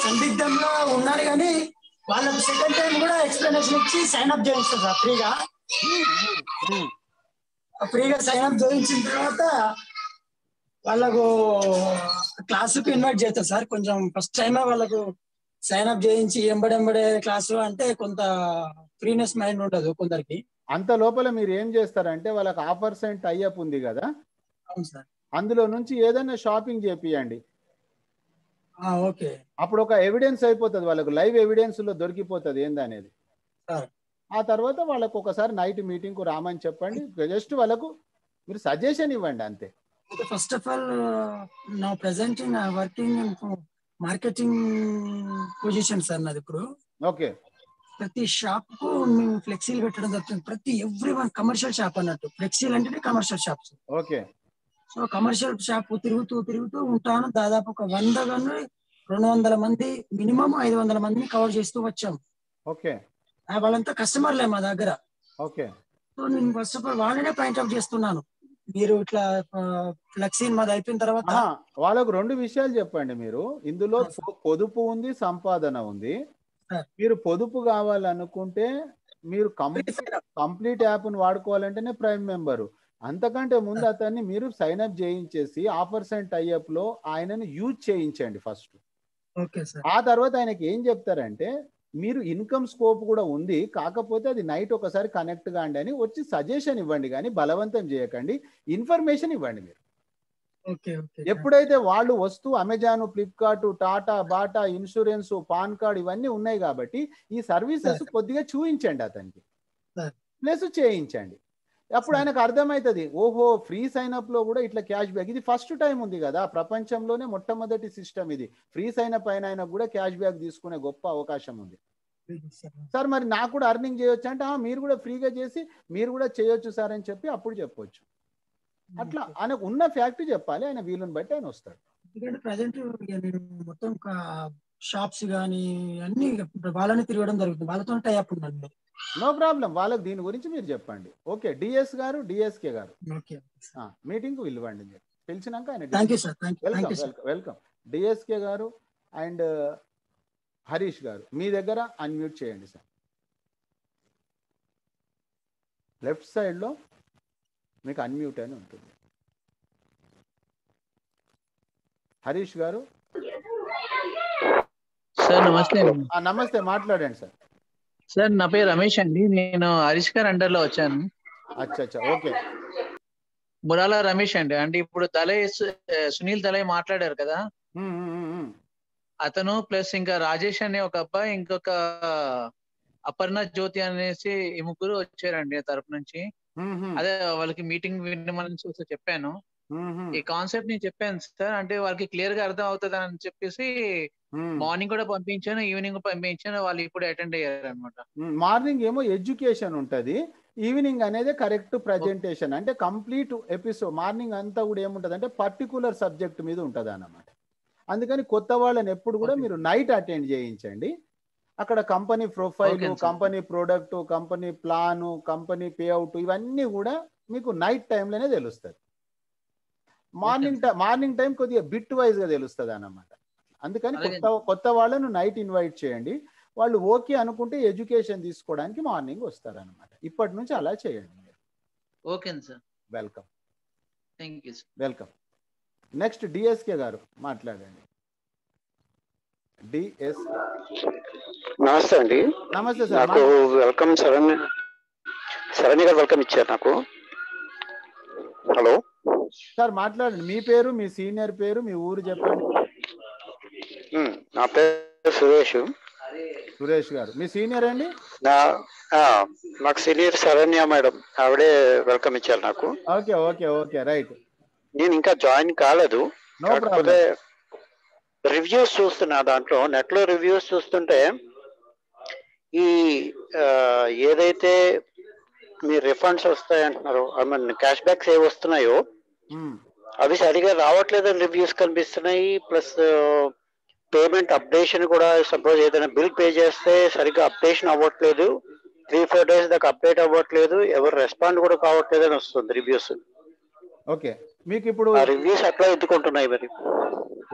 S4: సందిగ్ధంలో ఉన్నారు కానీ వాళ్ళకి సెకండ్ టైం కూడా ఎక్స్ప్లెనేషన్ ఇచ్చి సైన్ అప్ చేయిస్తారు సార్ ఫ్రీగా. ఫ్రీగా సైన్ అప్ చేయించిన తర్వాత వాళ్ళకు క్లాసుకు ఇన్వైట్ చేస్తారు సార్. కొంచెం ఫస్ట్ టైమే వాళ్ళకు సైన్ అప్ చేయించి ఎంబడెంబడే క్లాసు అంటే కొంత ఫ్రీనెస్ మైండ్ ఉండదు కొందరికి.
S1: అంత లోపల మీరు ఏం చేస్తారంటే వాళ్ళకి ఆఫర్స్ అండ్ టైఅప్ ఉంది కదా?
S4: అవును సార్.
S1: అందులో నుంచి ఏదైనా షాపింగ్ చేపియండి.
S4: ఓకే.
S1: అప్పుడు ఒక ఎవిడెన్స్ అయిపోతుంది వాళ్ళకు లైవ్ ఎవిడెన్స్లో దొరికిపోతుంది ఏందనేది.
S4: సరే.
S1: ఆ తర్వాత వాళ్ళకు ఒకసారి నైట్ మీటింగ్కు రామని చెప్పండి. జస్ట్ వాళ్ళకు మీరు సజెషన్ ఇవ్వండి అంతే.
S4: ఫస్ట్ ఆఫ్ ఆల్ నా present working marketing position sir నాది ఇప్పుడు.
S1: ఓకే
S4: ప్రతి షాప్కు మేము ఫ్లెక్సీలు పెట్టడం జరుగుతుంది. ప్రతి ఎవ్రీ వన్ కమర్షియల్ షాప్ అన్నట్టు. ఫ్లెక్సీలు అంటేనే commercial shops
S1: okay.
S4: So commercial shop తిరుగుతూ తిరుగుతూ ఉంటాను. దాదాపు ఒక వంద కానీ రెండు వందల మంది మినిమం ఐదు వందల మందిని కవర్ చేస్తూ వచ్చాం.
S1: ఓకే.
S4: వాళ్ళంతా కస్టమర్లే మా దగ్గర.
S1: ఓకే.
S4: సో నేను ఫస్ట్ ఆఫ్ ఆల్ వాళ్ళనే పాయింట్ అవుట్ చేస్తున్నాను. మీరు ఇట్లా ఫ్లెక్సీన్ మాది అయిపోయిన తర్వాత
S1: వాళ్ళకు రెండు విషయాలు చెప్పండి మీరు. ఇందులో పొదుపు ఉంది సంపాదన ఉంది. మీరు పొదుపు కావాలనుకుంటే మీరు కంప్లీట్ కంప్లీట్ యాప్ను వాడుకోవాలంటేనే ప్రైమ్ మెంబరు. అంతకంటే ముందు అతన్ని మీరు సైన్ అప్ చేయించేసి ఆఫర్స్ అండ్ టైఅప్లో ఆయనను యూజ్ చేయించండి ఫస్ట్. ఆ తర్వాత ఆయనకి ఏం చెప్తారంటే మీరు ఇన్కమ్ స్కోప్ కూడా ఉంది కాకపోతే అది నైట్ ఒకసారి కనెక్ట్ కాండి అని వచ్చి సజెషన్ ఇవ్వండి కానీ బలవంతం చేయకండి. ఇన్ఫర్మేషన్ ఇవ్వండి మీరు. ఎప్పుడైతే వాళ్ళు వస్తూ Amazon Flipkart Tata Bata insurance PAN card ఇవన్నీ ఉన్నాయి కాబట్టి ఈ సర్వీసెస్ కొద్దిగా చూపించండి అతనికి. ప్లస్ చేయించండి. అప్పుడు. ఆయనకు అర్థమవుతుంది ఓహో ఫ్రీ సైన్ అప్లో కూడా ఇట్లా క్యాష్ బ్యాక్. ఇది ఫస్ట్ టైం ఉంది కదా ప్రపంచంలోనే మొట్టమొదటి సిస్టమ్ ఇది. ఫ్రీ సైన్ అప్ అయిన ఆయనకు కూడా క్యాష్ బ్యాక్ తీసుకునే గొప్ప అవకాశం ఉంది. సార్. మరి నాకు కూడా అర్నింగ్ చేయొచ్చు అంటే "ఆ, మీరు కూడా ఫ్రీగా చేసి మీరు కూడా చేయొచ్చు సార్ అని చెప్పి అప్పుడు చెప్పొచ్చు. అట్లా ఆయనకు ఉన్న ఫ్యాక్ట్ చెప్పాలి ఆయన వీలుని బట్టి ఆయన వస్తాడు.
S4: ఎందుకంటే ప్రజెంట్ మొత్తం షాప్స్ కానీ అన్ని వాళ్ళని తిరగడం జరుగుతుంది. వాళ్ళతో టైప్ ఉన్నాను నేను.
S1: No problem. వాళ్ళకి దీని గురించి మీరు చెప్పండి. Okay DS garu DSK garu. Meeting పిలవండి మీరు. పిలిచినాక ఆయన welcome DSK garu and Harish garu. మీ దగ్గర అన్మ్యూట్ చేయండి సార్ లెఫ్ట్ సైడ్లో మీకు అన్మ్యూట్ అని ఉంటుంది. హరీష్ గారు?
S5: సార్ నమస్తే
S1: నమస్తే మాట్లాడండి సార్.
S5: సార్ నా పేరు రమేష్ అండి. నేను హరీష్ గారు అండర్లో వచ్చాను.
S1: అచ్చా అచ్చా ఓకే.
S5: మురాల రమేష్ అండి. అంటే ఇప్పుడు ఆ, సునీల్ తలై మాట్లాడారు కదా. అతను ప్లస్ ఇంకా రాజేష్ అనే ఒక అబ్బాయి ఇంకొక అపర్ణ జ్యోతి అనేసి ఈ ముగ్గురు వచ్చారండి తరపు నుంచి. అదే వాళ్ళకి మీటింగ్ వినమని చూసి చెప్పాను. ఈ కాన్సెప్ట్ నేను చెప్పాను సార్ అంటే వాళ్ళకి క్లియర్గా అర్థం అవుతుంది అని చెప్పేసి. మార్నింగ్ కూడా పంపించాను ఈవినింగ్ పంపించాను వాళ్ళు ఇప్పుడు అటెండ్ అయ్యారు అనమాట
S1: మార్నింగ్ ఏమో ఎడ్యుకేషన్ ఉంటుంది ఈవినింగ్ అనేది కరెక్ట్ ప్రజెంటేషన్ అంటే కంప్లీట్ ఎపిసోడ్ మార్నింగ్ అంతా కూడా ఏముంటుంది అంటే పర్టికులర్ సబ్జెక్ట్ మీద ఉంటుంది అన్నమాట అందుకని కొత్త వాళ్ళని ఎప్పుడు కూడా. మీరు నైట్ అటెండ్ చేయించండి. అక్కడ company profile. Company product company plan company payout ఇవన్నీ కూడా మీకు నైట్ టైంలోనే తెలుస్తుంది మార్నింగ్ టైం మార్నింగ్ టైం కొద్దిగా బిట్ వైజ్గా తెలుస్తుంది అన్నమాట. అందుకని. కొత్త కొత్త వాళ్ళను నైట్ ఇన్వైట్ చేయండి. వాళ్ళు ఓకే అనుకుంటే ఎడ్యుకేషన్ తీసుకోవడానికి మార్నింగ్ వస్తారనమాట ఇప్పటి నుంచి అలా చేయండి మీరు.
S5: Okay sir.
S1: Welcome.
S5: Thank you sir.
S1: Welcome. Next DSK గారు మాట్లాడండి. డిఎస్
S6: నమస్తే అండి.
S1: నమస్తే సార్
S6: నాకు వెల్కమ్ శరణ్ శరణ్య గారు వెల్కమ్ ఇచ్చారు నాకు. హలో.
S1: సార్ మాట్లాడండి. మీ పేరు మీ సీనియర్ పేరు మీ ఊరు చెప్పండి.
S6: నా పేరు సురేష్.
S1: సురేష్ గారు. మీ సీనియర్ అండి?
S6: నాకు సీనియర్ శరణ్య మేడం. ఆవిడే వెల్కమ్ ఇచ్చారు నాకు.
S1: Okay okay okay right.
S6: నేను ఇంకా జాయిన్ కాలేదు. కాకపోతే రివ్యూస్ చూస్తున్నా దాంట్లో. నెట్లో రివ్యూస్ చూస్తుంటే ఈ ఏదైతే మీ రిఫండ్స్ వస్తాయి అంటున్నారు ఐ మీన్ క్యాష్ బ్యాక్స్ ఏ వస్తున్నాయో అవి సరిగా రావట్లేదని రివ్యూస్ కనిపిస్తున్నాయి. ప్లస్ పేమెంట్ అప్డేషన్ కూడా సపోజ్ ఏదైనా బిల్ పే చేస్తే సరిగ్గా అప్డేషన్ అవ్వట్లేదు. త్రీ ఫోర్ డేస్ దాకా అప్డేట్ అవ్వట్లేదు. ఎవరు రెస్పాండ్ కూడా కావట్లేదు అని వస్తుంది రివ్యూస్
S1: ఓకే. మీకు ఇప్పుడు
S6: ఆ రివ్యూస్ అట్లా ఎత్తుకుంటున్నాయి మరి?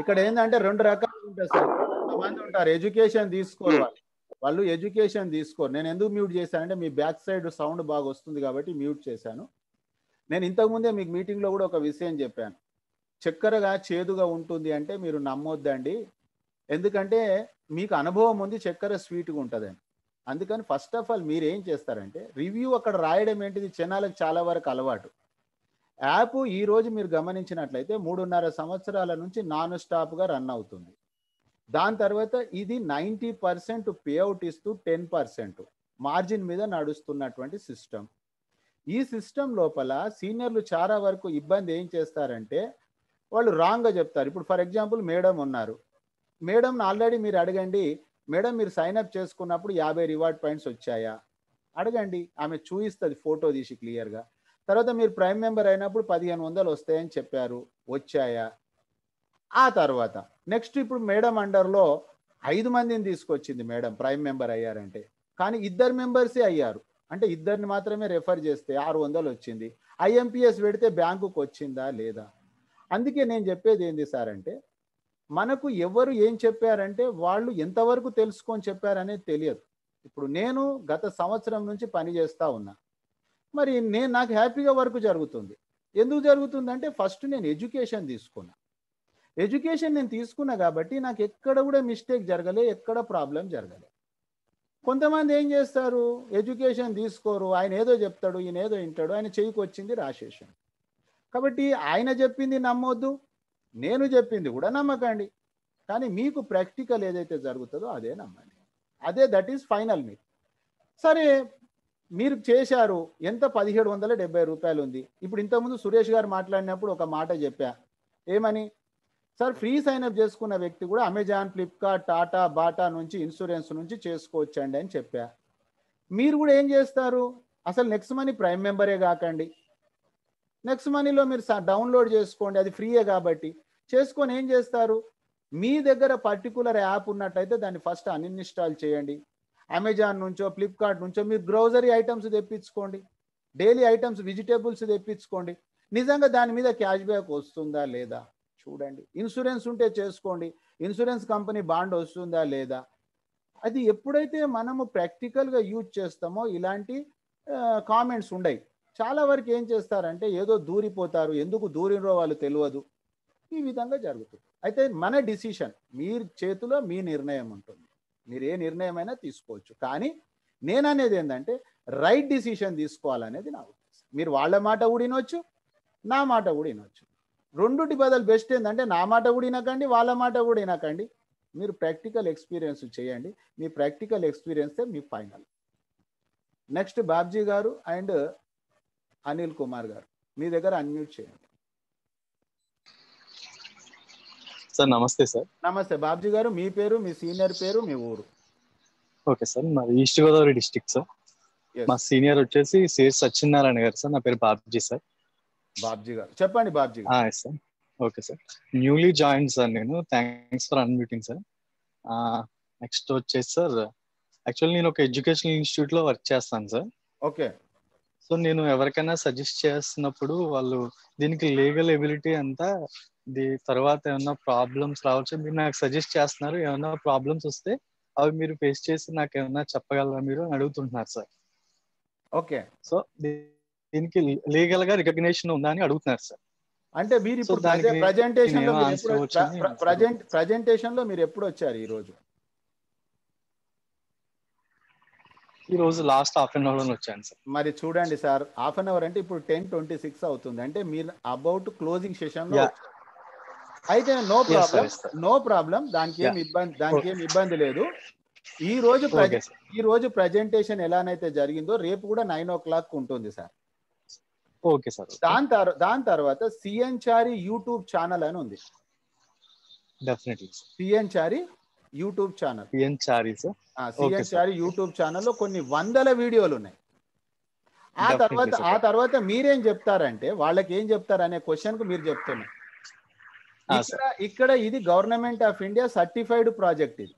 S1: ఇక్కడ ఏంటంటే రెండు రకాలు ఉంటాయి సార్. కొంతమంది ఉంటారు ఎడ్యుకేషన్ తీసుకోరు
S6: Hmm.
S1: వాళ్ళు. వాళ్ళు ఎడ్యుకేషన్ తీసుకోరు. నేను ఎందుకు మ్యూట్ చేశానంటే మీ బ్యాక్ సైడ్ సౌండ్ బాగా వస్తుంది కాబట్టి మ్యూట్ చేశాను. నేను ఇంతకుముందే మీకు మీటింగ్లో కూడా ఒక విషయం చెప్పాను. చక్కెరగా చేదుగా ఉంటుంది అంటే మీరు నమ్మొద్దండి. ఎందుకంటే మీకు అనుభవం ఉంది చక్కెర స్వీట్గా ఉంటుందని. అందుకని ఫస్ట్ ఆఫ్ ఆల్ మీరు ఏం చేస్తారంటే రివ్యూ అక్కడ రాయడం ఏంటిది? జనాలకు చాలా వరకు అలవాటు. యాప్ ఈ రోజు మీరు గమనించినట్లయితే మూడున్నర సంవత్సరాల నుంచి నాన్ స్టాప్గా రన్ అవుతుంది. దాని తర్వాత ఇది నైంటీ పర్సెంట్ పేఅవుట్ ఇస్తూ టెన్ పర్సెంట్ మార్జిన్ మీద నడుస్తున్నటువంటి సిస్టమ్ ఈ సిస్టమ్ లోపల సీనియర్లు చాలా వరకు ఇబ్బంది ఏం చేస్తారంటే వాళ్ళు రాంగ్గా చెప్తారు. ఇప్పుడు ఫర్ ఎగ్జాంపుల్ మేడం ఉన్నారు. మేడం ఆల్రెడీ మీరు అడగండి మేడం మీరు సైన్ అప్ చేసుకున్నప్పుడు యాభై రివార్డ్ పాయింట్స్ వచ్చాయా? అడగండి ఆమె చూయిస్తుంది ఫోటో తీసి క్లియర్గా తర్వాత మీరు ప్రైమ్ మెంబర్ అయినప్పుడు పదిహేను వందలు వస్తాయని చెప్పారు. వచ్చాయా? ఆ తర్వాత నెక్స్ట్ ఇప్పుడు మేడం అండర్లో ఐదు మందిని తీసుకొచ్చింది మేడం ప్రైమ్ మెంబర్ అయ్యారంటే. కానీ ఇద్దరు మెంబర్సే అయ్యారు. అంటే ఇద్దరిని మాత్రమే రెఫర్ చేస్తే ఆరు వందలు వచ్చింది. ఐఎంపిఎస్ పెడితే బ్యాంకుకు వచ్చిందా లేదా? అందుకే నేను చెప్పేది ఏంది సార్ అంటే మనకు ఎవరు ఏం చెప్పారంటే వాళ్ళు ఎంతవరకు తెలుసుకొని చెప్పారనేది తెలియదు. ఇప్పుడు నేను గత సంవత్సరం నుంచి పని చేస్తా ఉన్నా. మరి నేను నాకు హ్యాపీగా వర్క్ జరుగుతుంది. ఎందుకు జరుగుతుందంటే ఫస్ట్ నేను ఎడ్యుకేషన్ తీసుకున్నా. ఎడ్యుకేషన్ నేను తీసుకున్నా కాబట్టి నాకు ఎక్కడ కూడా మిస్టేక్ జరగలే ఎక్కడ ప్రాబ్లం జరగలే. కొంతమంది ఏం చేస్తారు? ఎడ్యుకేషన్ తీసుకోరు ఆయన ఏదో చెప్తాడు ఈయన ఏదో వింటాడు ఆయన చెయ్యికి వచ్చింది రాసేసాడు. కాబట్టి ఆయన చెప్పింది నమ్మొద్దు నేను చెప్పింది కూడా నమ్మకండి. కానీ మీకు ప్రాక్టికల్ ఏదైతే జరుగుతుందో అదే నమ్మండి. అదే దట్ ఈస్ ఫైనల్ మీకు సరే మీరు చేశారు ఎంత పదిహేడు వందల డెబ్బై రూపాయలు ఉంది ఇప్పుడు ఇంతకుముందు సురేష్ గారు మాట్లాడినప్పుడు ఒక మాట చెప్పా. ఏమని? సార్ ఫ్రీ సైన్ అప్ చేసుకున్న వ్యక్తి కూడా అమెజాన్ ఫ్లిప్కార్ట్ టాటా బాటా నుంచి ఇన్సూరెన్స్ నుంచి చేసుకోవచ్చండి అని చెప్పా. మీరు కూడా ఏం చేస్తారు? అసలు నెక్స్ట్ మనీ ప్రైమ్ మెంబరే కాకండి. నెక్స్ట్ మనీలో మీరు డౌన్లోడ్ చేసుకోండి అది ఫ్రీయే కాబట్టి. చేసుకొని ఏం చేస్తారు? మీ దగ్గర పర్టికులర్ యాప్ ఉన్నట్టయితే దాన్ని ఫస్ట్ అన్ఇన్స్టాల్ చేయండి. అమెజాన్ నుంచో ఫ్లిప్కార్ట్ నుంచో మీరు గ్రోసరీ ఐటమ్స్ తెప్పించుకోండి. డైలీ ఐటమ్స్ వెజిటేబుల్స్ తెప్పించుకోండి. నిజంగా దాని మీద క్యాష్ బ్యాక్ వస్తుందా లేదా? చూడండి. ఇన్సూరెన్స్ ఉంటే చేసుకోండి. ఇన్సూరెన్స్ కంపెనీ బాండ్ వస్తుందా లేదా? అది ఎప్పుడైతే మనము ప్రాక్టికల్గా యూజ్ చేస్తామో ఇలాంటి కామెంట్స్ ఉండయి. చాలా వరకు ఏం చేస్తారంటే ఏదో దూరిపోతారు. ఎందుకు దూరినో వాళ్ళు తెలియదు. ఈ విధంగా జరుగుతుంది. అయితే మన డిసిషన్ మీ చేతిలో మీ నిర్ణయం ఉంటుంది. మీరు ఏ నిర్ణయం అయినా తీసుకోవచ్చు. కానీ నేను అనేది ఏంటంటే రైట్ డిసిషన్ తీసుకోవాలనేది నా ఉద్దేశం. మీరు వాళ్ళ మాట కూడా వినొచ్చు నా మాట కూడా వినొచ్చు రెండుటి బదులు బెస్ట్ ఏంటంటే నా మాట కూడా వినకండి వాళ్ళ మాట కూడా వినకండి మీరు ప్రాక్టికల్ ఎక్స్పీరియన్స్ చేయండి. మీ ప్రాక్టికల్ ఎక్స్పీరియన్సే మీ final next Babji garu and Anil Kumar గారు. మీ దగ్గర అన్మ్యూట్ చేయండి.
S7: సార్ నమస్తే సార్.
S1: నమస్తే. బాబ్జీ గారు మీ పేరు మీ సీనియర్ పేరు మీ ఊరు?
S7: ఓకే సార్ మాది east Godavari district sir.
S1: Yes.
S7: మా సీనియర్ వచ్చేసి సిఎస్ సత్యనారాయణ గారు సార్ నా పేరు బాబ్జీ సార్.
S1: బాబ్జీ గారు. చెప్పండి బాబ్జీ గారు.
S7: Yes sir. Okay sir. Newly join sir నేను. Thanks for unmuting sir. Next వచ్చేసి సార్ యాక్చువల్లీ నేను ఒక ఎడ్యుకేషనల్ ఇన్స్టిట్యూట్లో వర్క్ చేస్తాను సార్.
S1: ఓకే.
S7: సో నేను ఎవరికైనా సజెస్ట్ చేస్తున్నప్పుడు వాళ్ళు దీనికి లీగల్ ఎబిలిటీ అంతా ది తర్వాత ఏమన్నా ప్రాబ్లమ్స్ రావచ్చు? మీరు నాకు సజెస్ట్ చేస్తున్నారు. ఏమన్నా ప్రాబ్లమ్స్ వస్తే అవి మీరు ఫేస్ చేసి నాకు ఏమన్నా చెప్పగలరా మీరు అని అడుగుతుంటున్నారు సార్.
S1: ఓకే.
S7: సో దీనికి లీగల్గా రికగ్నేషన్ ఉందా అని అడుగుతున్నారు సార్.
S1: అంటే మీరు ఇప్పుడు ప్రజెంటేషన్ ప్రజెంట్ ప్రజెంటేషన్లో మీరు ఎప్పుడు వచ్చారు ఈ రోజు?
S7: ఈ రోజు లాస్ట్ హాఫ్ అన్ అవర్ వచ్చాను సార్.
S1: మరి చూడండి సార్ హాఫ్ అన్ అవర్ అంటే ఇప్పుడు టెన్ ట్వంటీ సిక్స్ అవుతుంది. అంటే మీరు అబౌట్ క్లోజింగ్
S7: సెషన్లో.
S1: అయితే నో ప్రాబ్లం. No problem. దానికి ఏం
S7: Yeah.
S1: ఇబ్బంది దానికి ఏం ఇబ్బంది లేదు. ఈ రోజు ఈ రోజు ప్రజెంటేషన్ ఎలానైతే జరిగిందో రేపు కూడా నైన్ ఓ క్లాక్ ఉంటుంది సార్
S7: ఓకే సార్
S1: దాని తర్వా దాని తర్వాత సిఎన్ చారి యూట్యూబ్ ఛానల్ అని ఉంది.
S7: Definitely
S1: CN Chari YouTube channel
S7: PN Chari
S1: CN. Chari YouTube ఛానల్లో కొన్ని వందల వీడియోలు ఉన్నాయి. ఆ తర్వాత. ఆ తర్వాత మీరేం చెప్తారంటే వాళ్ళకి ఏం చెప్తారు అనే క్వశ్చన్కు మీరు చెప్తున్నారు ఇక్కడ ఇక్కడ ఇది government of India certified project ఇది.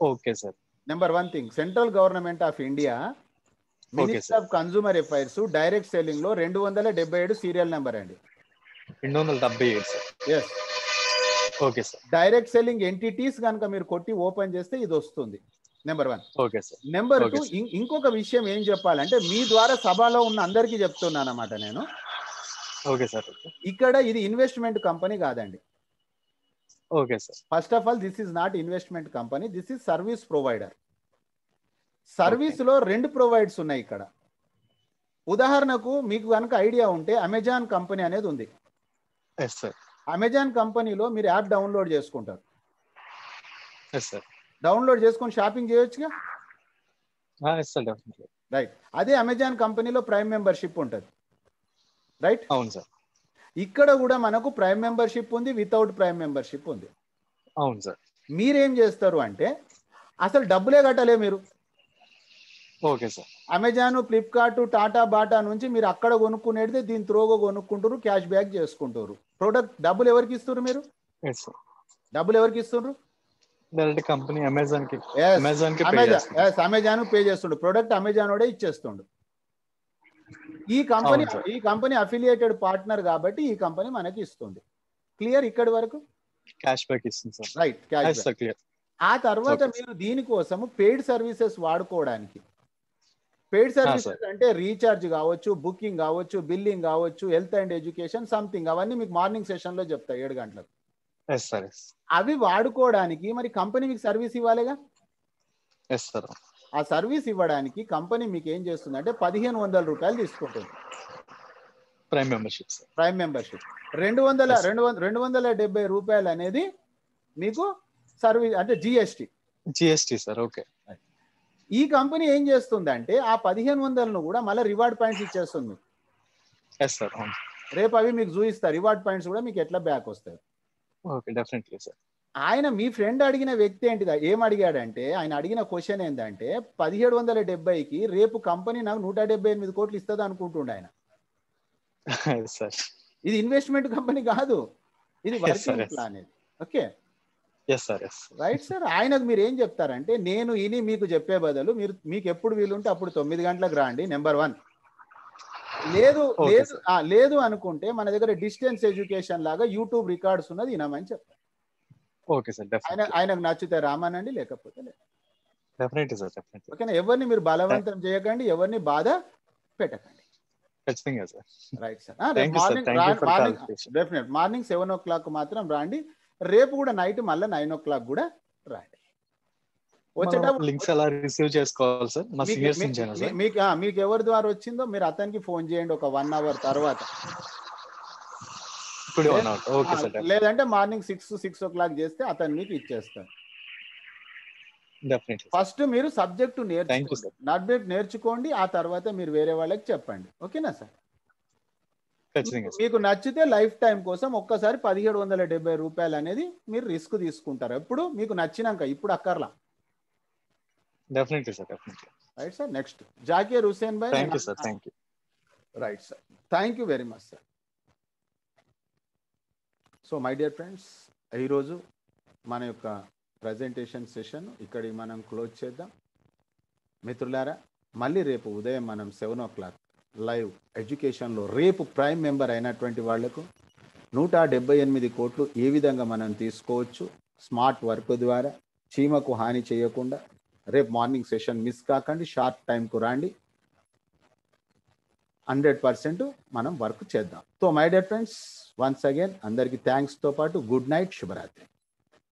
S7: Okay sir.
S1: Number one thing. Central government of India minister. Of consumer affairs direct సెల్లింగ్లో రెండు వందల డెబ్బై ఏడు సీరియల్ నెంబర్ అండి.
S7: రెండు వందల డెబ్బై ఏడు
S1: yes
S7: okay sir.
S1: Direct selling entities కనుక మీరు కొట్టి ఓపెన్ చేస్తే ఇది వస్తుంది. Number one.
S7: Okay sir.
S1: Number two. ఇంకొక విషయం ఏం చెప్పాలంటే మీ ద్వారా సభలో ఉన్న అందరికీ చెప్తున్నాను అన్నమాట నేను.
S7: ఓకే సార్
S1: ఇక్కడ ఇది ఇన్వెస్ట్మెంట్ కంపెనీ కాదండి.
S7: Okay sir.
S1: First of all this is not investment company this is service provider సర్వీస్లో రెండు ప్రొవైడ్స్ ఉన్నాయి ఇక్కడ. ఉదాహరణకు మీకు కనుక ఐడియా ఉంటే అమెజాన్ కంపెనీ అనేది ఉంది.
S7: ఎస్ సార్
S1: అమెజాన్ కంపెనీలో మీరు యాప్ డౌన్లోడ్ చేసుకుంటారు. డౌన్లోడ్ చేసుకొని షాపింగ్ చేయొచ్చుగా? రైట్ అదే అమెజాన్ కంపెనీలో ప్రైమ్ మెంబర్షిప్ ఉంటుంది. రైట్
S7: అవును సార్.
S1: ఇక్కడ కూడా మనకు ప్రైమ్ మెంబర్షిప్ ఉంది వితౌట్ ప్రైమ్ మెంబర్షిప్ ఉంది.
S7: అవును సార్.
S1: మీరేం చేస్తారు అంటే అసలు డబ్బులే కట్టలే మీరు.
S7: Okay sir.
S1: Amazon Flipkart Tata Bata నుంచి మీరు అక్కడ కొనుక్కునేది దీని త్రోగా కొనుక్కుంటారు క్యాష్ బ్యాక్ చేసుకుంటారు ప్రొడక్ట్ డబ్బులు ఎవరికి ఇస్తారు మీరు? డబ్బులు ఎవరికి ఇస్తున్నారు?
S7: డైరెక్ట్ కంపెనీ
S1: అమెజాన్కి.
S7: అమెజాన్
S1: అమెజాన్ పే చేస్తుండు. ప్రొడక్ట్ అమెజాన్ వాడే ఇచ్చేస్తుండు. ఈ కంపెనీ. ఈ కంపెనీ అఫిలియేటెడ్ పార్ట్నర్ కాబట్టి ఈ కంపెనీ మనకి ఇస్తుంది. క్లియర్ ఇక్కడి వరకు?
S7: క్యాష్ బ్యాక్ ఇస్తుంది సార్.
S1: రైట్ క్యాష్
S7: క్లియర్
S1: ఆ తర్వాత మీరు దీనికోసము పెయిడ్ సర్వీసెస్ వాడుకోవడానికి. పెయిడ్ సర్వీసెస్ అంటే రీఛార్జ్ కావచ్చు బుకింగ్ కావచ్చు బిల్లింగ్ కావచ్చు హెల్త్ అండ్ ఎడ్యుకేషన్ సంథింగ్ అవన్నీ మీకు మార్నింగ్ సెషన్లో చెప్తా ఏడు గంటలకు. అవి వాడుకోవడానికి మరి కంపెనీ మీకు సర్వీస్ ఇవ్వాలిగా? ఆ సర్వీస్ ఇవ్వడానికి కంపెనీ మీకు ఏం చేస్తుంది అంటే పదిహేను వందల రూపాయలు తీసుకుంటుంది.
S7: Prime membership sir.
S1: Prime membership. రెండు వందల. రెండు వందల రెండు వందల డెబ్బై రూపాయలు అనేది మీకు సర్వీస్ అంటే జిఎస్టి
S7: జిఎస్టీ సార్ ఓకే.
S1: ఈ కంపెనీ ఏం చేస్తుందంటే ఆ పదిహేను వందలను కూడా మళ్ళీ రివార్డ్ పాయింట్స్ ఇచ్చేస్తుంది మీకు.
S7: ఎస్ సార్
S1: రేపు అవి మీకు చూపిస్తారు రివార్డ్ పాయింట్స్ కూడా మీకు ఎట్లా బ్యాక్ వస్తాయి.
S7: Okay definitely sir.
S1: ఆయన మీ ఫ్రెండ్ అడిగిన వ్యక్తి ఏంటిదా? ఏం అడిగాడంటే ఆయన అడిగిన క్వశ్చన్ ఏంటంటే పదిహేడు వందల డెబ్బైకి రేపు కంపెనీ నాకు నూట డెబ్బై ఎనిమిది కోట్లు ఇస్తుంది అనుకుంటుండే ఆయన. ఇది ఇన్వెస్ట్మెంట్ కంపెనీ కాదు. ఇది వర్కింగ్. ప్లాన్ ఇది. ఓకే? రైట్ సార్ ఆయనకు మీరు ఏం చెప్తారంటే నేను ఇని మీకు చెప్పే బదులు మీరు మీకు ఎప్పుడు వీలుంటే అప్పుడు తొమ్మిది గంటలకు రాండి నెంబర్ వన్ లేదు లేదు లేదు అనుకుంటే మన దగ్గర డిస్టెన్స్ ఎడ్యుకేషన్ లాగా యూట్యూబ్ రికార్డ్స్ ఉన్నది వినమని చెప్తారు.
S7: ఓకే సార్
S1: ఆయన ఆయనకు నచ్చితే రామానండి లేకపోతే
S7: డెఫినెట్లీ సార్ డెఫినెట్లీ
S1: ఓకేనా? ఎవరిని మీరు బలవంతం చేయకండి ఎవరిని బాధ పెట్టకండి.
S7: ఖచ్చితంగా sir.
S1: Right sir morning morning seven o'clock మాత్రం రాండి. రేపు కూడా నైట్ మళ్ళీ నైన్ ఓ క్లాక్ కూడా రండి. వచ్చేటప్పుడు
S7: లింక్స్ ఎలా రిసీవ్ చేసుకోవాలి సార్ మా సీనియర్స్ సార్.
S1: మీకు మీకు ఎవరి ద్వారా వచ్చిందో మీరు అతనికి ఫోన్ చేయండి ఒక వన్ అవర్ తర్వాత.
S7: ఇప్పుడు వన్ అవర్ ఓకే
S1: ఆ,
S7: సార్
S1: లేదంటే morning six six o'clock చేస్తే అతను మీకు ఇచ్చేస్తాడు.
S7: డెఫినెట్లీ
S1: ఫస్ట్ మీరు సబ్జెక్టు నేర్చుకోండి. సబ్జెక్ట్ నేర్చుకోండి ఆ తర్వాత మీరు వేరే వాళ్ళకి చెప్పండి. ఓకేనా సార్? మీకు నచ్చితే లైఫ్ టైం కోసం ఒక్కసారి పదిహేడు వందల డెబ్బై రూపాయలు అనేది మీరు రిస్క్ తీసుకుంటారు. ఎప్పుడు? మీకు నచ్చినాక ఇప్పుడు అక్కర్లా.
S7: Definitely sir definitely.
S1: Right sir next. Zakir Hussain bhai
S7: thank you sir thank you
S1: right sir. Thank you very much sir so my dear friends ఈరోజు మన యొక్క ప్రజెంటేషన్ సెషన్ ఇక్కడికి మనం క్లోజ్ చేద్దాం. మిత్రులారా మళ్ళీ రేపు ఉదయం మనం సెవెన్ ఓ క్లాక్ లైవ్ ఎడ్యుకేషన్లో రేపు ప్రైమ్ మెంబర్ అయినటువంటి వాళ్ళకు నూట డెబ్బై ఎనిమిది కోట్లు ఏ విధంగా మనం తీసుకోవచ్చు? స్మార్ట్ వర్క్ ద్వారా చీమకు హాని చేయకుండా రేపు మార్నింగ్ సెషన్ మిస్ కాకండి షార్ట్ టైంకు రాండి. హండ్రెడ్ పర్సెంట్ మనం వర్క్ చేద్దాం. So my dear friends once again అందరికీ థ్యాంక్స్తో పాటు గుడ్ నైట్ శుభరాత్రి.